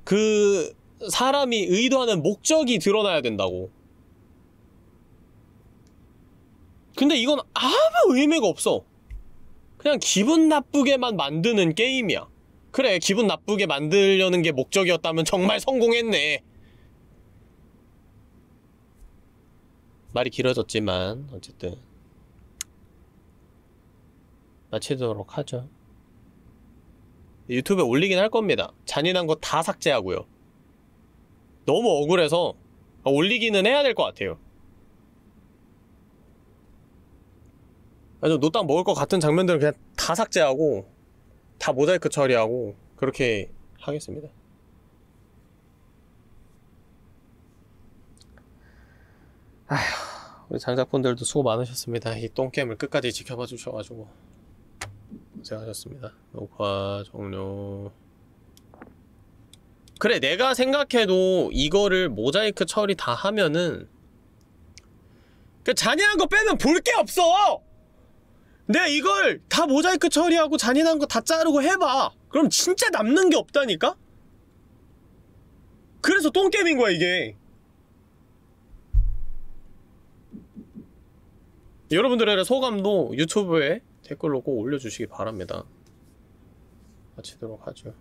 [SPEAKER 2] 그 사람이 의도하는 목적이 드러나야 된다고. 근데 이건 아무 의미가 없어. 그냥 기분 나쁘게만 만드는 게임이야. 그래, 기분 나쁘게 만들려는 게 목적이었다면 정말 성공했네. 말이 길어졌지만, 어쨌든. 마치도록 하죠. 유튜브에 올리긴 할 겁니다. 잔인한 거 다 삭제하고요. 너무 억울해서 올리기는 해야 될 것 같아요. 아주 노딱 먹을 것 같은 장면들은 그냥 다 삭제하고 다 모자이크 처리하고 그렇게 하겠습니다. 아휴 우리 장작분들도 수고 많으셨습니다. 이 똥게임을 끝까지 지켜봐 주셔가지고 고생하셨습니다. 녹화 종료 그래 내가 생각해도 이거를 모자이크 처리 다 하면은 그 잔인한 거 빼면 볼 게 없어! 내가 이걸 다 모자이크 처리하고 잔인한 거 다 자르고 해봐. 그럼 진짜 남는 게 없다니까? 그래서 똥게임인 거야, 이게. 여러분들의 소감도 유튜브에 댓글로 꼭 올려주시기 바랍니다. 마치도록 하죠.